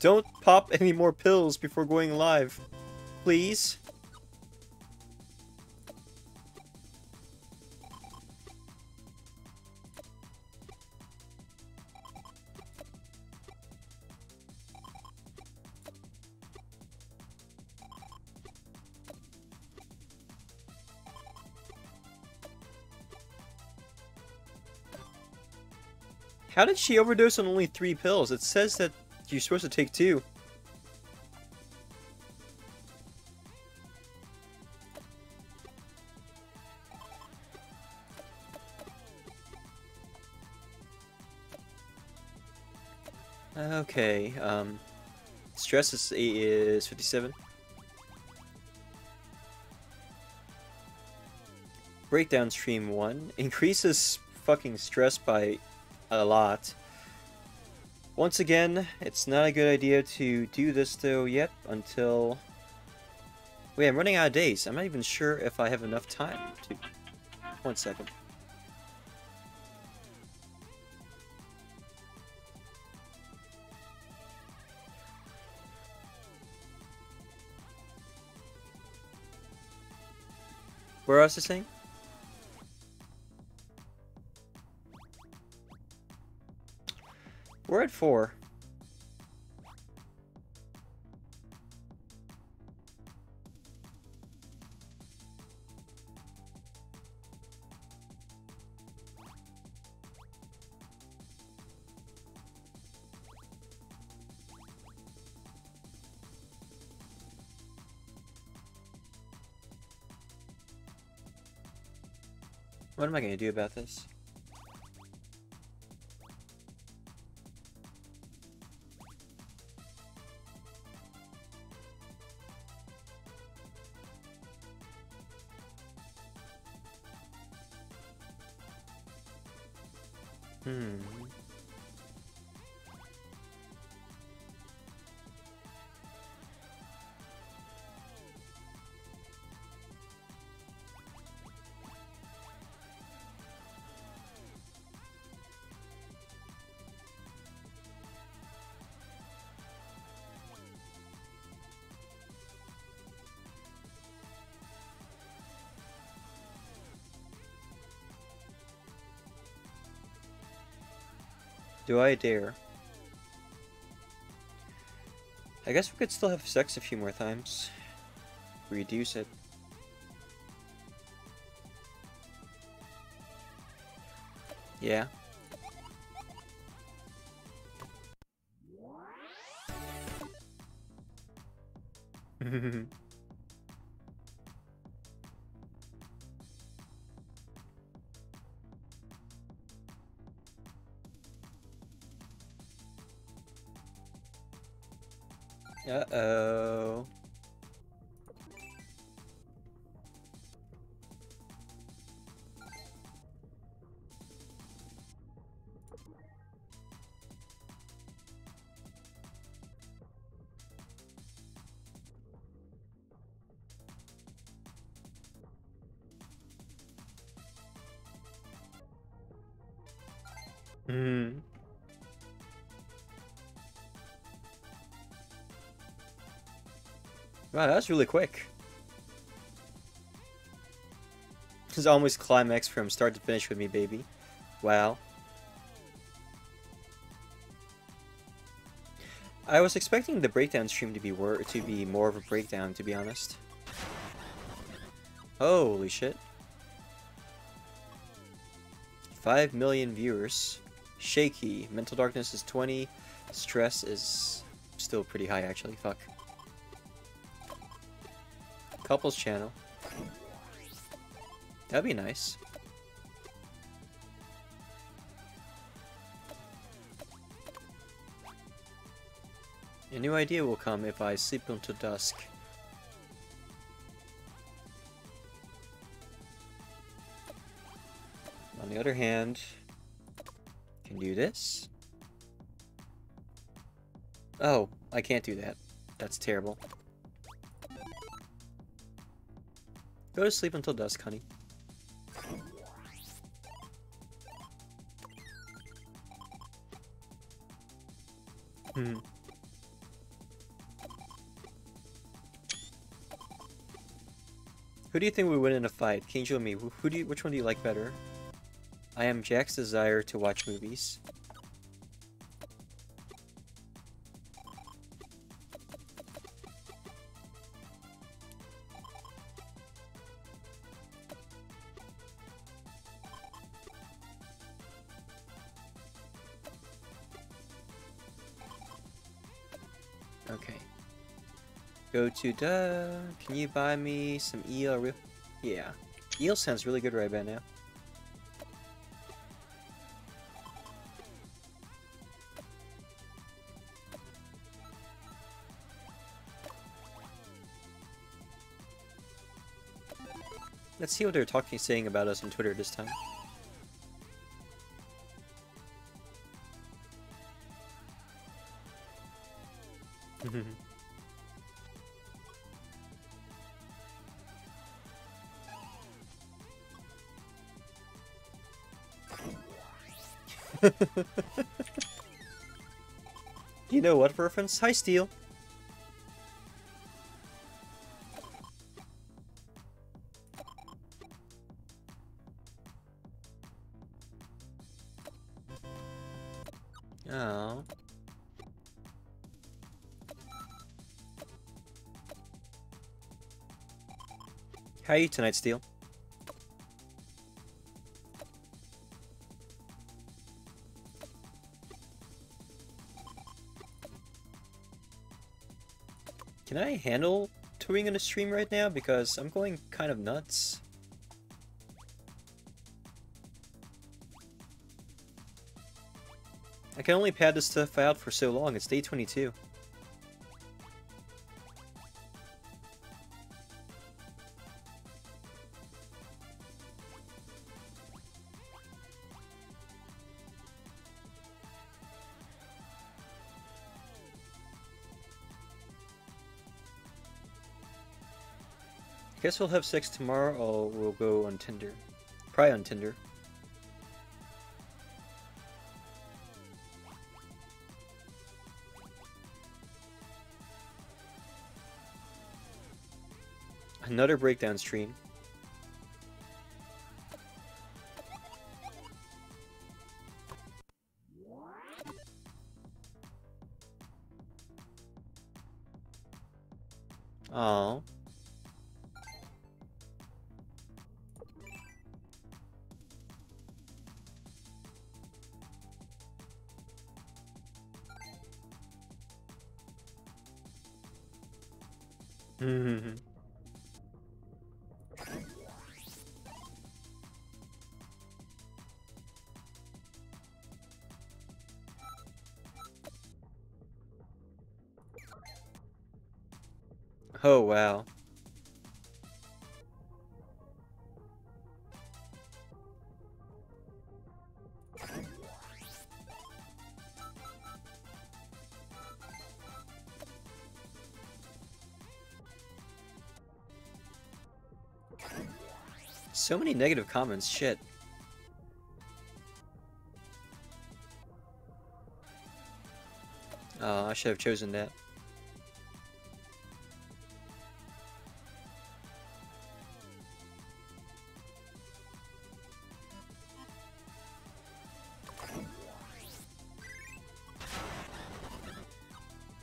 Speaker 1: don't pop any more pills before going live. Please. How did she overdose on only three pills? It says that you're supposed to take two. Okay, um, stress is, is 57. Breakdown stream 1 increases fucking stress by a lot. Once again, it's not a good idea to do this though yet until... Oh Wait, I'm running out of days. I'm not even sure if I have enough time to... One second. Where else is this We're at four. What am I going to do about this? Hmm. Do I dare? I guess we could still have sex a few more times. Reduce it. Yeah. Wow, that was really quick. This is almost climax from start to finish with me, baby. Wow. I was expecting the breakdown stream to be to be more of a breakdown, to be honest. Holy shit. 5 million viewers. Shaky. Mental darkness is 20. Stress is still pretty high, actually. Fuck. Couples channel. That'd be nice. A new idea will come if I sleep until dusk. On the other hand, can do this. Oh, I can't do that. That's terrible. Go to sleep until dusk, honey. Hmm. Who do you think would win in a fight? Kingjo and me. Who do you, which one do you like better? I am Jack's desire to watch movies. Go to duh. Can you buy me some eel? Yeah. Eel sounds really good right about now. Let's see what they're talking, saying about us on Twitter this time. You know what reference? Hi, Steel. Oh. How are you tonight, Steel? Can I handle touring on a stream right now? Because I'm going kind of nuts. I can only pad this stuff out for so long. It's day 22. Guess we'll have sex tomorrow or we'll go on Tinder. Probably on Tinder. Another breakdown stream. Oh. Mm-hmm. *laughs* oh wow. So many negative comments, shit. Oh, I should have chosen that.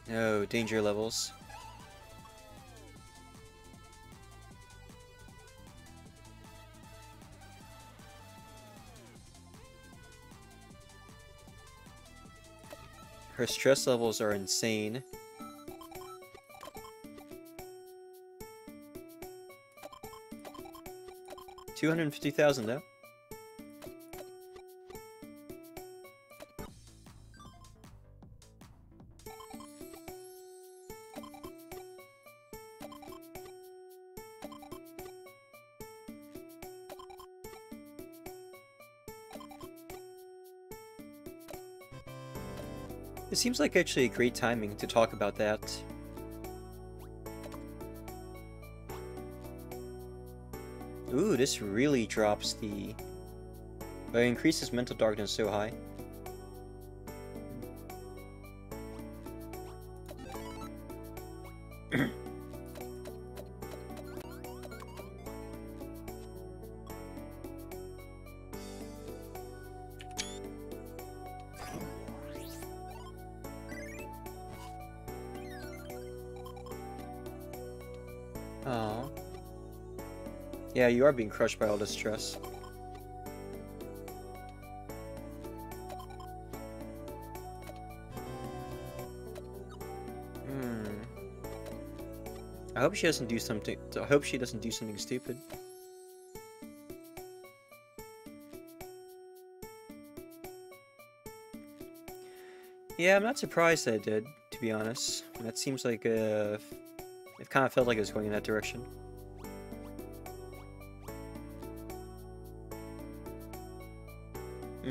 Speaker 1: No, danger levels. Her stress levels are insane. Two hundred fifty thousand though. Seems like actually a great timing to talk about that. Ooh, this really drops the... It increases mental darkness so high. Are being crushed by all this stress. Hmm. I hope she doesn't do something. I hope she doesn't do something stupid. Yeah, I'm not surprised that it did, to be honest. That seems like uh, it kind of felt like it was going in that direction.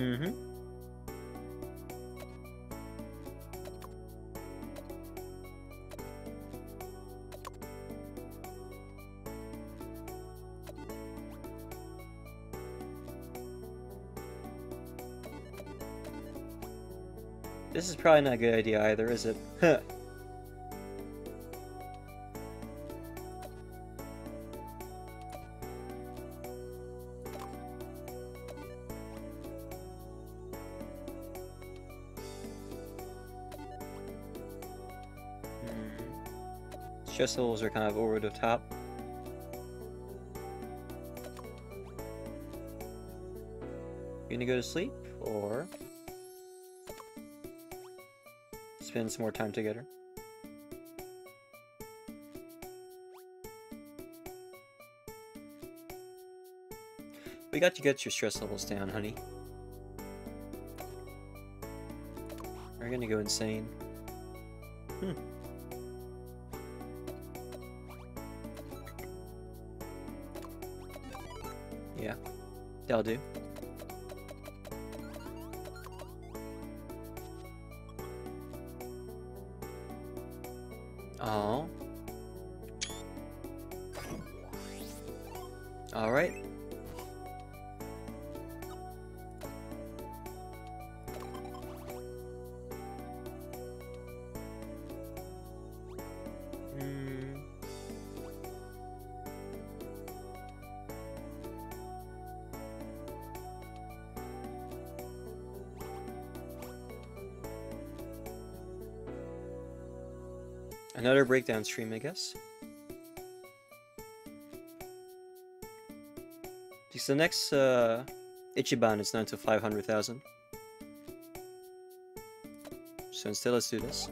Speaker 1: Mm-hmm. This is probably not a good idea either, is it? *laughs* Levels are kind of over the top. You gonna go to sleep, or spend some more time together? We got to get your stress levels down, honey. We're gonna go insane? Hmm. That'll do. Another breakdown stream, I guess. Because the next uh, Ichiban is not to 500,000. So instead, let's do this.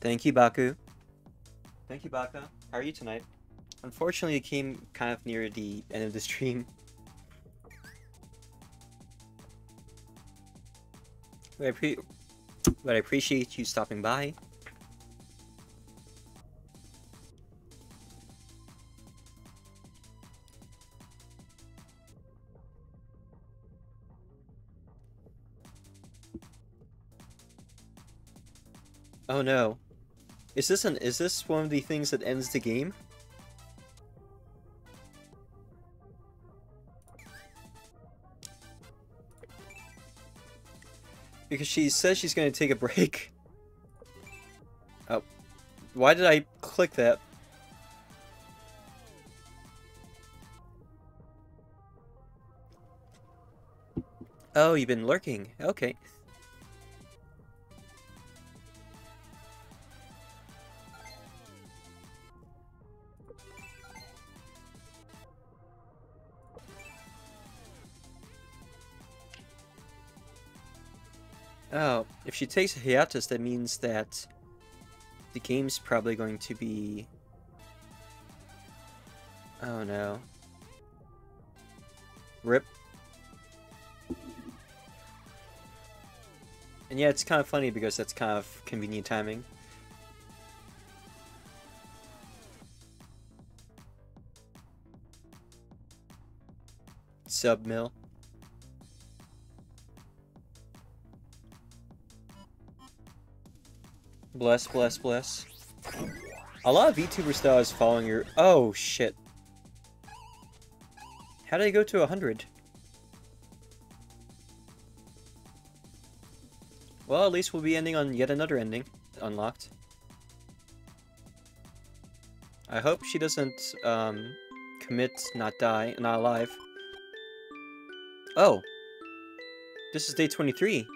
Speaker 1: Thank you, Baku. Thank you, Baka. How are you tonight? Unfortunately, it came kind of near the end of the *laughs* stream. I, pre but I appreciate you stopping by. Oh no. Is this an is this one of the things that ends the game? Because she says she's going to take a break. *laughs* Oh. Why did I click that? Oh, you've been lurking. Okay. If she takes a hiatus, that means that the game's probably going to be... Oh no. Rip. And yeah, it's kind of funny because that's kind of convenient timing. Sub mill. Bless, bless, bless. A lot of VTuber stars following your... Oh, shit. How did I go to 100? Well, at least we'll be ending on yet another ending. Unlocked. I hope she doesn't, um, commit, not die, not alive. Oh. This is day 23.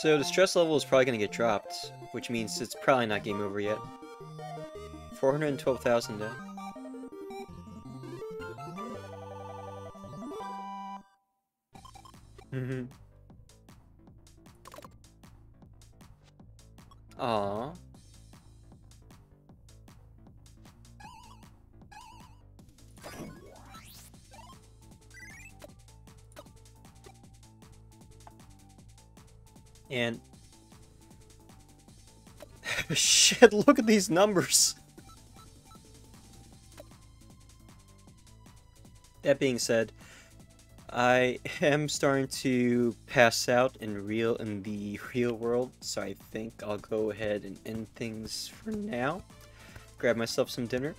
Speaker 1: So the stress level is probably going to get dropped, which means it's probably not game over yet. 412,000 dead. These numbers. That being said, I am starting to pass out in real in the real world, so I think I'll go ahead and end things for now. Grab myself some dinner.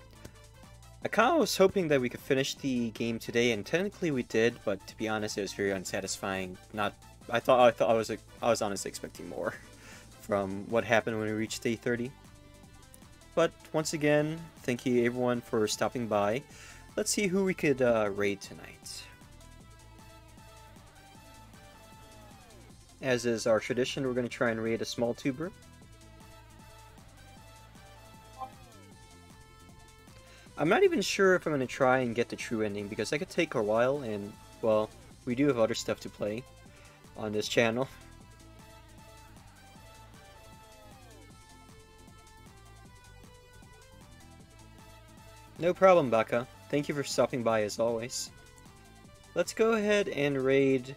Speaker 1: I kind of was hoping that we could finish the game today, and technically we did, but to be honest, it was very unsatisfying. Not, I thought I thought I was I was honestly expecting more *laughs* from what happened when we reached day 30. But once again, thank you everyone for stopping by. Let's see who we could uh, raid tonight. As is our tradition, we're going to try and raid a small tuber. I'm not even sure if I'm going to try and get the true ending because that could take a while and, well, we do have other stuff to play on this channel. *laughs* No problem, Baka. Thank you for stopping by as always. Let's go ahead and raid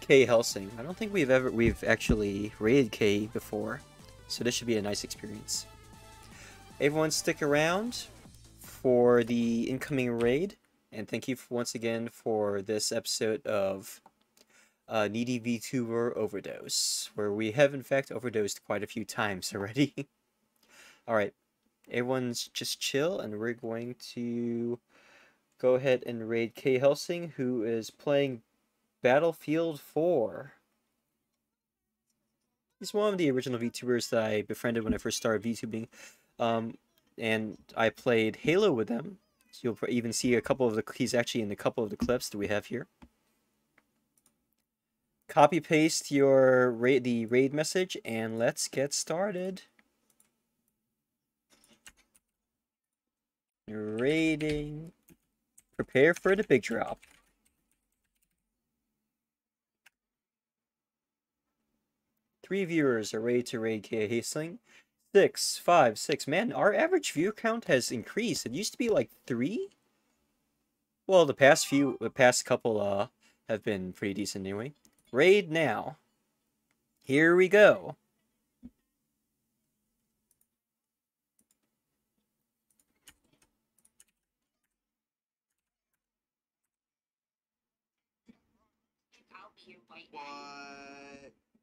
Speaker 1: K Helsing. I don't think we've ever we've actually raided K before, so this should be a nice experience. Everyone stick around for the incoming raid, and thank you once again for this episode of uh, Needy VTuber Overdose, where we have in fact overdosed quite a few times *laughs* already. Alright, everyone's just chill, and we're going to go ahead and raid K Helsing, who is playing Battlefield 4. He's one of the original VTubers that I befriended when I first started VTubing. Um, and I played Halo with them. So you'll even see a couple of the... He's actually in a couple of the clips that we have here. Copy paste your raid, the raid message and let's get started. Raiding. Prepare for the big drop. Three viewers are ready to raid K Helsing. Six, five, six. Man, our average view count has increased. It used to be like three. Well, the past few, the past couple, uh, have been pretty decent anyway. Raid now. Here we go.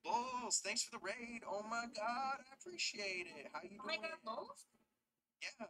Speaker 4: What? Thanks for the raid. Oh my god, I appreciate it. How you doing?
Speaker 5: Oh my god?
Speaker 4: Yeah.